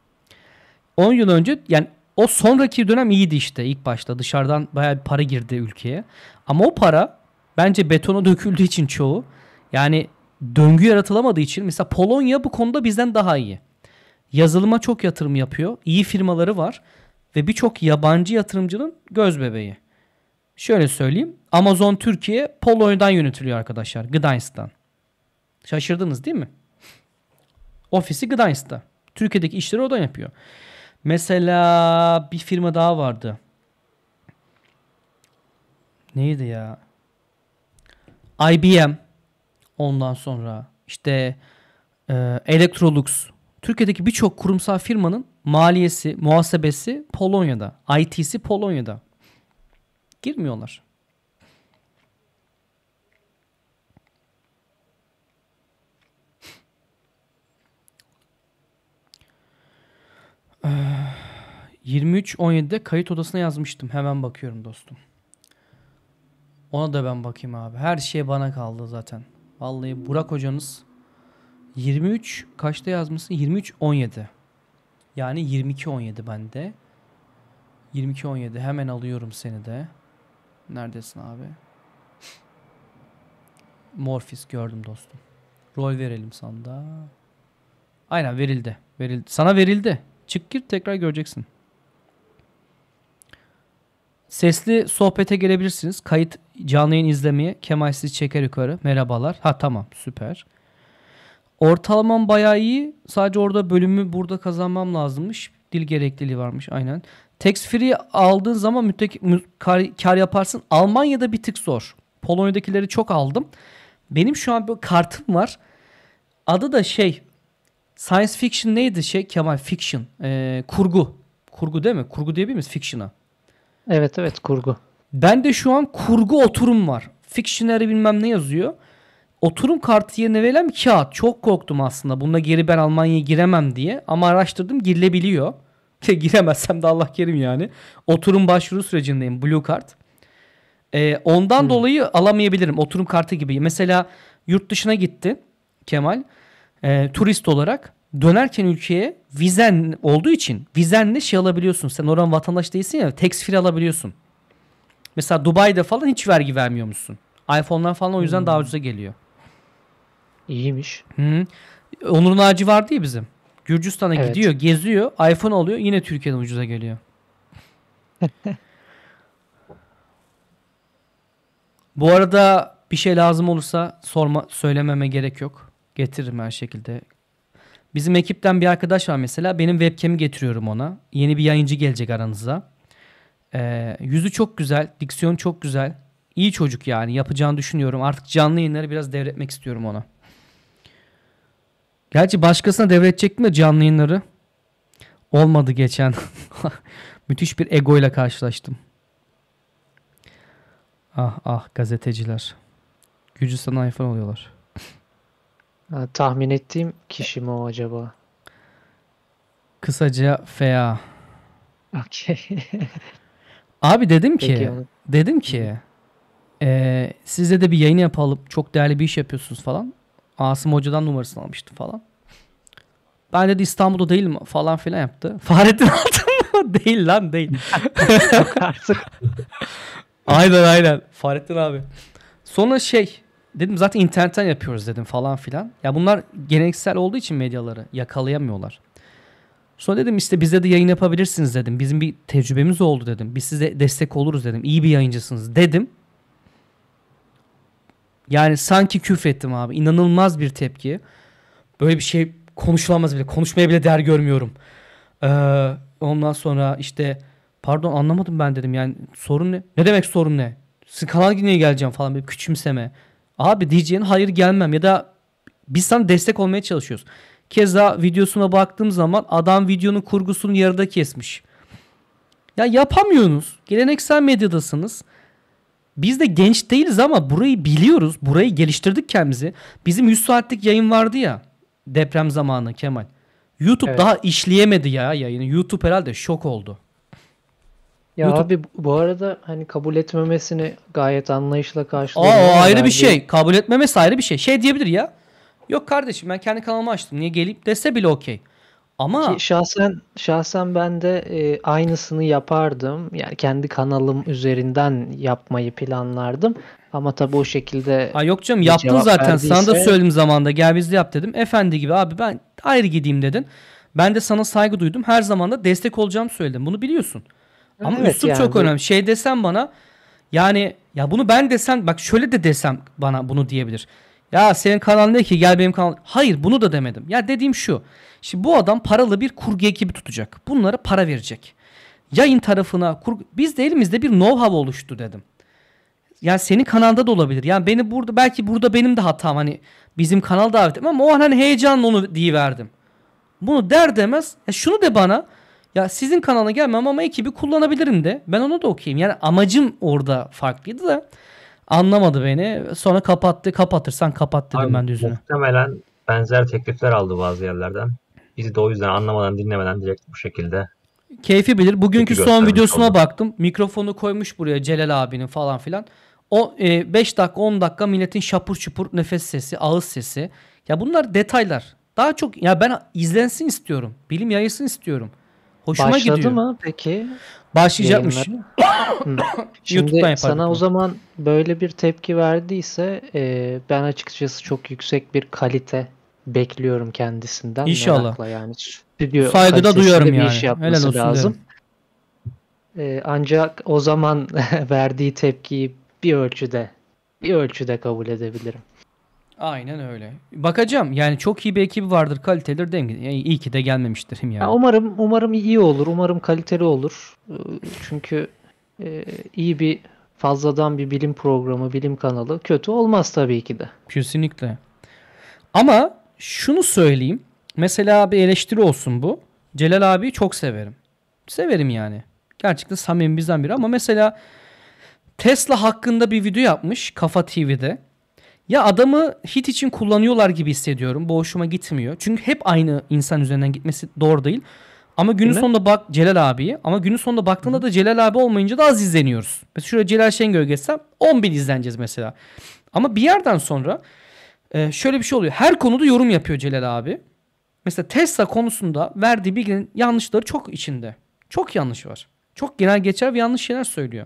Speaker 1: 10 yıl önce yani o sonraki dönem iyiydi işte ilk başta. Dışarıdan bayağı bir para girdi ülkeye. Ama o para bence betona döküldüğü için çoğu yani döngü yaratılamadığı için mesela Polonya bu konuda bizden daha iyi. Yazılıma çok yatırım yapıyor. İyi firmaları var ve birçok yabancı yatırımcının göz bebeği. Şöyle söyleyeyim. Amazon Türkiye Polonya'dan yönetiliyor arkadaşlar. Gdańsk'tan. Şaşırdınız değil mi? Ofisi Gdańsk'ta. Türkiye'deki işleri oradan yapıyor. Mesela bir firma daha vardı. Neydi ya? IBM. Ondan sonra işte e, Electrolux. Türkiye'deki birçok kurumsal firmanın maliyesi, muhasebesi Polonya'da. IT'si Polonya'da. Girmiyorlar. Ee, 23.17'de kayıt odasına yazmıştım. Hemen bakıyorum dostum. Ona da ben bakayım abi. Her şey bana kaldı zaten. Vallahi Burak hocanız 23 kaçta yazmışsın? 23.17. Yani 22.17 bende. 22.17 hemen alıyorum seni de. Neredesin abi? Morphis gördüm dostum. Rol verelim sana da. Aynen verildi. Verildi. Sana verildi. Çık gir tekrar göreceksin. Sesli sohbete gelebilirsiniz. Kayıt canlı yayın izlemeye. Kemal sizi çeker yukarı. Merhabalar. Ha tamam süper. Ortalamam bayağı iyi. Sadece orada bölümü burada kazanmam lazımmış. Dil gerekliliği varmış aynen. Tax free aldığın zaman müttek, mü- kar, kar yaparsın. Almanya'da bir tık zor. Polonya'dakileri çok aldım. Benim şu an bir kartım var. Adı da şey Science fiction neydi şey Kemal? Fiction. Ee, kurgu. Kurgu değil mi? Kurgu diyebilir miyiz? Fiction'a.
Speaker 9: Evet evet kurgu.
Speaker 1: Ben de şu an kurgu oturum var. Fictionary bilmem ne yazıyor. Oturum kartı yerine verilen bir kağıt. Çok korktum aslında. Bununla geri ben Almanya'ya giremem diye. Ama araştırdım girilebiliyor. Giremezsem de Allah kerim yani. Oturum başvuru sürecindeyim. Blue Card. Ee, ondan dolayı alamayabilirim. Oturum kartı gibi. Mesela yurt dışına gitti Kemal. Ee, turist olarak. Dönerken ülkeye vizen olduğu için vizenle şey alabiliyorsun. Sen oranın vatandaş değilsin ya. Tax free alabiliyorsun. Mesela Dubai'de falan hiç vergi vermiyor musun? iPhone'lar falan o yüzden daha ucuza geliyor.
Speaker 9: İyiymiş.
Speaker 1: Hı. Onur Naci var diye bizim. Gürcistan'a
Speaker 9: Evet.
Speaker 1: gidiyor, geziyor, iPhone alıyor, yine Türkiye'den ucuza geliyor. Bu arada bir şey lazım olursa sorma söylememe gerek yok. Getiririm her şekilde. Bizim ekipten bir arkadaş var mesela. Benim webcam'i getiriyorum ona. Yeni bir yayıncı gelecek aranıza. Ee, yüzü çok güzel, diksiyon çok güzel. İyi çocuk yani yapacağını düşünüyorum. Artık canlı yayınları biraz devretmek istiyorum ona. Gerçi başkasına devredecektim de canlı yayınları. Olmadı geçen. Müthiş bir ego ile karşılaştım. Ah ah gazeteciler. Gürcistan'a iPhone oluyorlar.
Speaker 9: Ha, tahmin ettiğim kişi mi o acaba?
Speaker 1: Kısaca FA.
Speaker 9: Okey.
Speaker 1: Abi dedim ki
Speaker 9: Peki
Speaker 1: dedim ki eee sizde de bir yayın yapalım. Çok değerli bir iş yapıyorsunuz falan. Asım Hoca'dan numarasını almıştım falan. Ben dedi İstanbul'da değil mi falan filan yaptı. Fahrettin Altın mı? değil lan değil.
Speaker 9: Artık
Speaker 1: aynen aynen. Fahrettin abi. Sonra şey dedim zaten internetten yapıyoruz dedim falan filan. Ya bunlar geleneksel olduğu için medyaları yakalayamıyorlar. Sonra dedim işte bize de yayın yapabilirsiniz dedim. Bizim bir tecrübemiz oldu dedim. Biz size destek oluruz dedim. İyi bir yayıncısınız dedim. Yani sanki küfrettim abi. İnanılmaz bir tepki. Böyle bir şey konuşulamaz bile. Konuşmaya bile değer görmüyorum. Ee, ondan sonra işte pardon anlamadım ben dedim. Yani sorun ne? Ne demek sorun ne? Kanal niye geleceğim falan bir küçümseme. Abi diyeceğin hayır gelmem ya da biz sana destek olmaya çalışıyoruz. Keza videosuna baktığım zaman adam videonun kurgusunu yarıda kesmiş. Ya yapamıyorsunuz. Geleneksel medyadasınız. Biz de genç değiliz ama burayı biliyoruz. Burayı geliştirdik kendimizi. Bizim 100 saatlik yayın vardı ya deprem zamanı Kemal. YouTube
Speaker 9: Evet.
Speaker 1: daha işleyemedi ya yayını. YouTube herhalde şok oldu.
Speaker 9: Ya
Speaker 1: YouTube-
Speaker 9: abi bu arada hani kabul etmemesini gayet anlayışla
Speaker 1: Aa,
Speaker 9: karşılıyorum.
Speaker 1: o ayrı bir şey. Kabul etmemesi ayrı bir şey. Şey diyebilir ya. Yok kardeşim ben kendi kanalımı açtım. Niye gelip dese bile okey. Ama
Speaker 9: Ki şahsen şahsen ben de e, aynısını yapardım. Yani kendi kanalım üzerinden yapmayı planlardım. Ama tabii o şekilde
Speaker 1: Ha yok canım yaptın zaten. Sana da
Speaker 9: verdiyse-
Speaker 1: söyledim zamanında. Gel bizde yap dedim. Efendi gibi abi ben ayrı gideyim dedin. Ben de sana saygı duydum. Her zaman da destek olacağımı söyledim. Bunu biliyorsun. Ama
Speaker 9: Evet,
Speaker 1: üslup
Speaker 9: yani
Speaker 1: çok önemli. Şey desem bana yani ya bunu ben desem bak şöyle de desem bana bunu diyebilir. Ya senin kanalın ne ki gel benim kanal. Hayır bunu da demedim. Ya dediğim şu. Şimdi bu adam paralı bir kurgu ekibi tutacak. Bunlara para verecek. Yayın tarafına kurgu... Biz de elimizde bir know-how oluştu dedim. Yani senin kanalda da olabilir. Yani beni burada belki burada benim de hatam hani bizim kanal davet etmem ama o an hani heyecanla onu verdim. Bunu der demez ya şunu de bana ya sizin kanala gelmem ama ekibi kullanabilirim de. Ben ona da okuyayım. Yani amacım orada farklıydı da anlamadı beni. Sonra kapattı. Kapatırsan kapat dedim
Speaker 2: Abi,
Speaker 1: ben de yüzüne.
Speaker 2: Muhtemelen benzer teklifler aldı bazı yerlerden. Bizi de o yüzden anlamadan dinlemeden direkt bu şekilde
Speaker 1: Keyfi bilir. Bugünkü
Speaker 2: Tepki
Speaker 1: son videosuna
Speaker 2: oldu.
Speaker 1: baktım. Mikrofonu koymuş buraya Celal abinin falan filan. O 5 dakika 10 dakika milletin şapur şupur nefes sesi, ağız sesi. Ya bunlar detaylar. Daha çok ya ben izlensin istiyorum. Bilim yayılsın istiyorum. Hoşuma
Speaker 9: başladı
Speaker 1: gidiyor.
Speaker 9: mı peki?
Speaker 1: Başlayacakmış.
Speaker 9: Şimdi
Speaker 1: yapardık
Speaker 9: sana o zaman böyle bir tepki verdiyse e, ben açıkçası çok yüksek bir kalite bekliyorum kendisinden.
Speaker 1: İnşallah.
Speaker 9: Merakla yani stüdyo
Speaker 1: Saygıda duyuyorum yani.
Speaker 9: iş
Speaker 1: Helal olsun
Speaker 9: lazım. E, ancak o zaman verdiği tepkiyi bir ölçüde bir ölçüde kabul edebilirim.
Speaker 1: Aynen öyle. Bakacağım. Yani çok iyi bir ekibi vardır, kalitelidir denge. Yani iyi ki de gelmemiştir yani.
Speaker 9: Ya umarım umarım iyi olur. Umarım kaliteli olur. Ee, Çünkü e, iyi bir fazladan bir bilim programı, bilim kanalı kötü olmaz tabii ki de.
Speaker 1: Kesinlikle. Ama şunu söyleyeyim. Mesela bir eleştiri olsun bu. Celal abiyi çok severim. Severim yani. Gerçekten samimi bizden biri ama mesela Tesla hakkında bir video yapmış Kafa TV'de. Ya adamı hit için kullanıyorlar gibi hissediyorum. Bu hoşuma gitmiyor. Çünkü hep aynı insan üzerinden gitmesi doğru değil. Ama günün
Speaker 9: Değil
Speaker 1: sonunda bak Celal abiyi ama günün sonunda baktığında da Celal abi olmayınca da az izleniyoruz. Mesela şuraya Celal Şengör geçsem 10 bin izleneceğiz mesela. Ama bir yerden sonra e, şöyle bir şey oluyor. Her konuda yorum yapıyor Celal abi. Mesela Tesla konusunda verdiği bilginin yanlışları çok içinde. Çok yanlış var. Çok genel geçer ve yanlış şeyler söylüyor.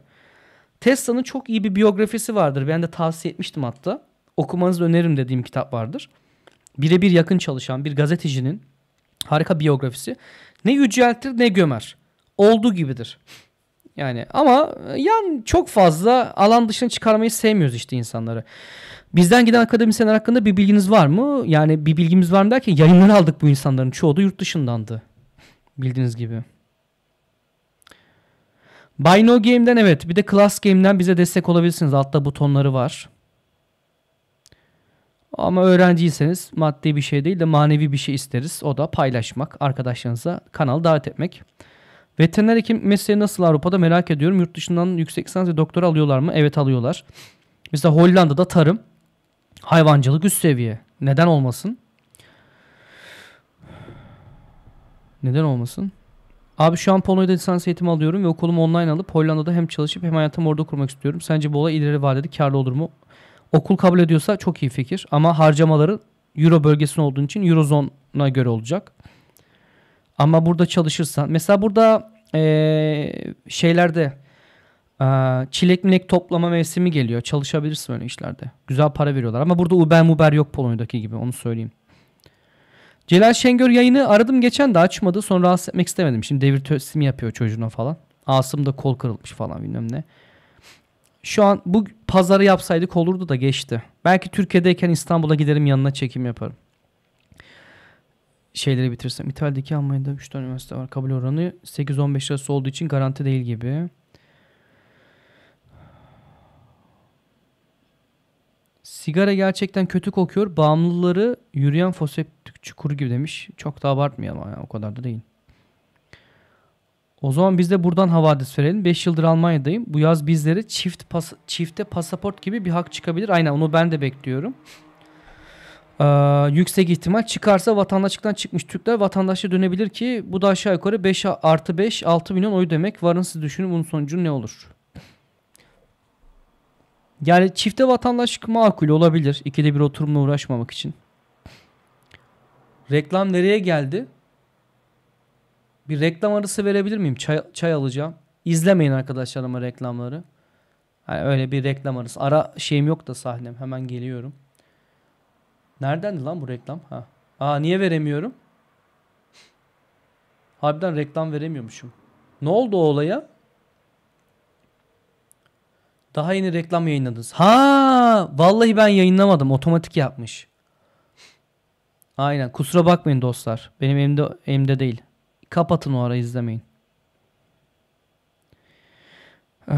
Speaker 1: Tesla'nın çok iyi bir biyografisi vardır. Ben de tavsiye etmiştim hatta. Okumanızı öneririm dediğim kitap vardır. Birebir yakın çalışan bir gazetecinin harika biyografisi. Ne yüceltir ne gömer. Olduğu gibidir. Yani ama e, yan çok fazla alan dışına çıkarmayı sevmiyoruz işte insanları. Bizden giden akademisyenler hakkında bir bilginiz var mı? Yani bir bilgimiz var mı derken yayınları aldık bu insanların. Çoğu da yurt dışındandı. Bildiğiniz gibi. Buy Game'den evet. Bir de Class Game'den bize destek olabilirsiniz. Altta butonları var. Ama öğrenciyseniz maddi bir şey değil de manevi bir şey isteriz. O da paylaşmak, arkadaşlarınıza kanalı davet etmek. Veteriner hekim mesleği nasıl Avrupa'da merak ediyorum. Yurt dışından yüksek lisans ve doktora alıyorlar mı? Evet alıyorlar. Mesela Hollanda'da tarım, hayvancılık üst seviye. Neden olmasın? Neden olmasın? Abi şu an Polonya'da lisans eğitimi alıyorum ve okulumu online alıp Hollanda'da hem çalışıp hem hayatımı orada kurmak istiyorum. Sence bu olay ileri vadede karlı olur mu? Okul kabul ediyorsa çok iyi fikir ama harcamaları Euro bölgesinde olduğu için Eurozone'a göre olacak. Ama burada çalışırsan mesela burada eee, şeylerde eee, çilek milek toplama mevsimi geliyor. Çalışabilirsin öyle işlerde. Güzel para veriyorlar ama burada Uber Muber yok Polonya'daki gibi onu söyleyeyim. Celal Şengör yayını aradım geçen de açmadı. Sonra rahatsız etmek istemedim. Şimdi devir teslimi yapıyor çocuğuna falan. Asım da kol kırılmış falan bilmem ne. Şu an bu pazarı yapsaydık olurdu da geçti. Belki Türkiye'deyken İstanbul'a giderim yanına çekim yaparım. Şeyleri bitirsem. İtalya'daki Almanya'da 3 tane üniversite var. Kabul oranı 8-15 arası olduğu için garanti değil gibi. Sigara gerçekten kötü kokuyor. Bağımlıları yürüyen foseptik çukuru gibi demiş. Çok da abartmayalım ya. O kadar da değil. O zaman biz de buradan havadis verelim. 5 yıldır Almanya'dayım. Bu yaz bizlere çift pas çifte pasaport gibi bir hak çıkabilir. Aynen onu ben de bekliyorum. Ee, yüksek ihtimal çıkarsa vatandaşlıktan çıkmış Türkler vatandaşa dönebilir ki bu da aşağı yukarı 5 artı 5 6 milyon oy demek. Varın siz düşünün bunun sonucu ne olur? Yani çifte vatandaşlık makul olabilir. İkide bir oturumla uğraşmamak için. Reklam nereye geldi? Bir reklam arası verebilir miyim? Çay, çay alacağım. İzlemeyin arkadaşlar reklamları. Yani öyle bir reklam arası. Ara şeyim yok da sahnem. Hemen geliyorum. Neredendi lan bu reklam? Ha. Aa niye veremiyorum? Harbiden reklam veremiyormuşum. Ne oldu o olaya? Daha yeni reklam yayınladınız. Ha, vallahi ben yayınlamadım. Otomatik yapmış. Aynen. Kusura bakmayın dostlar. Benim elimde elimde değil. Kapatın o ara izlemeyin. Ee,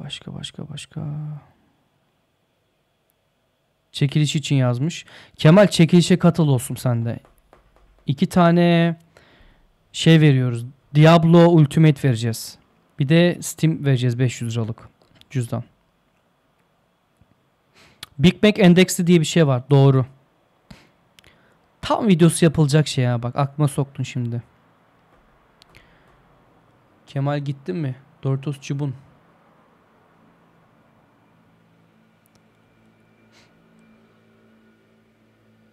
Speaker 1: başka başka başka. Çekiliş için yazmış. Kemal çekilişe katıl olsun sende. İki tane şey veriyoruz. Diablo Ultimate vereceğiz. Bir de Steam vereceğiz 500 liralık cüzdan. Big Mac endeksi diye bir şey var. Doğru. Tam videosu yapılacak şey ya bak aklıma soktun şimdi. Kemal gittin mi? Doritos Çubun.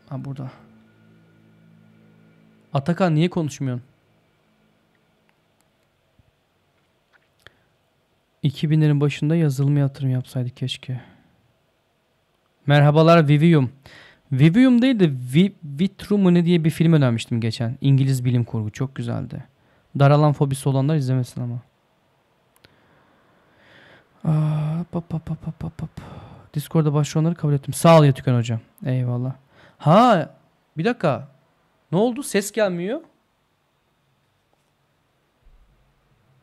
Speaker 1: Ha burada. Atakan niye konuşmuyorsun? 2000'lerin başında yazılımı yatırım yapsaydık keşke. Merhabalar Vivium. Vivium değil de Vi Vitrum ne diye bir film önermiştim geçen. İngiliz bilim kurgu. Çok güzeldi. Daralan fobisi olanlar izlemesin ama. Aa, pap, pap, pap, pap, pap. Discord'da başvuranları kabul ettim. Sağ ol Yatüken hocam. Eyvallah. Ha bir dakika. Ne oldu? Ses gelmiyor.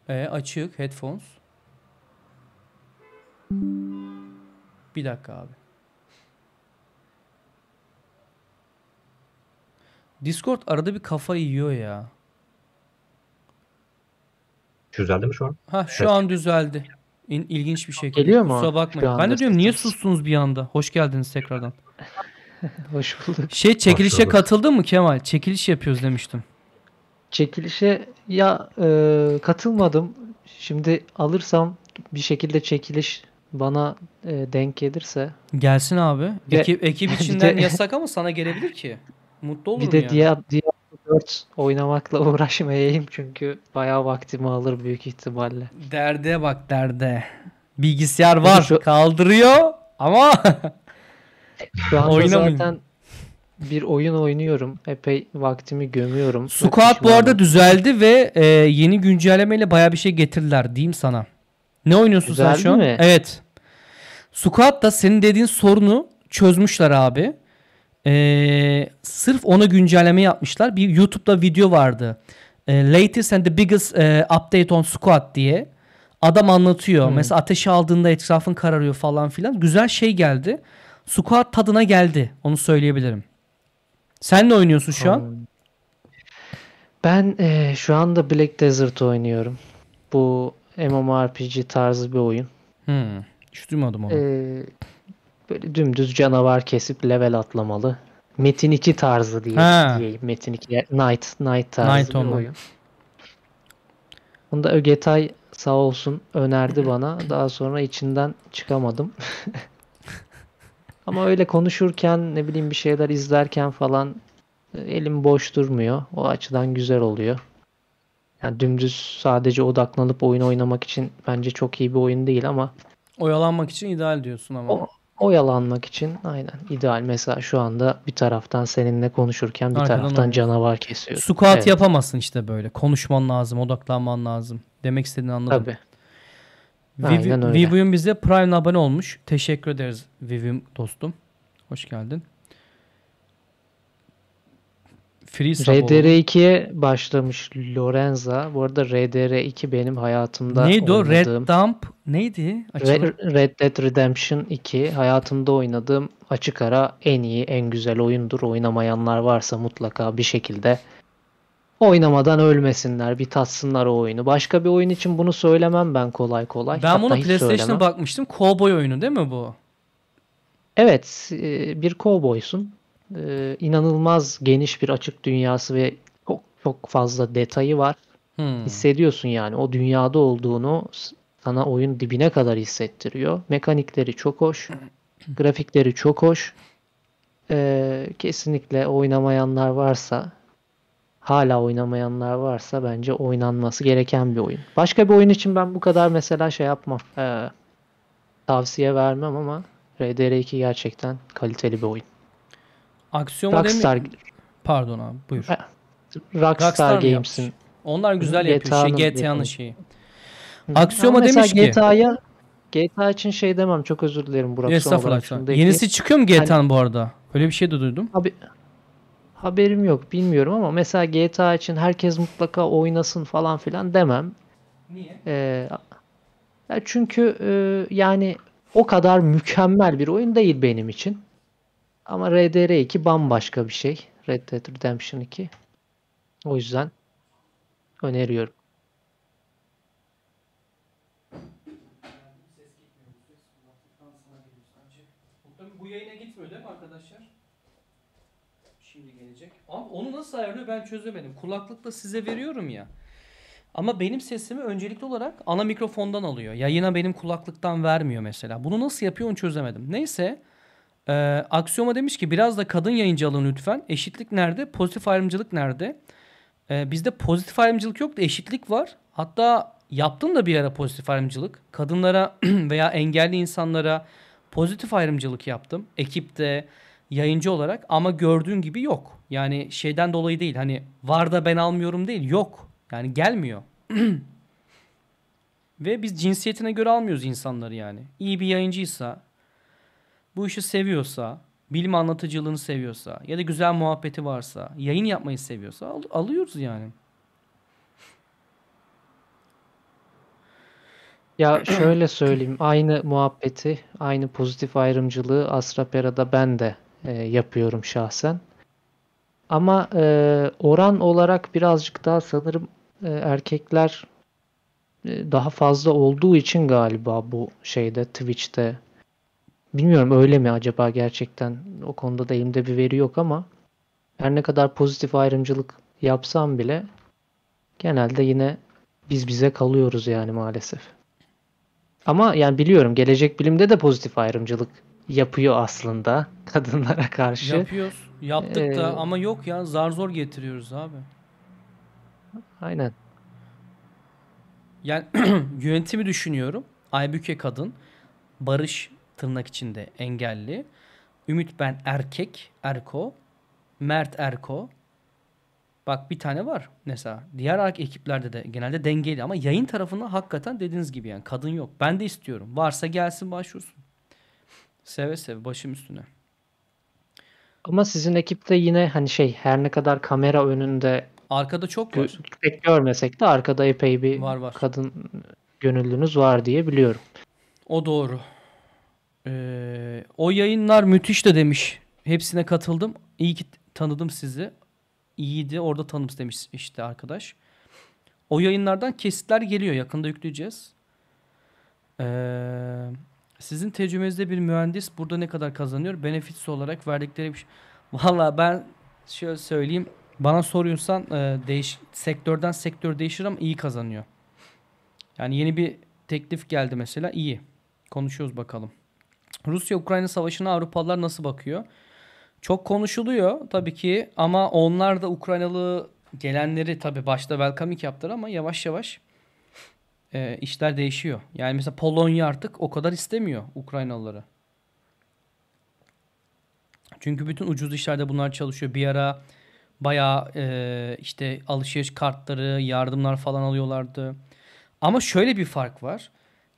Speaker 1: E, açık. Headphones. Bir dakika abi. Discord arada bir kafa yiyor ya.
Speaker 2: Düzeldi mi şu an?
Speaker 1: Ha şu
Speaker 2: Evet.
Speaker 1: an düzeldi. İn, ilginç bir şekilde.
Speaker 9: Geliyor mu
Speaker 1: Kusura bakmayın. Ben de diyorum niye sustunuz bir anda? Hoş geldiniz tekrardan.
Speaker 9: Hoş bulduk.
Speaker 1: Şey çekilişe
Speaker 2: bulduk.
Speaker 1: katıldın mı Kemal? Çekiliş yapıyoruz demiştim.
Speaker 9: Çekilişe ya e, katılmadım. Şimdi alırsam bir şekilde çekiliş bana e, denk gelirse
Speaker 1: Gelsin abi.
Speaker 9: Ve-
Speaker 1: Ekip, ekip içinden
Speaker 9: de-
Speaker 1: yasak ama sana gelebilir ki. Mutlu olurum
Speaker 9: bir de
Speaker 1: yani.
Speaker 9: Dia- Diablo 4 oynamakla uğraşmayayım çünkü bayağı vaktimi alır büyük ihtimalle.
Speaker 1: Derde bak derde. Bilgisayar var.
Speaker 9: şu-
Speaker 1: Kaldırıyor ama
Speaker 9: Şu anda
Speaker 1: Oynamayın.
Speaker 9: zaten bir oyun oynuyorum. Epey vaktimi gömüyorum.
Speaker 1: Squat bu arada düzeldi ve e, yeni güncellemeyle baya bir şey getirdiler diyeyim sana. Ne oynuyorsun sen
Speaker 9: Düzeldi
Speaker 1: şu an?
Speaker 9: mi?
Speaker 1: Evet. Squat da senin dediğin sorunu çözmüşler abi. E, sırf ona güncelleme yapmışlar. Bir YouTube'da video vardı. E, latest and the biggest e, update on Squat diye. Adam anlatıyor.
Speaker 9: Hmm.
Speaker 1: Mesela ateşi aldığında etrafın kararıyor falan filan. Güzel şey geldi. Squat tadına geldi. Onu söyleyebilirim. Sen ne oynuyorsun şu an?
Speaker 9: Ben eee, şu anda Black Desert oynuyorum. Bu MMORPG tarzı bir oyun.
Speaker 1: Hmm. Hiç duymadım onu.
Speaker 9: Eee, böyle dümdüz canavar kesip level atlamalı. Metin 2 tarzı diye
Speaker 1: Ha.
Speaker 9: diyeyim. Metin 2 Knight Knight tarzı
Speaker 1: Knight
Speaker 9: bir
Speaker 1: Online.
Speaker 9: oyun. Onu da Ögetay sağ olsun önerdi bana. Daha sonra içinden çıkamadım. Ama öyle konuşurken ne bileyim bir şeyler izlerken falan e, elim boş durmuyor. O açıdan güzel oluyor. Yani dümdüz sadece odaklanıp oyun oynamak için bence çok iyi bir oyun değil ama
Speaker 1: Oyalanmak için ideal diyorsun ama.
Speaker 9: O- oyalanmak için aynen ideal. Mesela şu anda bir taraftan seninle konuşurken bir
Speaker 1: Arkadan
Speaker 9: taraftan
Speaker 1: oynuyorsun.
Speaker 9: canavar kesiyorum.
Speaker 1: Squat
Speaker 9: Evet.
Speaker 1: yapamazsın işte böyle. Konuşman lazım, odaklanman lazım. Demek istediğini anladım.
Speaker 9: Tabii.
Speaker 1: Vivi-
Speaker 9: Aynen öyle.
Speaker 1: Vivium bize Prime'le abone olmuş. Teşekkür ederiz Vivium dostum. Hoş geldin. Free sub oldu.
Speaker 9: RDR2'ye başlamış Lorenza. Bu arada RDR2 benim hayatımda
Speaker 1: Neydi o? Red
Speaker 9: oynadığım
Speaker 1: Dump neydi? Açılır.
Speaker 9: Re- Red Dead Redemption 2 hayatımda oynadığım açık ara en iyi, en güzel oyundur. Oynamayanlar varsa mutlaka bir şekilde oynamadan ölmesinler, bir tatsınlar o oyunu. Başka bir oyun için bunu söylemem ben kolay kolay.
Speaker 1: Ben
Speaker 9: Hatta
Speaker 1: bunu PlayStation'a bakmıştım. Cowboy oyunu değil mi bu?
Speaker 9: Evet, e, bir kovboysun. E, inanılmaz geniş bir açık dünyası ve çok çok fazla detayı var.
Speaker 1: Hmm.
Speaker 9: Hissediyorsun yani o dünyada olduğunu sana oyun dibine kadar hissettiriyor. Mekanikleri çok hoş. Grafikleri çok hoş. E, kesinlikle oynamayanlar varsa hala oynamayanlar varsa bence oynanması gereken bir oyun. Başka bir oyun için ben bu kadar mesela şey yapmam. E, tavsiye vermem ama RDR2 gerçekten kaliteli bir oyun.
Speaker 1: Demi-
Speaker 9: Rockstar
Speaker 1: Pardon abi buyur.
Speaker 9: Ha, Rockstar,
Speaker 1: Rockstar
Speaker 9: Games'in?
Speaker 1: Onlar güzel yapıyor. Şey
Speaker 9: GTA'nın
Speaker 1: şeyi. Aksiyoma
Speaker 9: Ama mesela
Speaker 1: demiş ki.
Speaker 9: GTA'ya GTA için şey demem çok özür dilerim Burak
Speaker 1: Estağfurullah. Yenisi çıkıyor mu GTA'nın bu arada? Öyle bir şey de duydum.
Speaker 9: Abi haberim yok bilmiyorum ama mesela GTA için herkes mutlaka oynasın falan filan demem.
Speaker 1: Niye?
Speaker 9: Ee, çünkü e, yani o kadar mükemmel bir oyun değil benim için. Ama RDR2 bambaşka bir şey. Red Dead Redemption 2. O yüzden öneriyorum.
Speaker 1: Bu yayına gitmiyor değil mi arkadaşlar? Şimdi gelecek. Abi onu nasıl ayarlıyor ben çözemedim. Kulaklıkla size veriyorum ya. Ama benim sesimi öncelikli olarak ana mikrofondan alıyor. Yayına benim kulaklıktan vermiyor mesela. Bunu nasıl yapıyor onu çözemedim. Neyse. Ee, Aksiyoma demiş ki biraz da kadın yayıncı alın lütfen. Eşitlik nerede? Pozitif ayrımcılık nerede? Ee, bizde pozitif ayrımcılık yok da eşitlik var. Hatta yaptım da bir ara pozitif ayrımcılık. Kadınlara veya engelli insanlara pozitif ayrımcılık yaptım. Ekipte, yayıncı olarak ama gördüğün gibi yok. Yani şeyden dolayı değil hani var da ben almıyorum değil yok. Yani gelmiyor. Ve biz cinsiyetine göre almıyoruz insanları yani. İyi bir yayıncıysa, bu işi seviyorsa, bilim anlatıcılığını seviyorsa ya da güzel muhabbeti varsa, yayın yapmayı seviyorsa al- alıyoruz yani.
Speaker 9: Ya şöyle söyleyeyim, aynı muhabbeti, aynı pozitif ayrımcılığı Asrapera'da ben de e, yapıyorum şahsen. Ama e, oran olarak birazcık daha sanırım e, erkekler e, daha fazla olduğu için galiba bu şeyde Twitch'te. Bilmiyorum öyle mi acaba gerçekten o konuda da elimde bir veri yok ama her ne kadar pozitif ayrımcılık yapsam bile genelde yine biz bize kalıyoruz yani maalesef. Ama yani biliyorum gelecek bilimde de pozitif ayrımcılık yapıyor aslında kadınlara karşı.
Speaker 1: Yapıyoruz. Yaptık
Speaker 9: Ee,
Speaker 1: da ama yok ya zar zor getiriyoruz abi.
Speaker 9: Aynen.
Speaker 1: Yani yönetimi düşünüyorum. Aybüke kadın. Barış tırnak içinde engelli. Ümit ben erkek. Erko. Mert Erko. Bak bir tane var mesela. Diğer ekiplerde de genelde dengeli ama yayın tarafında hakikaten dediğiniz gibi yani kadın yok. Ben de istiyorum. Varsa gelsin başvursun. Seve seve başım üstüne.
Speaker 9: Ama sizin ekipte yine hani şey her ne kadar kamera önünde
Speaker 1: Arkada çok var.
Speaker 9: pek görmesek de arkada epey bir
Speaker 1: Var, var.
Speaker 9: kadın gönüllünüz var diye biliyorum.
Speaker 1: O doğru. Ee, o yayınlar müthiş de demiş. Hepsine katıldım. İyi ki tanıdım sizi. İyiydi. Orada tanıdım demiş işte arkadaş. O yayınlardan kesitler geliyor. Yakında yükleyeceğiz. Ee, sizin tecrübenizde bir mühendis burada ne kadar kazanıyor? Benefits olarak verdikleri bir şey. Valla ben şöyle söyleyeyim. Bana soruyorsan e, değiş sektörden sektör değişir ama iyi kazanıyor. Yani yeni bir teklif geldi mesela iyi. Konuşuyoruz bakalım. Rusya-Ukrayna savaşına Avrupalılar nasıl bakıyor? Çok konuşuluyor tabii ki ama onlar da Ukraynalı gelenleri tabii başta welcoming yaptılar ama yavaş yavaş e, işler değişiyor. Yani mesela Polonya artık o kadar istemiyor Ukraynalıları. Çünkü bütün ucuz işlerde bunlar çalışıyor. Bir ara bayağı e, işte alışveriş kartları, yardımlar falan alıyorlardı. Ama şöyle bir fark var.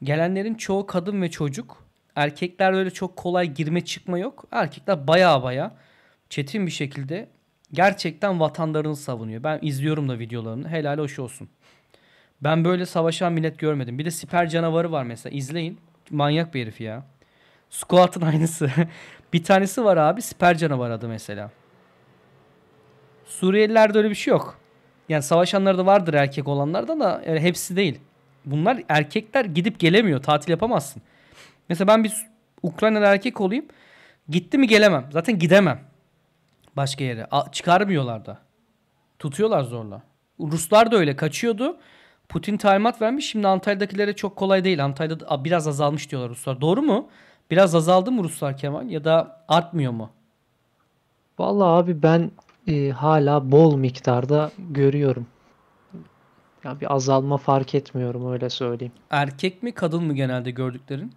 Speaker 1: Gelenlerin çoğu kadın ve çocuk. Erkekler öyle çok kolay girme çıkma yok. Erkekler baya baya çetin bir şekilde gerçekten vatanlarını savunuyor. Ben izliyorum da videolarını. Helal hoş olsun. Ben böyle savaşan millet görmedim. Bir de siper canavarı var mesela. İzleyin. Manyak bir herif ya. Squat'ın aynısı. bir tanesi var abi. Siper canavar adı mesela. Suriyelilerde öyle bir şey yok. Yani savaşanlar da vardır erkek olanlarda da yani hepsi değil. Bunlar erkekler gidip gelemiyor. Tatil yapamazsın. Mesela ben bir Ukraynalı erkek olayım. Gitti mi gelemem. Zaten gidemem. Başka yere. A- çıkarmıyorlar da. Tutuyorlar zorla. Ruslar da öyle kaçıyordu. Putin talimat vermiş. Şimdi Antalya'dakilere çok kolay değil. Antalya'da da- biraz azalmış diyorlar Ruslar. Doğru mu? Biraz azaldı mı Ruslar Kemal? Ya da artmıyor mu?
Speaker 9: Vallahi abi ben e, hala bol miktarda görüyorum. Ya bir azalma fark etmiyorum öyle söyleyeyim.
Speaker 1: Erkek mi kadın mı genelde gördüklerin?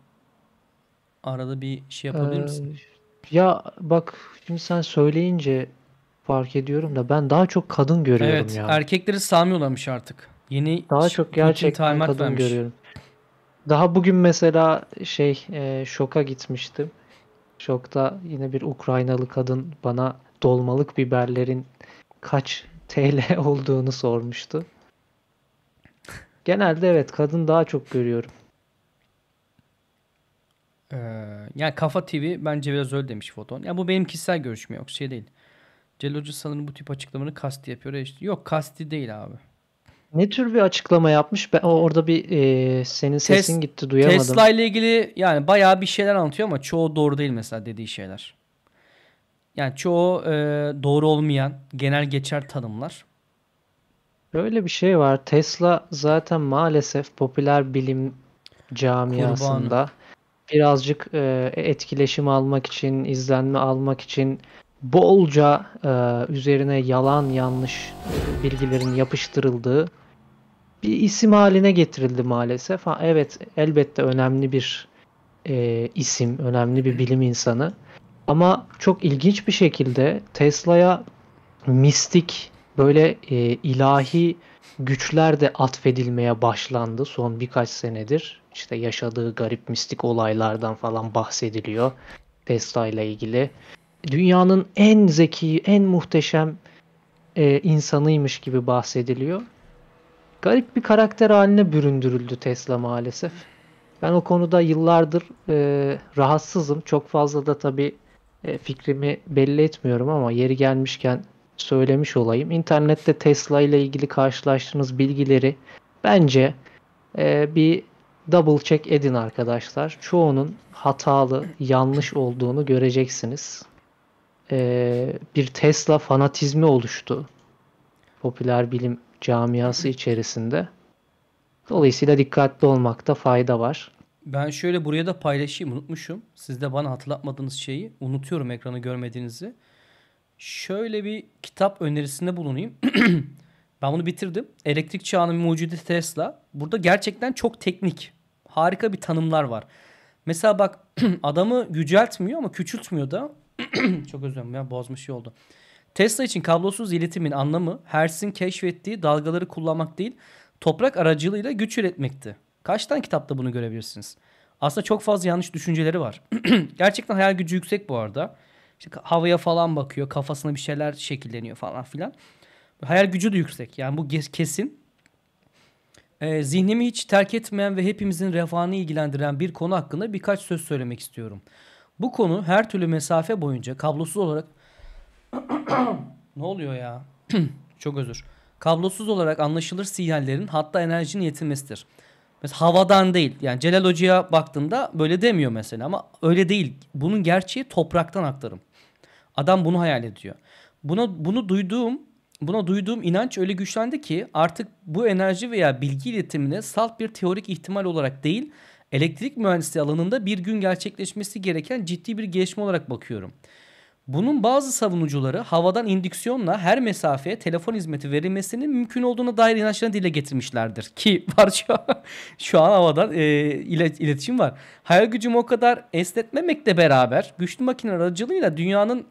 Speaker 1: Arada bir şey yapabilir
Speaker 9: Ee,
Speaker 1: misin?
Speaker 9: Ya bak şimdi sen söyleyince fark ediyorum da ben daha çok kadın görüyorum
Speaker 1: Evet,
Speaker 9: ya.
Speaker 1: erkekleri sağmıyorlarmış artık. Yeni
Speaker 9: Daha çok gerçekten kadın
Speaker 1: vermiş.
Speaker 9: görüyorum. Daha bugün mesela şey e, şoka gitmiştim. Şokta yine bir Ukraynalı kadın bana dolmalık biberlerin kaç TL olduğunu sormuştu. Genelde evet kadın daha çok görüyorum.
Speaker 1: Ee, yani Kafa TV bence biraz öyle demiş Foton. Ya bu benim kişisel görüşüm yok şey değil. Celal Hoca sanırım bu tip açıklamanı kasti yapıyor. İşte, yok kasti değil abi.
Speaker 9: Ne tür bir açıklama yapmış? Ben orada bir e, senin sesin
Speaker 1: Tes-
Speaker 9: gitti duyamadım.
Speaker 1: Tesla ile ilgili yani bayağı bir şeyler anlatıyor ama çoğu doğru değil mesela dediği şeyler. Yani çoğu e, doğru olmayan genel geçer tanımlar.
Speaker 9: Böyle bir şey var. Tesla zaten maalesef popüler bilim camiasında birazcık e, etkileşim almak için, izlenme almak için bolca e, üzerine yalan yanlış bilgilerin yapıştırıldığı bir isim haline getirildi maalesef. Ha, evet elbette önemli bir e, isim, önemli bir bilim insanı. Ama çok ilginç bir şekilde Tesla'ya mistik böyle e, ilahi güçler de atfedilmeye başlandı son birkaç senedir. İşte yaşadığı garip mistik olaylardan falan bahsediliyor Tesla ile ilgili. Dünyanın en zeki, en muhteşem e, insanıymış gibi bahsediliyor. Garip bir karakter haline büründürüldü Tesla maalesef. Ben o konuda yıllardır e, rahatsızım. Çok fazla da tabii e, fikrimi belli etmiyorum ama yeri gelmişken söylemiş olayım. İnternette Tesla ile ilgili karşılaştığınız bilgileri bence e, bir double check edin arkadaşlar. Çoğunun hatalı, yanlış olduğunu göreceksiniz. E, bir Tesla fanatizmi oluştu. Popüler bilim camiası içerisinde. Dolayısıyla dikkatli olmakta fayda var.
Speaker 1: Ben şöyle buraya da paylaşayım unutmuşum. Siz de bana hatırlatmadığınız şeyi unutuyorum ekranı görmediğinizi. Şöyle bir kitap önerisinde bulunayım. ben bunu bitirdim. Elektrik çağının mucidi Tesla. Burada gerçekten çok teknik. Harika bir tanımlar var. Mesela bak adamı yüceltmiyor ama küçültmüyor da. çok özür dilerim ya bozmuş şey oldu. Tesla için kablosuz iletimin anlamı Hertz'in keşfettiği dalgaları kullanmak değil, toprak aracılığıyla güç üretmekti. Kaç tane kitapta bunu görebilirsiniz? Aslında çok fazla yanlış düşünceleri var. Gerçekten hayal gücü yüksek bu arada. İşte havaya falan bakıyor, kafasına bir şeyler şekilleniyor falan filan. Hayal gücü de yüksek. Yani bu kesin. Ee, zihnimi hiç terk etmeyen ve hepimizin refahını ilgilendiren bir konu hakkında birkaç söz söylemek istiyorum. Bu konu her türlü mesafe boyunca kablosuz olarak ne oluyor ya? Çok özür. Kablosuz olarak anlaşılır sinyallerin hatta enerjinin yetinmesidir. Mesela havadan değil. Yani Celal Hoca'ya baktığında böyle demiyor mesela ama öyle değil. Bunun gerçeği topraktan aktarım. Adam bunu hayal ediyor. Buna bunu duyduğum buna duyduğum inanç öyle güçlendi ki artık bu enerji veya bilgi iletimine salt bir teorik ihtimal olarak değil, elektrik mühendisliği alanında bir gün gerçekleşmesi gereken ciddi bir gelişme olarak bakıyorum. Bunun bazı savunucuları havadan indüksiyonla her mesafeye telefon hizmeti verilmesinin mümkün olduğuna dair inançlarını dile getirmişlerdir. Ki var şu an, şu an havadan e, ilet- iletişim var. Hayal gücümü o kadar esnetmemekle beraber güçlü makine aracılığıyla dünyanın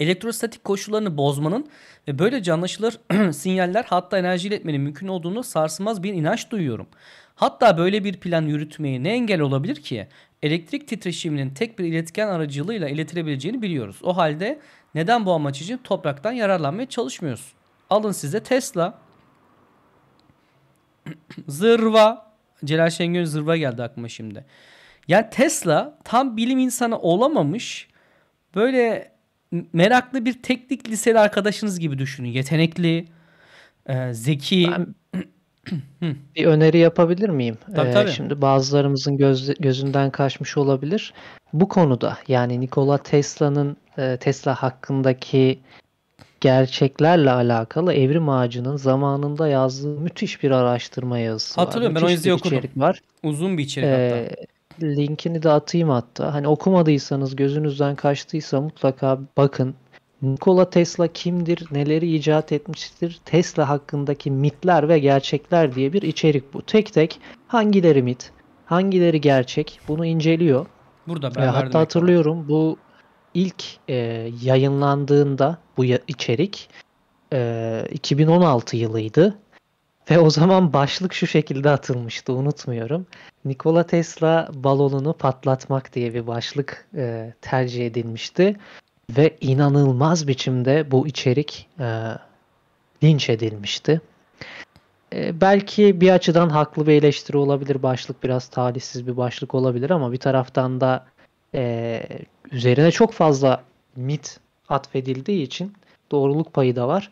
Speaker 1: elektrostatik koşullarını bozmanın ve böylece anlaşılır sinyaller hatta enerji iletmenin mümkün olduğunu sarsılmaz bir inanç duyuyorum. Hatta böyle bir plan yürütmeye ne engel olabilir ki? Elektrik titreşiminin tek bir iletken aracılığıyla iletilebileceğini biliyoruz. O halde neden bu amaç için topraktan yararlanmaya çalışmıyoruz? Alın size Tesla. Zırva. Celal Şengör zırva geldi aklıma şimdi. Yani Tesla tam bilim insanı olamamış. Böyle meraklı bir teknik liseli arkadaşınız gibi düşünün. Yetenekli. Ee, zeki
Speaker 9: Ben bir öneri yapabilir miyim?
Speaker 1: Tabii,
Speaker 9: Ee,
Speaker 1: tabii.
Speaker 9: şimdi bazılarımızın göz, gözünden kaçmış olabilir. Bu konuda yani Nikola Tesla'nın e, Tesla hakkındaki gerçeklerle alakalı Evrim Ağacı'nın zamanında yazdığı müthiş bir araştırma yazısı var.
Speaker 1: Hatırlıyorum, ben o
Speaker 9: Müthiş
Speaker 1: yazıyı
Speaker 9: bir
Speaker 1: okudum.
Speaker 9: içerik var.
Speaker 1: uzun bir içerik hatta.
Speaker 9: Linkini de atayım hatta. Hani okumadıysanız, gözünüzden kaçtıysa mutlaka bakın. Nikola Tesla kimdir, neleri icat etmiştir, Tesla hakkındaki mitler ve gerçekler diye bir içerik bu. Tek tek hangileri mit, hangileri gerçek bunu inceliyor.
Speaker 1: Burada
Speaker 9: E,
Speaker 1: ben verdim
Speaker 9: hatta hatırlıyorum bu ilk e, yayınlandığında bu ya- içerik e, 2016 yılıydı. Ve o zaman başlık şu şekilde atılmıştı unutmuyorum. Nikola Tesla balonunu patlatmak diye bir başlık e, tercih edilmişti. Ve inanılmaz biçimde bu içerik e, linç edilmişti. E, belki bir açıdan haklı bir eleştiri olabilir. Başlık biraz talihsiz bir başlık olabilir ama bir taraftan da e, üzerine çok fazla mit atfedildiği için doğruluk payı da var.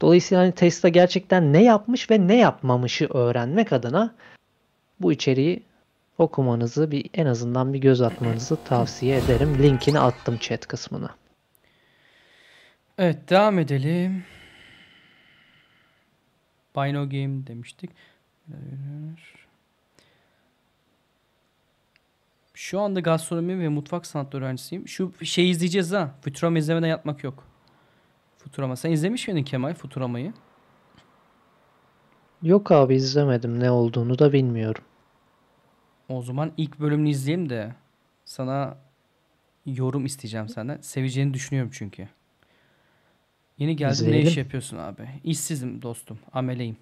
Speaker 9: Dolayısıyla hani Tesla gerçekten ne yapmış ve ne yapmamışı öğrenmek adına bu içeriği okumanızı bir en azından bir göz atmanızı tavsiye ederim. Linkini attım chat kısmına.
Speaker 1: Evet devam edelim. Bino Game demiştik. Şu anda gastronomi ve mutfak sanatları öğrencisiyim. Şu şey izleyeceğiz ha. Futurama izlemeden yatmak yok. Futurama. Sen izlemiş miydin Kemal Futurama'yı?
Speaker 9: Yok abi izlemedim ne olduğunu da bilmiyorum.
Speaker 1: O zaman ilk bölümünü izleyelim de sana yorum isteyeceğim senden. Seveceğini düşünüyorum çünkü. Yeni geldin ne iş
Speaker 9: İzleyelim.
Speaker 1: yapıyorsun abi? İşsizim dostum. Ameleyim.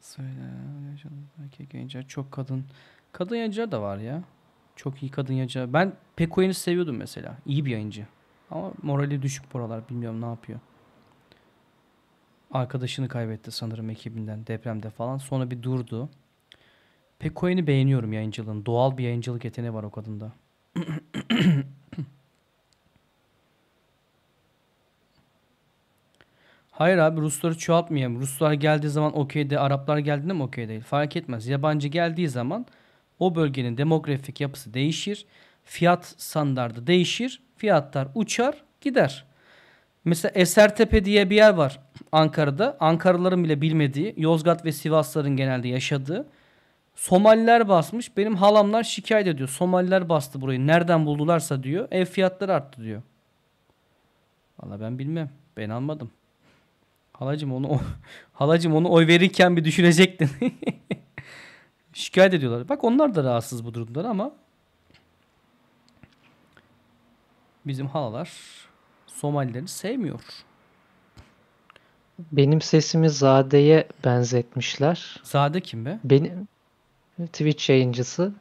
Speaker 1: Söyle. Erkek yayıncılar çok kadın. Kadın yayıncılar da var ya. Çok iyi kadın yayıncılar. Ben Peko'yu seviyordum mesela. İyi bir yayıncı. Ama morali düşük buralar. Bilmiyorum ne yapıyor. Arkadaşını kaybetti sanırım ekibinden depremde falan. Sonra bir durdu. Peko'yu beğeniyorum yayıncılığını. Doğal bir yayıncılık yeteneği var o kadında. Hayır abi Rusları çoğaltmayalım. Ruslar geldiği zaman okeyde, Araplar geldiğinde mi okey değil? Fark etmez. Yabancı geldiği zaman o bölgenin demografik yapısı değişir. Fiyat standardı değişir. Fiyatlar uçar gider. Mesela Esertepe diye bir yer var Ankara'da. Ankaralıların bile bilmediği, Yozgat ve Sivasların genelde yaşadığı. Somaliler basmış. Benim halamlar şikayet ediyor. Somaliler bastı burayı. Nereden buldularsa diyor. Ev fiyatları arttı diyor. Valla ben bilmem. Ben almadım. Halacım onu halacım onu oy verirken bir düşünecektin. Şikayet ediyorlar. Bak onlar da rahatsız bu durumdan ama bizim halalar Somalileri sevmiyor.
Speaker 9: Benim sesimi Zade'ye benzetmişler.
Speaker 1: Zade kim be?
Speaker 9: Benim Twitch yayıncısı.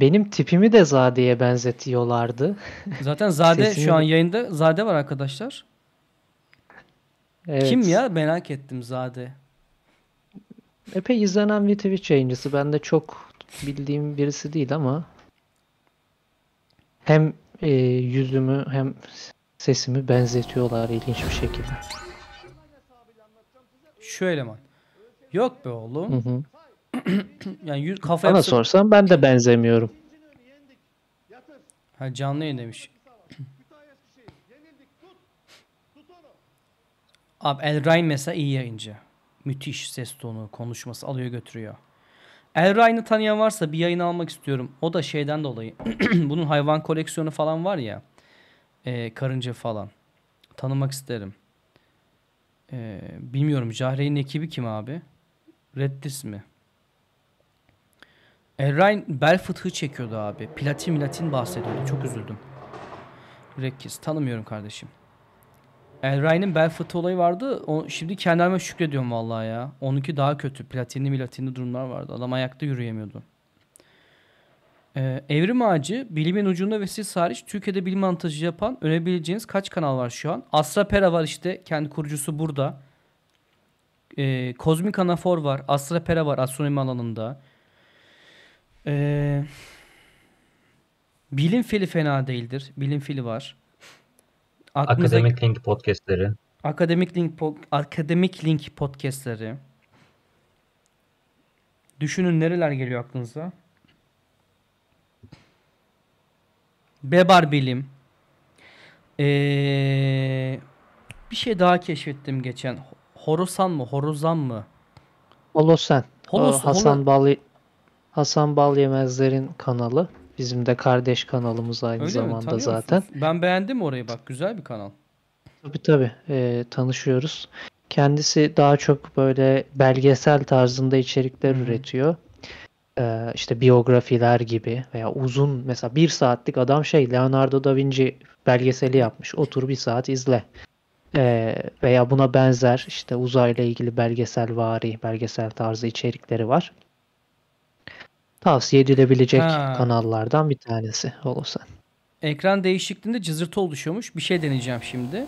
Speaker 9: Benim tipimi de Zade'ye benzetiyorlardı.
Speaker 1: Zaten Zade
Speaker 9: Sesini-
Speaker 1: şu an yayında. Zade var arkadaşlar.
Speaker 9: Evet.
Speaker 1: Kim ya? Merak ettim Zade.
Speaker 9: Epey izlenen bir Twitch yayıncısı. Ben de çok bildiğim birisi değil ama hem e, yüzümü hem sesimi benzetiyorlar ilginç bir şekilde.
Speaker 1: Şu eleman. Yok be oğlum.
Speaker 9: Hı hı.
Speaker 1: Yani yüz, kafa
Speaker 9: Bana
Speaker 1: yapısı...
Speaker 9: sorsan ben de benzemiyorum.
Speaker 1: Ha, canlı yayın demiş. Abi El Ryan mesela iyi yayıncı. Müthiş ses tonu, konuşması alıyor götürüyor. El Ryan'ı tanıyan varsa bir yayın almak istiyorum. O da şeyden dolayı. Bunun hayvan koleksiyonu falan var ya. e, karınca falan. Tanımak isterim. E, bilmiyorum. Jahre'nin ekibi kim abi? Reddis mi? El Ryan bel fıtığı çekiyordu abi. Platin milatin bahsediyordu. Çok üzüldüm. Rekkis. Tanımıyorum kardeşim. El Ryan'ın bel fıtığı olayı vardı. O, şimdi kendime şükrediyorum vallahi ya. Onunki daha kötü. Platinli milatinli durumlar vardı. Adam ayakta yürüyemiyordu. Ee, Evrim Ağacı bilimin ucunda ve siz hariç Türkiye'de bilim anlatıcı yapan önebileceğiniz kaç kanal var şu an? Astra Pera var işte. Kendi kurucusu burada. Ee, Kozmik Anafor var. Astra Pera var astronomi alanında. Ee, bilim fili fena değildir. Bilim fili var. Aklınıza
Speaker 2: Akademik Link podcastleri.
Speaker 1: Akademik Link po- Akademik Link podcastleri. Düşünün nereler geliyor aklınıza? Bebar Bilim. Ee, bir şey daha keşfettim geçen. Horosan mı? Horozan mı?
Speaker 9: Holosen.
Speaker 1: Holos-
Speaker 9: Hasan
Speaker 1: Holo-
Speaker 9: Bal Hasan Bal Yemezler'in kanalı. Bizim de kardeş kanalımız aynı
Speaker 1: Öyle mi?
Speaker 9: zamanda
Speaker 1: Tanıyor
Speaker 9: zaten.
Speaker 1: Ben beğendim orayı bak. Güzel bir kanal.
Speaker 9: Tabii tabii Ee, tanışıyoruz. Kendisi daha çok böyle belgesel tarzında içerikler
Speaker 1: Hı hı.
Speaker 9: üretiyor. Ee, işte biyografiler gibi veya uzun mesela bir saatlik adam şey Leonardo da Vinci belgeseli yapmış. Otur bir saat izle. Ee, veya buna benzer işte uzayla ilgili belgesel vari, belgesel tarzı içerikleri var. Tavsiye edilebilecek
Speaker 1: Ha.
Speaker 9: kanallardan bir tanesi Holosen.
Speaker 1: Ekran değişikliğinde cızırtı oluşuyormuş. Bir şey deneyeceğim şimdi.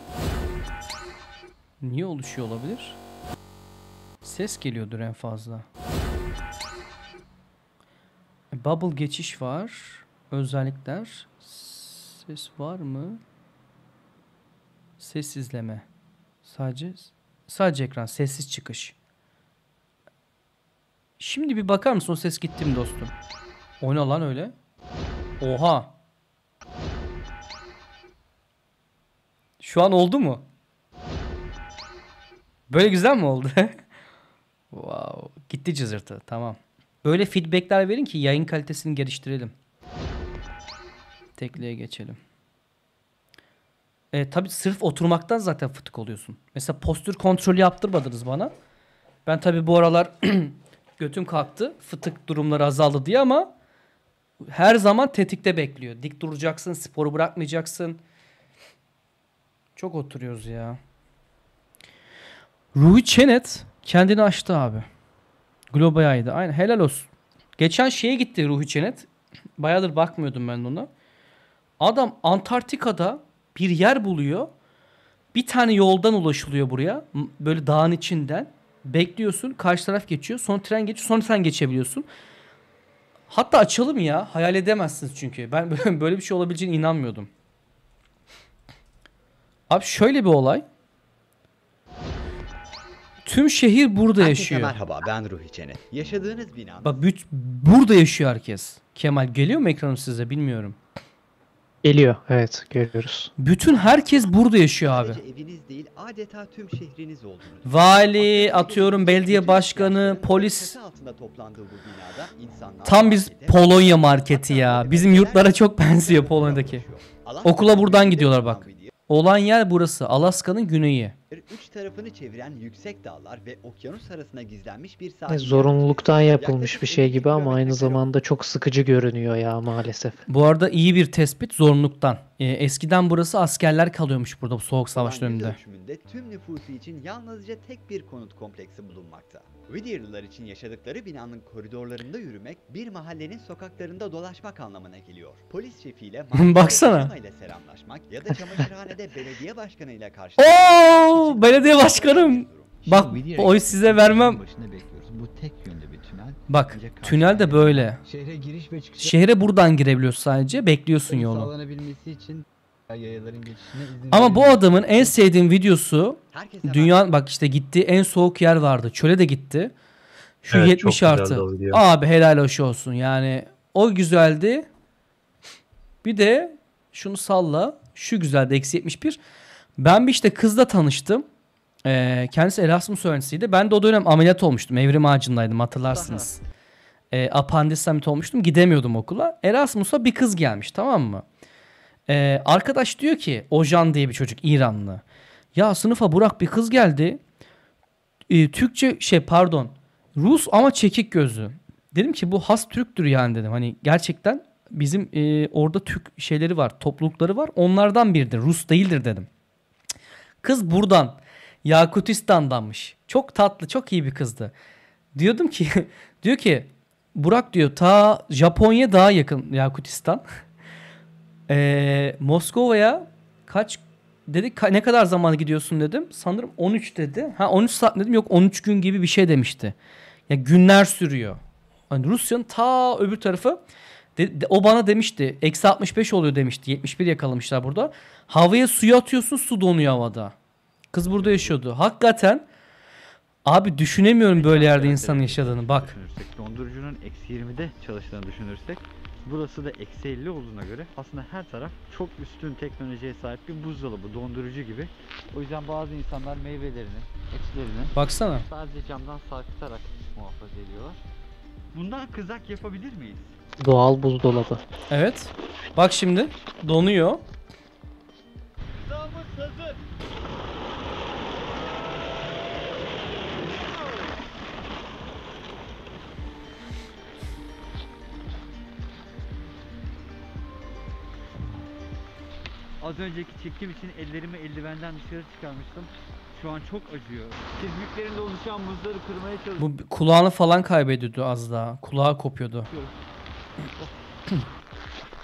Speaker 1: Niye oluşuyor olabilir? Ses geliyordur en fazla. E, Bubble geçiş var. Özellikler. Ses var mı? Ses izleme. Sadece sadece ekran sessiz çıkış. Şimdi bir bakar mısın o ses gitti mi dostum? O ne lan öyle? Oha. Şu an oldu mu? Böyle güzel mi oldu? wow. Gitti cızırtı. Tamam. Böyle feedbackler verin ki yayın kalitesini geliştirelim. Tekliğe geçelim. E, tabii sırf oturmaktan zaten fıtık oluyorsun. Mesela postür kontrolü yaptırmadınız bana. Ben tabii bu aralar götüm kalktı. Fıtık durumları azaldı diye ama her zaman tetikte bekliyor. Dik duracaksın, sporu bırakmayacaksın. Çok oturuyoruz ya. Ruhi Çenet kendini açtı abi. Globaya'ydı. Aynen helal olsun. Geçen şeye gitti Ruhi Çenet. Bayağıdır bakmıyordum ben ona. Adam Antarktika'da bir yer buluyor. Bir tane yoldan ulaşılıyor buraya. Böyle dağın içinden. Bekliyorsun. Karşı taraf geçiyor. Sonra tren geçiyor. Sonra sen geçebiliyorsun. Hatta açalım ya. Hayal edemezsiniz çünkü. Ben böyle- bir şey olabileceğine inanmıyordum. Abi şöyle bir olay. Tüm şehir burada
Speaker 10: Herkese
Speaker 1: yaşıyor.
Speaker 10: merhaba ben Ruhi Çenet. Yaşadığınız binanın
Speaker 1: Bak büt- burada yaşıyor herkes. Kemal geliyor mu ekranım size bilmiyorum.
Speaker 9: Geliyor. Evet görüyoruz.
Speaker 1: Bütün herkes burada yaşıyor abi.
Speaker 10: sadece eviniz değil adeta tüm şehriniz olduğunu
Speaker 1: Vali, atıyorum belediye başkanı, polis.
Speaker 10: Çatı altında toplandığı bu binada insanlar
Speaker 1: Tam biz Polonya marketi ya. Bizim yurtlara çok benziyor. Polonya'daki. Okula buradan gidiyorlar bak. Olan yer burası. Alaska'nın güneyi.
Speaker 10: Üç tarafını çeviren yüksek dağlar ve okyanus arasına gizlenmiş bir sahil.
Speaker 9: Zorunluluktan yapılmış bir şey
Speaker 10: 12
Speaker 9: gibi ama aynı zamanda çok sıkıcı görünüyor ya maalesef.
Speaker 1: Bu arada iyi bir tespit zorunluluktan. Ee, eskiden burası askerler kalıyormuş burada bu soğuk savaş döneminde.
Speaker 10: tüm nüfusu için yalnızca tek bir konut kompleksi bulunmakta. Whittier'lılar için yaşadıkları binanın koridorlarında yürümek, bir mahallenin sokaklarında dolaşmak anlamına geliyor. Polis şefiyle
Speaker 1: Baksana.
Speaker 10: ile selamlaşmak ya da çamaşırhanede belediye başkanıyla karşılaşmak.
Speaker 1: Oo, belediye başkanım. Bak oy size vermem.
Speaker 11: Bu tek yönde bir tünel.
Speaker 1: Bak tünel de böyle.
Speaker 11: Şehre giriş ve çıkışı
Speaker 1: Şehre buradan girebiliyorsun sadece. Bekliyorsun yolu.
Speaker 11: için yayaların geçişine izin
Speaker 1: Ama bu adamın en sevdiğim videosu dünya bak işte gittiği en soğuk yer vardı. Çöle de gitti. Şu
Speaker 2: Evet,
Speaker 1: 70
Speaker 2: çok güzeldi
Speaker 1: artı. Abi helal hoş olsun. Yani o güzeldi. Bir de şunu salla. Şu güzeldi eksi 71. Ben bir işte kızla tanıştım. Ee, kendisi Erasmus öğrencisiydi. Ben de o dönem ameliyat olmuştum. Evrim ağacındaydım hatırlarsınız. Ee, apandistamit olmuştum. Gidemiyordum okula. Erasmus'a bir kız gelmiş tamam mı? Ee, arkadaş diyor ki Ojan diye bir çocuk İranlı. Ya sınıfa Burak bir kız geldi. Ee, Türkçe şey pardon. Rus ama çekik gözlü. Dedim ki bu has Türktür yani dedim. Hani gerçekten bizim e, orada Türk şeyleri var, toplulukları var. Onlardan biridir. Rus değildir dedim. Kız buradan Yakutistan'danmış. Çok tatlı, çok iyi bir kızdı. Diyordum ki diyor ki Burak diyor ta Japonya daha yakın Yakutistan. Ee, Moskova'ya kaç dedi "Ka- ne kadar zaman gidiyorsun dedim. Sanırım 13 dedi. Ha 13 saat dedim. Yok 13 gün gibi bir şey demişti. Ya günler sürüyor. Hani Rusya'nın ta öbür tarafı De- de- o bana demişti. Eksi 65 oluyor demişti. 71 yakalamışlar burada. Havaya suyu atıyorsun su donuyor havada. Kız burada yaşıyordu. Hakikaten abi düşünemiyorum böyle yerde insanın yaşadığını. Bak.
Speaker 12: Düşünürsek, dondurucunun eksi 20'de çalıştığını düşünürsek burası da eksi 50 olduğuna göre aslında her taraf çok üstün teknolojiye sahip bir buzdolabı, dondurucu gibi. O yüzden bazı insanlar meyvelerini, etlerini
Speaker 1: Baksana.
Speaker 12: sadece camdan sarkıtarak muhafaza ediyorlar. Bundan kızak yapabilir miyiz?
Speaker 9: Doğal buzdolabı.
Speaker 1: Evet. Bak şimdi donuyor.
Speaker 12: Az önceki çekim için ellerimi eldivenden dışarı çıkarmıştım. Şu an çok acıyor. Çizgiklerinde oluşan buzları kırmaya çalışıyorum.
Speaker 1: Bu kulağını falan kaybediyordu az daha. Kulağı kopuyordu.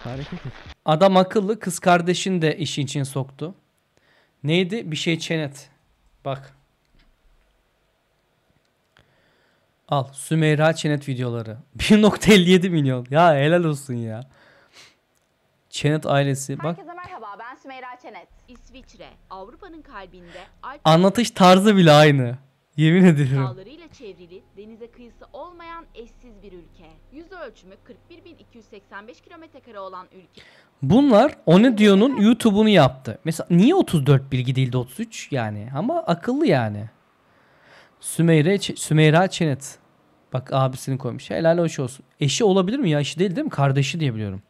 Speaker 11: Hareket et.
Speaker 1: Adam akıllı kız kardeşini de işin içine soktu. Neydi? Bir şey çenet. Bak. Al. Sümeyra Çenet videoları. 1.57 milyon. Ya helal olsun ya. Çenet ailesi. Bak.
Speaker 13: Herkese merhaba ben Sümeyra Çenet. İsviçre, Avrupa'nın kalbinde Alp
Speaker 1: Anlatış tarzı bile aynı. Yemin ederim.
Speaker 13: dağlarıyla çevrili, denize kıyısı olmayan eşsiz bir ülke. Yüz ölçümü 41.285 kilometre kare olan ülke.
Speaker 1: Bunlar o ne diyor'nun YouTube'unu yaptı. Mesela niye 34 bilgi değil de 33 yani? Ama akıllı yani. Sümeyre, Sümeyra Çenet. Bak abisini koymuş. Helal hoş olsun. Eşi olabilir mi ya? Eşi değil değil mi? Kardeşi diye biliyorum.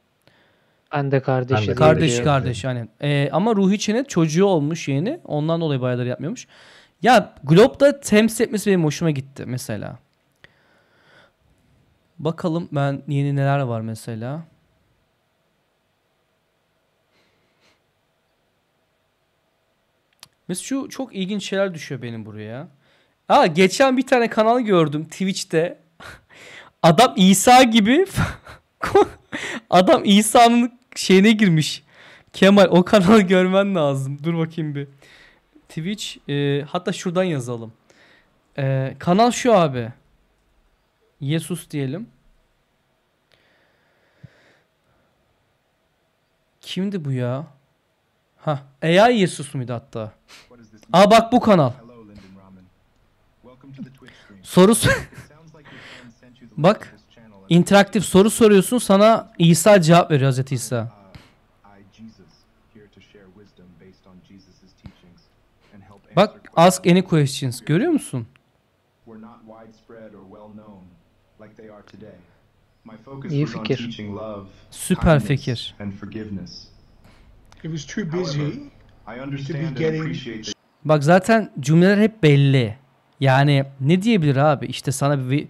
Speaker 9: Ben de kardeşi diye
Speaker 1: Kardeş
Speaker 9: biliyorum.
Speaker 1: kardeş hani. Ee, ama Ruhi Çenet çocuğu olmuş yeni. Ondan dolayı bayağıdır yapmıyormuş. Ya Globe'da temsil etmesi benim hoşuma gitti mesela. Bakalım ben yeni neler var mesela. Mesela şu çok ilginç şeyler düşüyor benim buraya. Aa geçen bir tane kanal gördüm Twitch'te. Adam İsa gibi adam İsa'nın şeyine girmiş. Kemal o kanalı görmen lazım. Dur bakayım bir. Twitch e, hatta şuradan yazalım. E, kanal şu abi. Yesus diyelim. Kimdi bu ya? Ha, AI Yesus muydu hatta? Aa bak bu kanal. Soru sor- Bak interaktif soru soruyorsun sana İsa cevap veriyor Hazreti İsa. Bak ask any questions görüyor musun?
Speaker 14: And
Speaker 15: getting
Speaker 14: appreciate the
Speaker 1: Bak zaten cümleler hep belli. Yani ne diyebilir abi? İşte sana bir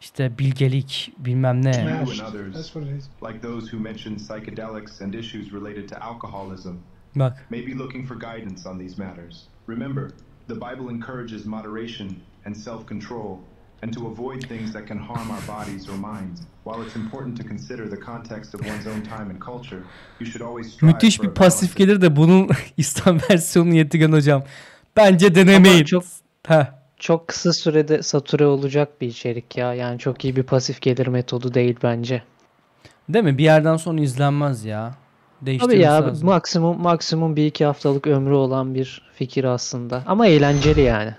Speaker 1: işte bilgelik bilmem ne.
Speaker 14: you and others,
Speaker 15: That's what it is.
Speaker 14: like those who mentioned psychedelics and issues related to alcoholism,
Speaker 1: Bak.
Speaker 14: may be looking for guidance on these matters. Remember, the Bible encourages moderation and self-control, and to avoid things that can harm our bodies or minds. While it's important to consider the context of one's own time and culture, you should always strive
Speaker 1: Müthiş bir pasif gelir de bunun İslam versiyonunu Yetigen hocam. Bence denemeyin.
Speaker 9: çok
Speaker 1: Heh.
Speaker 9: çok kısa sürede satüre olacak bir içerik ya. Yani çok iyi bir pasif gelir metodu değil bence.
Speaker 1: Değil mi? Bir yerden sonra izlenmez ya.
Speaker 9: Tabii ya
Speaker 1: lazım.
Speaker 9: maksimum maksimum bir iki haftalık ömrü olan bir fikir aslında. Ama eğlenceli yani.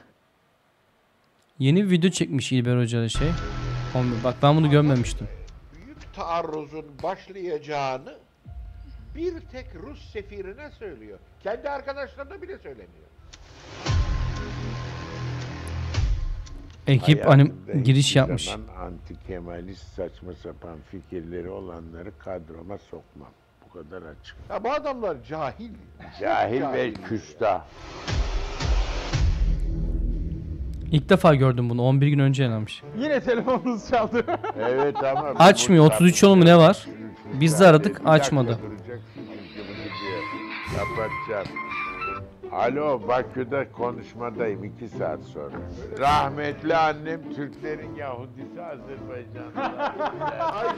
Speaker 1: Yeni bir video çekmiş İlber Hoca da şey. Bak ben bunu görmemiştim.
Speaker 16: taarruzun başlayacağını bir tek Rus sefirine söylüyor. Kendi arkadaşlarına bile söylemiyor.
Speaker 1: Ekip anim giriş yapmış.
Speaker 17: Zaman anti Kemalist saçma sapan fikirleri olanları kadroma sokmam. Bu kadar açık.
Speaker 16: Ya bu adamlar cahil.
Speaker 17: Cahil ve küstah.
Speaker 1: İlk defa gördüm bunu. 11 gün önce yayınlamış.
Speaker 12: Yine telefonunuz çaldı.
Speaker 17: Evet ama
Speaker 1: Açmıyor. 33 yolu mu ne var? Biz de aradık açmadı.
Speaker 17: Kapatacağım. Alo Bakü'de konuşmadayım iki saat sonra. Rahmetli annem Türklerin Yahudisi Azerbaycanlılar.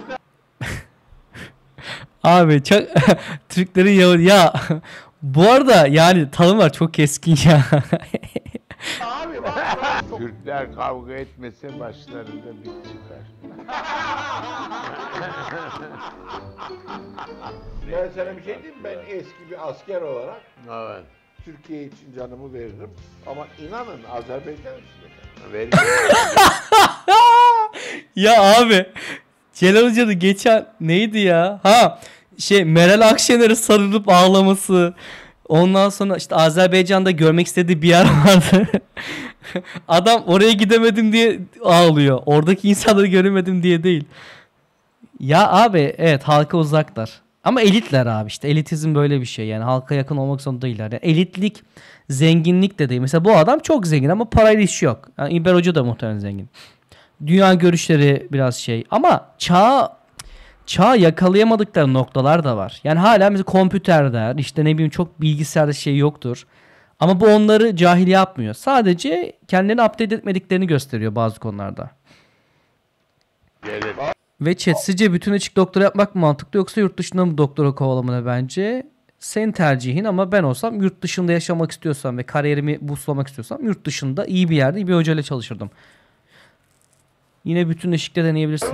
Speaker 1: Abi çok Türklerin Yahudi ya bu arada yani tanımlar çok keskin ya.
Speaker 16: Abi bak
Speaker 17: Türkler kavga etmese başlarında bit çıkar.
Speaker 16: Ben sana bir şey diyeyim mi? Ben eski bir asker olarak
Speaker 17: Evet.
Speaker 16: Türkiye için canımı veririm. Ama inanın Azerbaycan için
Speaker 17: Veririm.
Speaker 1: ya abi Celal Hoca'nın geçen neydi ya? Ha şey Meral Akşener'e sarılıp ağlaması. Ondan sonra işte Azerbaycan'da görmek istediği bir yer vardı. Adam oraya gidemedim diye ağlıyor. Oradaki insanları göremedim diye değil. Ya abi evet halka uzaklar. Ama elitler abi işte elitizm böyle bir şey yani halka yakın olmak zorunda değiller. Yani elitlik zenginlik de değil. Mesela bu adam çok zengin ama parayla işi yok. Yani İlber Hoca da muhtemelen zengin. Dünya görüşleri biraz şey ama çağ çağ yakalayamadıkları noktalar da var. Yani hala mesela kompüterde işte ne bileyim çok bilgisayarda şey yoktur. Ama bu onları cahil yapmıyor. Sadece kendilerini update etmediklerini gösteriyor bazı konularda.
Speaker 17: Gelir.
Speaker 1: Ve chat sizce bütün açık doktora yapmak mantıklı yoksa yurt dışında mı doktora kovalamını bence? Senin tercihin ama ben olsam yurt dışında yaşamak istiyorsam ve kariyerimi buslamak istiyorsam yurt dışında iyi bir yerde iyi bir hocayla çalışırdım. Yine bütün eşikte deneyebilirsin.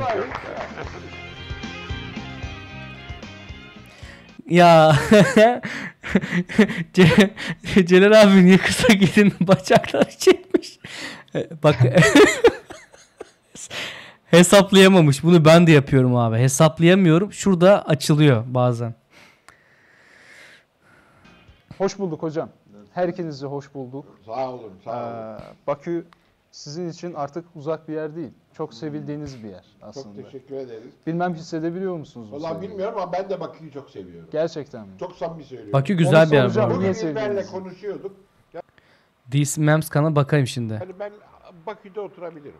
Speaker 1: Ya Ce- Celal abi niye kısa gidin bacakları çekmiş. Bak hesaplayamamış. Bunu ben de yapıyorum abi. Hesaplayamıyorum. Şurada açılıyor bazen.
Speaker 18: Hoş bulduk hocam. Her ikinizi hoş bulduk.
Speaker 16: Sağ olun, sağ olun.
Speaker 18: Ee, Bakü sizin için artık uzak bir yer değil. Çok sevildiğiniz bir yer aslında.
Speaker 16: Çok teşekkür ederiz.
Speaker 18: Bilmem hissedebiliyor musunuz sevgiyi?
Speaker 16: bilmiyorum ama ben de Bakü'yü çok seviyorum.
Speaker 18: Gerçekten mi?
Speaker 16: Çok samimi söylüyorum.
Speaker 1: Bakü güzel
Speaker 18: Onu
Speaker 1: bir yer bu
Speaker 18: soracağım,
Speaker 1: arada.
Speaker 18: niye
Speaker 16: Bugün İlber'le
Speaker 18: sevdiğinizi.
Speaker 16: konuşuyorduk.
Speaker 1: This Mems kanalına bakayım şimdi.
Speaker 16: Hani ben Bakü'de oturabilirim.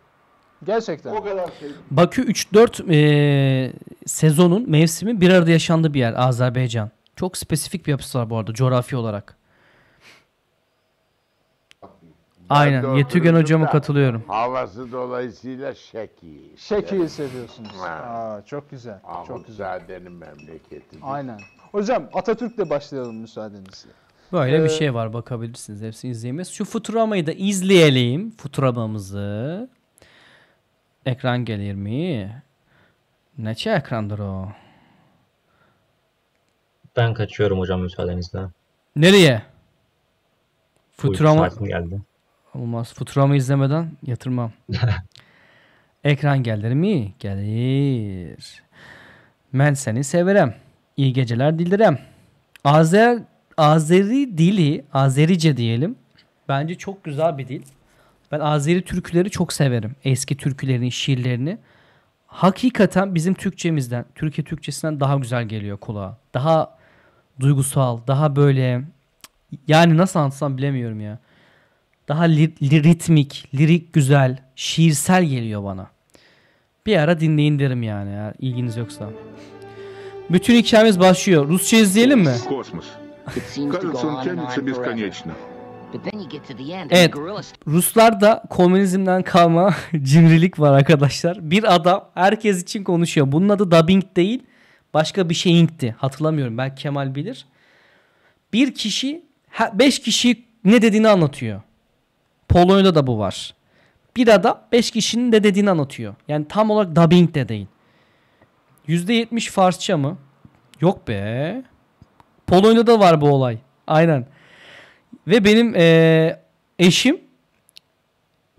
Speaker 18: Gerçekten.
Speaker 16: O kadar sevdim.
Speaker 1: Bakü 3-4 eee, sezonun mevsimi bir arada yaşandığı bir yer Azerbaycan. Çok spesifik bir yapısı var bu arada coğrafi olarak. Aynen.
Speaker 17: De
Speaker 1: Yetügen hocama
Speaker 17: da
Speaker 1: katılıyorum.
Speaker 17: Havası dolayısıyla şeki.
Speaker 18: Şeki'yi seviyorsunuz.
Speaker 17: Ha.
Speaker 18: Aa, çok güzel. Çok güzel.
Speaker 17: Ahmetzade'nin memleketi.
Speaker 18: Aynen. Hocam Atatürk'le başlayalım müsaadenizle.
Speaker 1: Böyle bir
Speaker 18: Ee,
Speaker 1: şey var bakabilirsiniz. Hepsini izleyemeyiz. Şu Futurama'yı da izleyelim. Futurama'mızı. Ekran gelir mi? Neçe ekrandır o?
Speaker 2: Ben kaçıyorum hocam müsaadenizle.
Speaker 1: Nereye?
Speaker 2: Uyku
Speaker 1: Futurama
Speaker 2: saatim geldi.
Speaker 1: Olmaz. Futurama izlemeden yatırmam. Ekran gelir mi? Gelir. Ben seni severim. İyi geceler dilerim. Azer Azeri dili, Azerice diyelim. Bence çok güzel bir dil. Ben Azeri türküleri çok severim. Eski türkülerini, şiirlerini. Hakikaten bizim Türkçemizden, Türkiye Türkçesinden daha güzel geliyor kulağa. Daha duygusal, daha böyle yani nasıl anlatsam bilemiyorum ya. Daha li- li- ritmik, lirik güzel, şiirsel geliyor bana. Bir ara dinleyin derim yani eğer ilginiz yoksa. Bütün hikayemiz başlıyor. Rusça izleyelim mi?
Speaker 19: Космос. Кажется, он тянется bесконечно.
Speaker 1: Evet. Ruslarda komünizmden kalma cimrilik var arkadaşlar. Bir adam herkes için konuşuyor. Bunun adı dubbing değil. Başka bir şeyinkti. Hatırlamıyorum. Belki Kemal bilir. Bir kişi ha- beş kişi ne dediğini anlatıyor. Polonya'da da bu var. Bir adam beş kişinin ne dediğini anlatıyor. Yani tam olarak dubbing de değil. %70 Farsça mı? Yok be. Polonya'da var bu olay. Aynen. Ve benim eee, eşim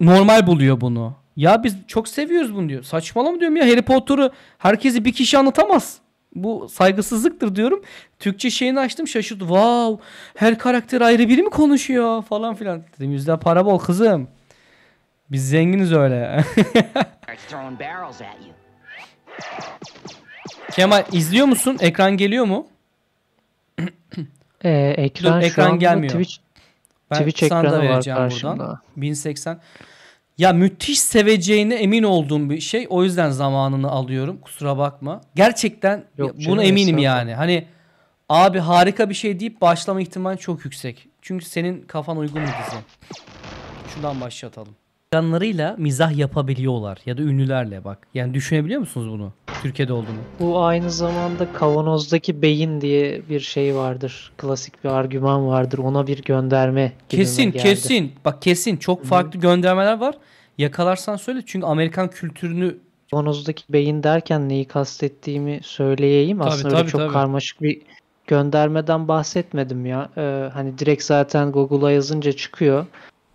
Speaker 1: normal buluyor bunu. Ya biz çok seviyoruz bunu diyor. Saçmalama diyorum ya Harry Potter'ı herkesi bir kişi anlatamaz. Bu saygısızlıktır diyorum. Türkçe şeyini açtım şaşırdı. Wow her karakter ayrı biri mi konuşuyor falan filan. Dedim yüzde para bol kızım. Biz zenginiz öyle. Kemal izliyor musun? Ekran geliyor mu?
Speaker 9: Ee, ekran
Speaker 1: Dur, ekran gelmiyor.
Speaker 9: Twitch,
Speaker 1: Ben
Speaker 9: Twitch ekranı var
Speaker 1: vereceğim
Speaker 9: karşımda.
Speaker 1: buradan. 1080. Ya müthiş seveceğine emin olduğum bir şey. O yüzden zamanını alıyorum. Kusura bakma. Gerçekten
Speaker 9: Yok
Speaker 1: buna eminim yani. Hani abi harika bir şey deyip başlama ihtimali çok yüksek. Çünkü senin kafan uygun bir dizi. Şuradan başlatalım. Canlarıyla mizah yapabiliyorlar ya da ünlülerle bak. Yani düşünebiliyor musunuz bunu? Türkiye'de olduğunu.
Speaker 9: Bu aynı zamanda kavanozdaki beyin diye bir şey vardır. Klasik bir argüman vardır. Ona bir gönderme
Speaker 1: Kesin
Speaker 9: geldi.
Speaker 1: kesin. Bak kesin çok farklı göndermeler var. Yakalarsan söyle çünkü Amerikan kültürünü
Speaker 9: Kavanozdaki beyin derken neyi kastettiğimi söyleyeyim.
Speaker 1: Tabii,
Speaker 9: Aslında öyle
Speaker 1: tabii,
Speaker 9: çok
Speaker 1: tabii.
Speaker 9: karmaşık bir göndermeden bahsetmedim ya. Ee, hani direkt zaten Google'a yazınca çıkıyor.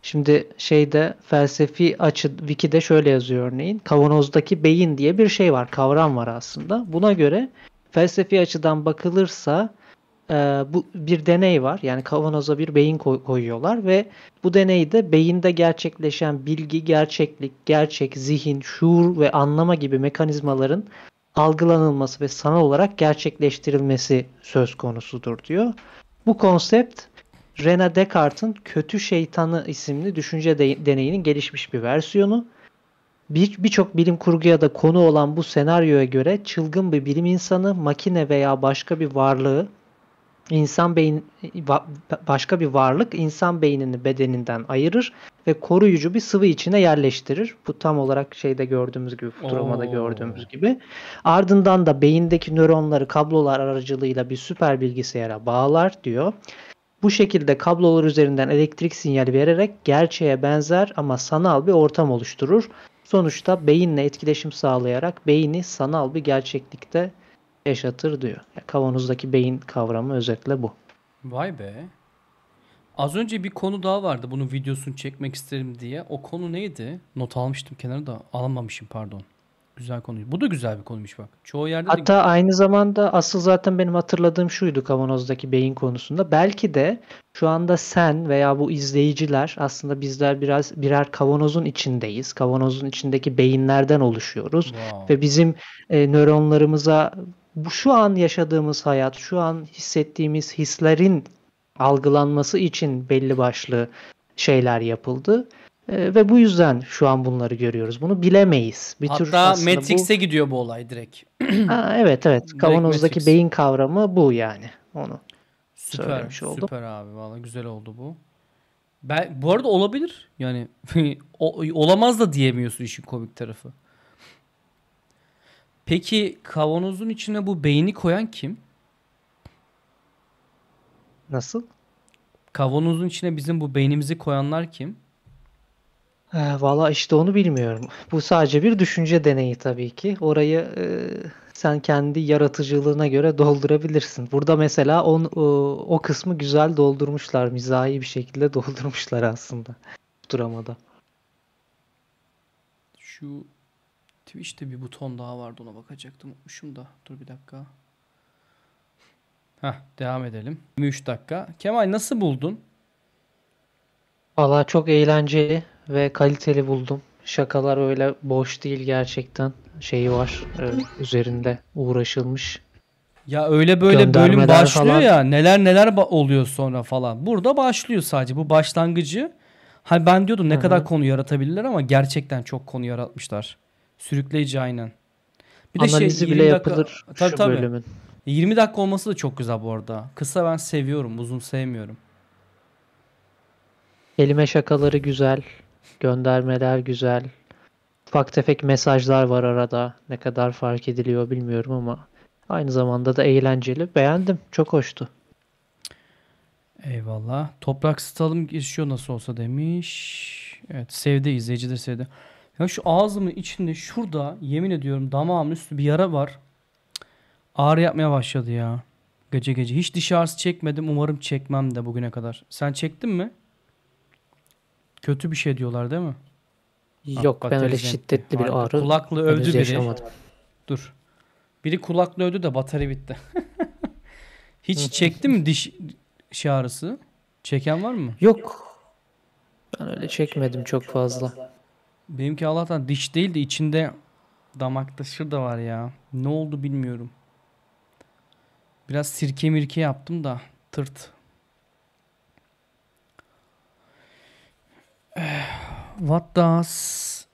Speaker 9: Şimdi şeyde felsefi açı Wiki'de şöyle yazıyor örneğin. Kavanozdaki beyin diye bir şey var, kavram var aslında. Buna göre felsefi açıdan bakılırsa e, bu bir deney var. Yani kavanoza bir beyin koy- koyuyorlar ve bu deneyde beyinde gerçekleşen bilgi, gerçeklik, gerçek, zihin, şuur ve anlama gibi mekanizmaların algılanılması ve sanal olarak gerçekleştirilmesi söz konusudur diyor. Bu konsept René Descartes'in Kötü Şeytanı isimli düşünce de- deneyinin gelişmiş bir versiyonu. Bir- Birçok bilim kurguya da konu olan bu senaryoya göre çılgın bir bilim insanı, makine veya başka bir varlığı insan beyin başka bir varlık insan beynini bedeninden ayırır ve koruyucu bir sıvı içine yerleştirir. Bu tam olarak şeyde gördüğümüz gibi, Futurama'da
Speaker 1: Oo.
Speaker 9: gördüğümüz gibi. Ardından da beyindeki nöronları kablolar aracılığıyla bir süper bilgisayara bağlar diyor. Bu şekilde kablolar üzerinden elektrik sinyali vererek gerçeğe benzer ama sanal bir ortam oluşturur. Sonuçta beyinle etkileşim sağlayarak beyni sanal bir gerçeklikte yaşatır diyor. Yani kavanozdaki beyin kavramı özetle bu.
Speaker 1: Vay be. Az önce bir konu daha vardı. Bunun videosunu çekmek isterim diye. O konu neydi? Not almıştım kenara da alamamışım pardon. Güzel konu. Bu da güzel bir konuymuş bak. Çoğu yerde de
Speaker 9: Hatta aynı zamanda asıl zaten benim hatırladığım şuydu kavanozdaki beyin konusunda. Belki de şu anda sen veya bu izleyiciler aslında bizler biraz birer kavanozun içindeyiz. Kavanozun içindeki beyinlerden oluşuyoruz
Speaker 1: Wow.
Speaker 9: ve bizim e, nöronlarımıza bu şu an yaşadığımız hayat, şu an hissettiğimiz hislerin algılanması için belli başlı şeyler yapıldı. E, ve bu yüzden şu an bunları görüyoruz. Bunu bilemeyiz. Bir tür
Speaker 1: Hatta
Speaker 9: bu-
Speaker 1: Matrix'e gidiyor bu olay direkt.
Speaker 9: Ha, evet evet.
Speaker 1: Direkt
Speaker 9: Kavanozdaki
Speaker 1: Matrix.
Speaker 9: beyin kavramı bu yani. Onu
Speaker 1: Süper,
Speaker 9: söylemiş oldum.
Speaker 1: süper abi. Vallahi güzel oldu bu. Ben, bu arada olabilir. Yani o- olamaz da diyemiyorsun işin komik tarafı. Peki kavanozun içine bu beyni koyan kim?
Speaker 9: Nasıl?
Speaker 1: Kavanozun içine bizim bu beynimizi koyanlar kim?
Speaker 9: Ee, valla işte onu bilmiyorum. Bu sadece bir düşünce deneyi tabii ki. Orayı e, sen kendi yaratıcılığına göre doldurabilirsin. Burada mesela on, o, o kısmı güzel doldurmuşlar. Mizahi bir şekilde doldurmuşlar aslında. Futurama'da.
Speaker 1: Şu Twitch'te bir buton daha vardı ona bakacaktım. Unutmuşum da. Dur bir dakika. Heh, devam edelim. 23 dakika. Kemal nasıl buldun?
Speaker 9: Valla çok eğlenceli ve kaliteli buldum. Şakalar öyle boş değil gerçekten. Şeyi var e, üzerinde uğraşılmış.
Speaker 1: Ya öyle böyle bölüm
Speaker 9: Göndermeler
Speaker 1: başlıyor
Speaker 9: falan.
Speaker 1: ya neler neler ba- oluyor sonra falan. Burada başlıyor sadece bu başlangıcı. Hani ben diyordum ne
Speaker 9: Hı
Speaker 1: kadar
Speaker 9: hı.
Speaker 1: konu yaratabilirler ama gerçekten çok konu yaratmışlar. Sürükleyici aynen. Bir de şey
Speaker 9: Analizi
Speaker 1: 20
Speaker 9: bile
Speaker 1: dakika
Speaker 9: yapılır
Speaker 1: tabii,
Speaker 9: şu
Speaker 1: tabii.
Speaker 9: bölümün.
Speaker 1: 20 dakika olması da çok güzel bu arada. Kısa ben seviyorum, uzun sevmiyorum.
Speaker 9: Kelime şakaları güzel. Göndermeler güzel. Ufak tefek mesajlar var arada. Ne kadar fark ediliyor bilmiyorum ama aynı zamanda da eğlenceli. Beğendim. Çok hoştu.
Speaker 1: Eyvallah. Toprak stalım geçiyor nasıl olsa demiş. Evet sevdi izleyici de sevdi. Ya şu ağzımın içinde şurada yemin ediyorum damağımın üstü bir yara var. Ağrı yapmaya başladı ya. Gece gece. Hiç diş ağrısı çekmedim. Umarım çekmem de bugüne kadar. Sen çektin mi? Kötü bir şey diyorlar değil mi?
Speaker 9: Yok, ben öyle şiddetli bir ağrı
Speaker 1: Kulaklı övdü biri.
Speaker 9: yaşamadım.
Speaker 1: Dur. Biri kulaklı övdü de batarya bitti. Hiç çekti mi diş diş ağrısı? Çeken var mı?
Speaker 9: Yok. Ben öyle çekmedim çok fazla.
Speaker 1: Benimki Allah'tan diş değil de içinde damakta şurada var ya. Ne oldu bilmiyorum. Biraz sirke mirke yaptım da tırt. What does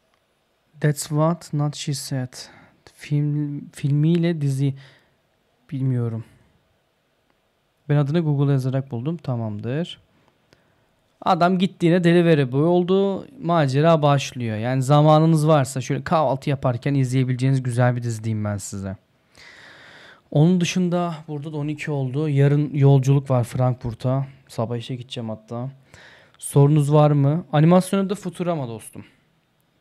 Speaker 1: That's what not she said. Film filmiyle dizi bilmiyorum. Ben adını Google'a yazarak buldum. Tamamdır. Adam gittiğine delivery boy oldu. Macera başlıyor. Yani zamanınız varsa şöyle kahvaltı yaparken izleyebileceğiniz güzel bir dizi diyeyim ben size. Onun dışında burada da 12 oldu. Yarın yolculuk var Frankfurt'a. Sabah işe gideceğim hatta. Sorunuz var mı? Animasyonu da Futurama dostum.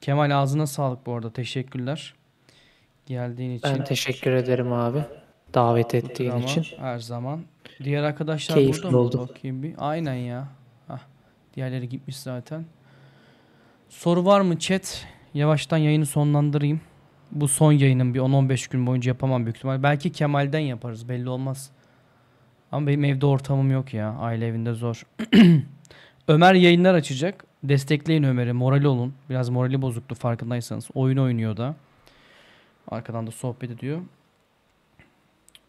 Speaker 1: Kemal ağzına sağlık bu arada. Teşekkürler. Geldiğin için.
Speaker 9: Ben teşekkür ederim abi. Davet ettiğin
Speaker 1: Futurama
Speaker 9: için.
Speaker 1: Her zaman. Diğer arkadaşlar
Speaker 9: Keyifli
Speaker 1: burada mı?
Speaker 9: oldu.
Speaker 1: Bakayım bir. Aynen ya. Hah. Diğerleri gitmiş zaten. Soru var mı chat? Yavaştan yayını sonlandırayım. Bu son yayının bir 10-15 gün boyunca yapamam büyük ihtimal. Belki Kemal'den yaparız belli olmaz. Ama benim evde ortamım yok ya. Aile evinde zor. Ömer yayınlar açacak. Destekleyin Ömer'i. Morali olun. Biraz morali bozuktu farkındaysanız. Oyun oynuyor da. Arkadan da sohbet ediyor.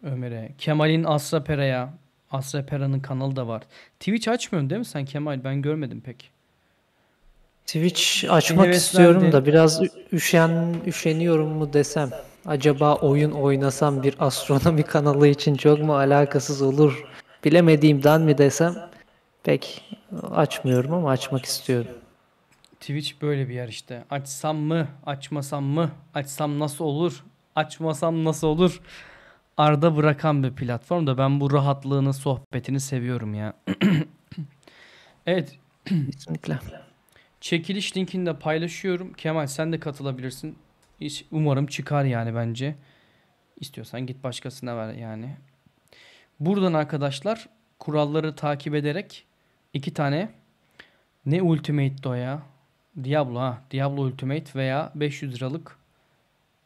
Speaker 1: Ömer'e. Kemal'in Asra Pera'ya. Asra Pera'nın kanalı da var. Twitch açmıyorsun değil mi sen Kemal? Ben görmedim pek.
Speaker 9: Twitch açmak
Speaker 1: heveslendi.
Speaker 9: istiyorum da biraz üşen üşeniyorum mu desem. Acaba oyun oynasam bir astronomi kanalı için çok mu alakasız olur? Bilemediğimden mi desem pek açmıyorum ama açmak istiyorum.
Speaker 1: Twitch böyle bir yer işte. Açsam mı, açmasam mı, açsam nasıl olur, açmasam nasıl olur? Arda bırakan bir platform da ben bu rahatlığını, sohbetini seviyorum ya. evet.
Speaker 9: Kesinlikle.
Speaker 1: Çekiliş linkini de paylaşıyorum. Kemal sen de katılabilirsin. Hiç umarım çıkar yani bence. İstiyorsan git başkasına ver yani. Buradan arkadaşlar kuralları takip ederek iki tane ne Ultimate'di o ya? Diablo ha. Diablo Ultimate veya 500 liralık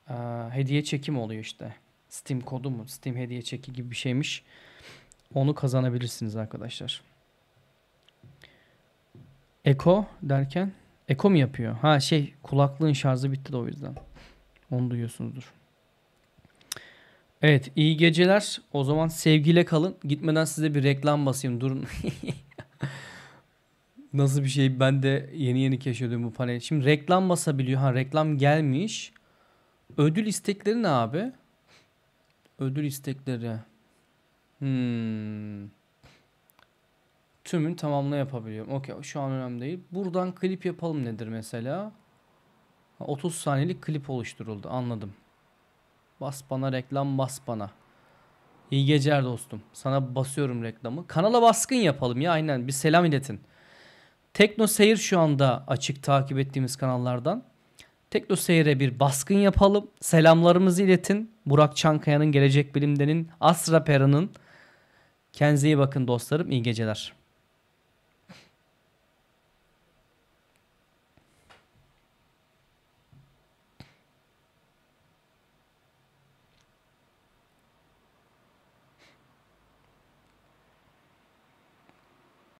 Speaker 1: eee, hediye çekim oluyor işte. Steam kodu mu? Steam hediye çeki gibi bir şeymiş. Onu kazanabilirsiniz arkadaşlar. Eko derken Eko mu yapıyor? Ha şey kulaklığın şarjı bitti de o yüzden. Onu duyuyorsunuzdur. Evet iyi geceler. O zaman sevgiyle kalın. Gitmeden size bir reklam basayım. Durun. Nasıl bir şey ben de yeni yeni keşfediyorum bu panel. Şimdi reklam basabiliyor. Ha reklam gelmiş. Ödül istekleri ne abi? Ödül istekleri. Hmm. Tümün tamamını yapabiliyorum. Okey şu an önemli değil. Buradan klip yapalım nedir mesela? Ha, 30 saniyelik klip oluşturuldu. Anladım. Bas bana reklam bas bana. İyi geceler dostum. Sana basıyorum reklamı. Kanala baskın yapalım ya aynen. Bir selam iletin. Tekno Seyir şu anda açık takip ettiğimiz kanallardan. Tekno Seyir'e bir baskın yapalım. Selamlarımızı iletin. Burak Çankaya'nın, Gelecek Bilim'denin, Asra Pera'nın. Kendinize iyi bakın dostlarım. İyi geceler.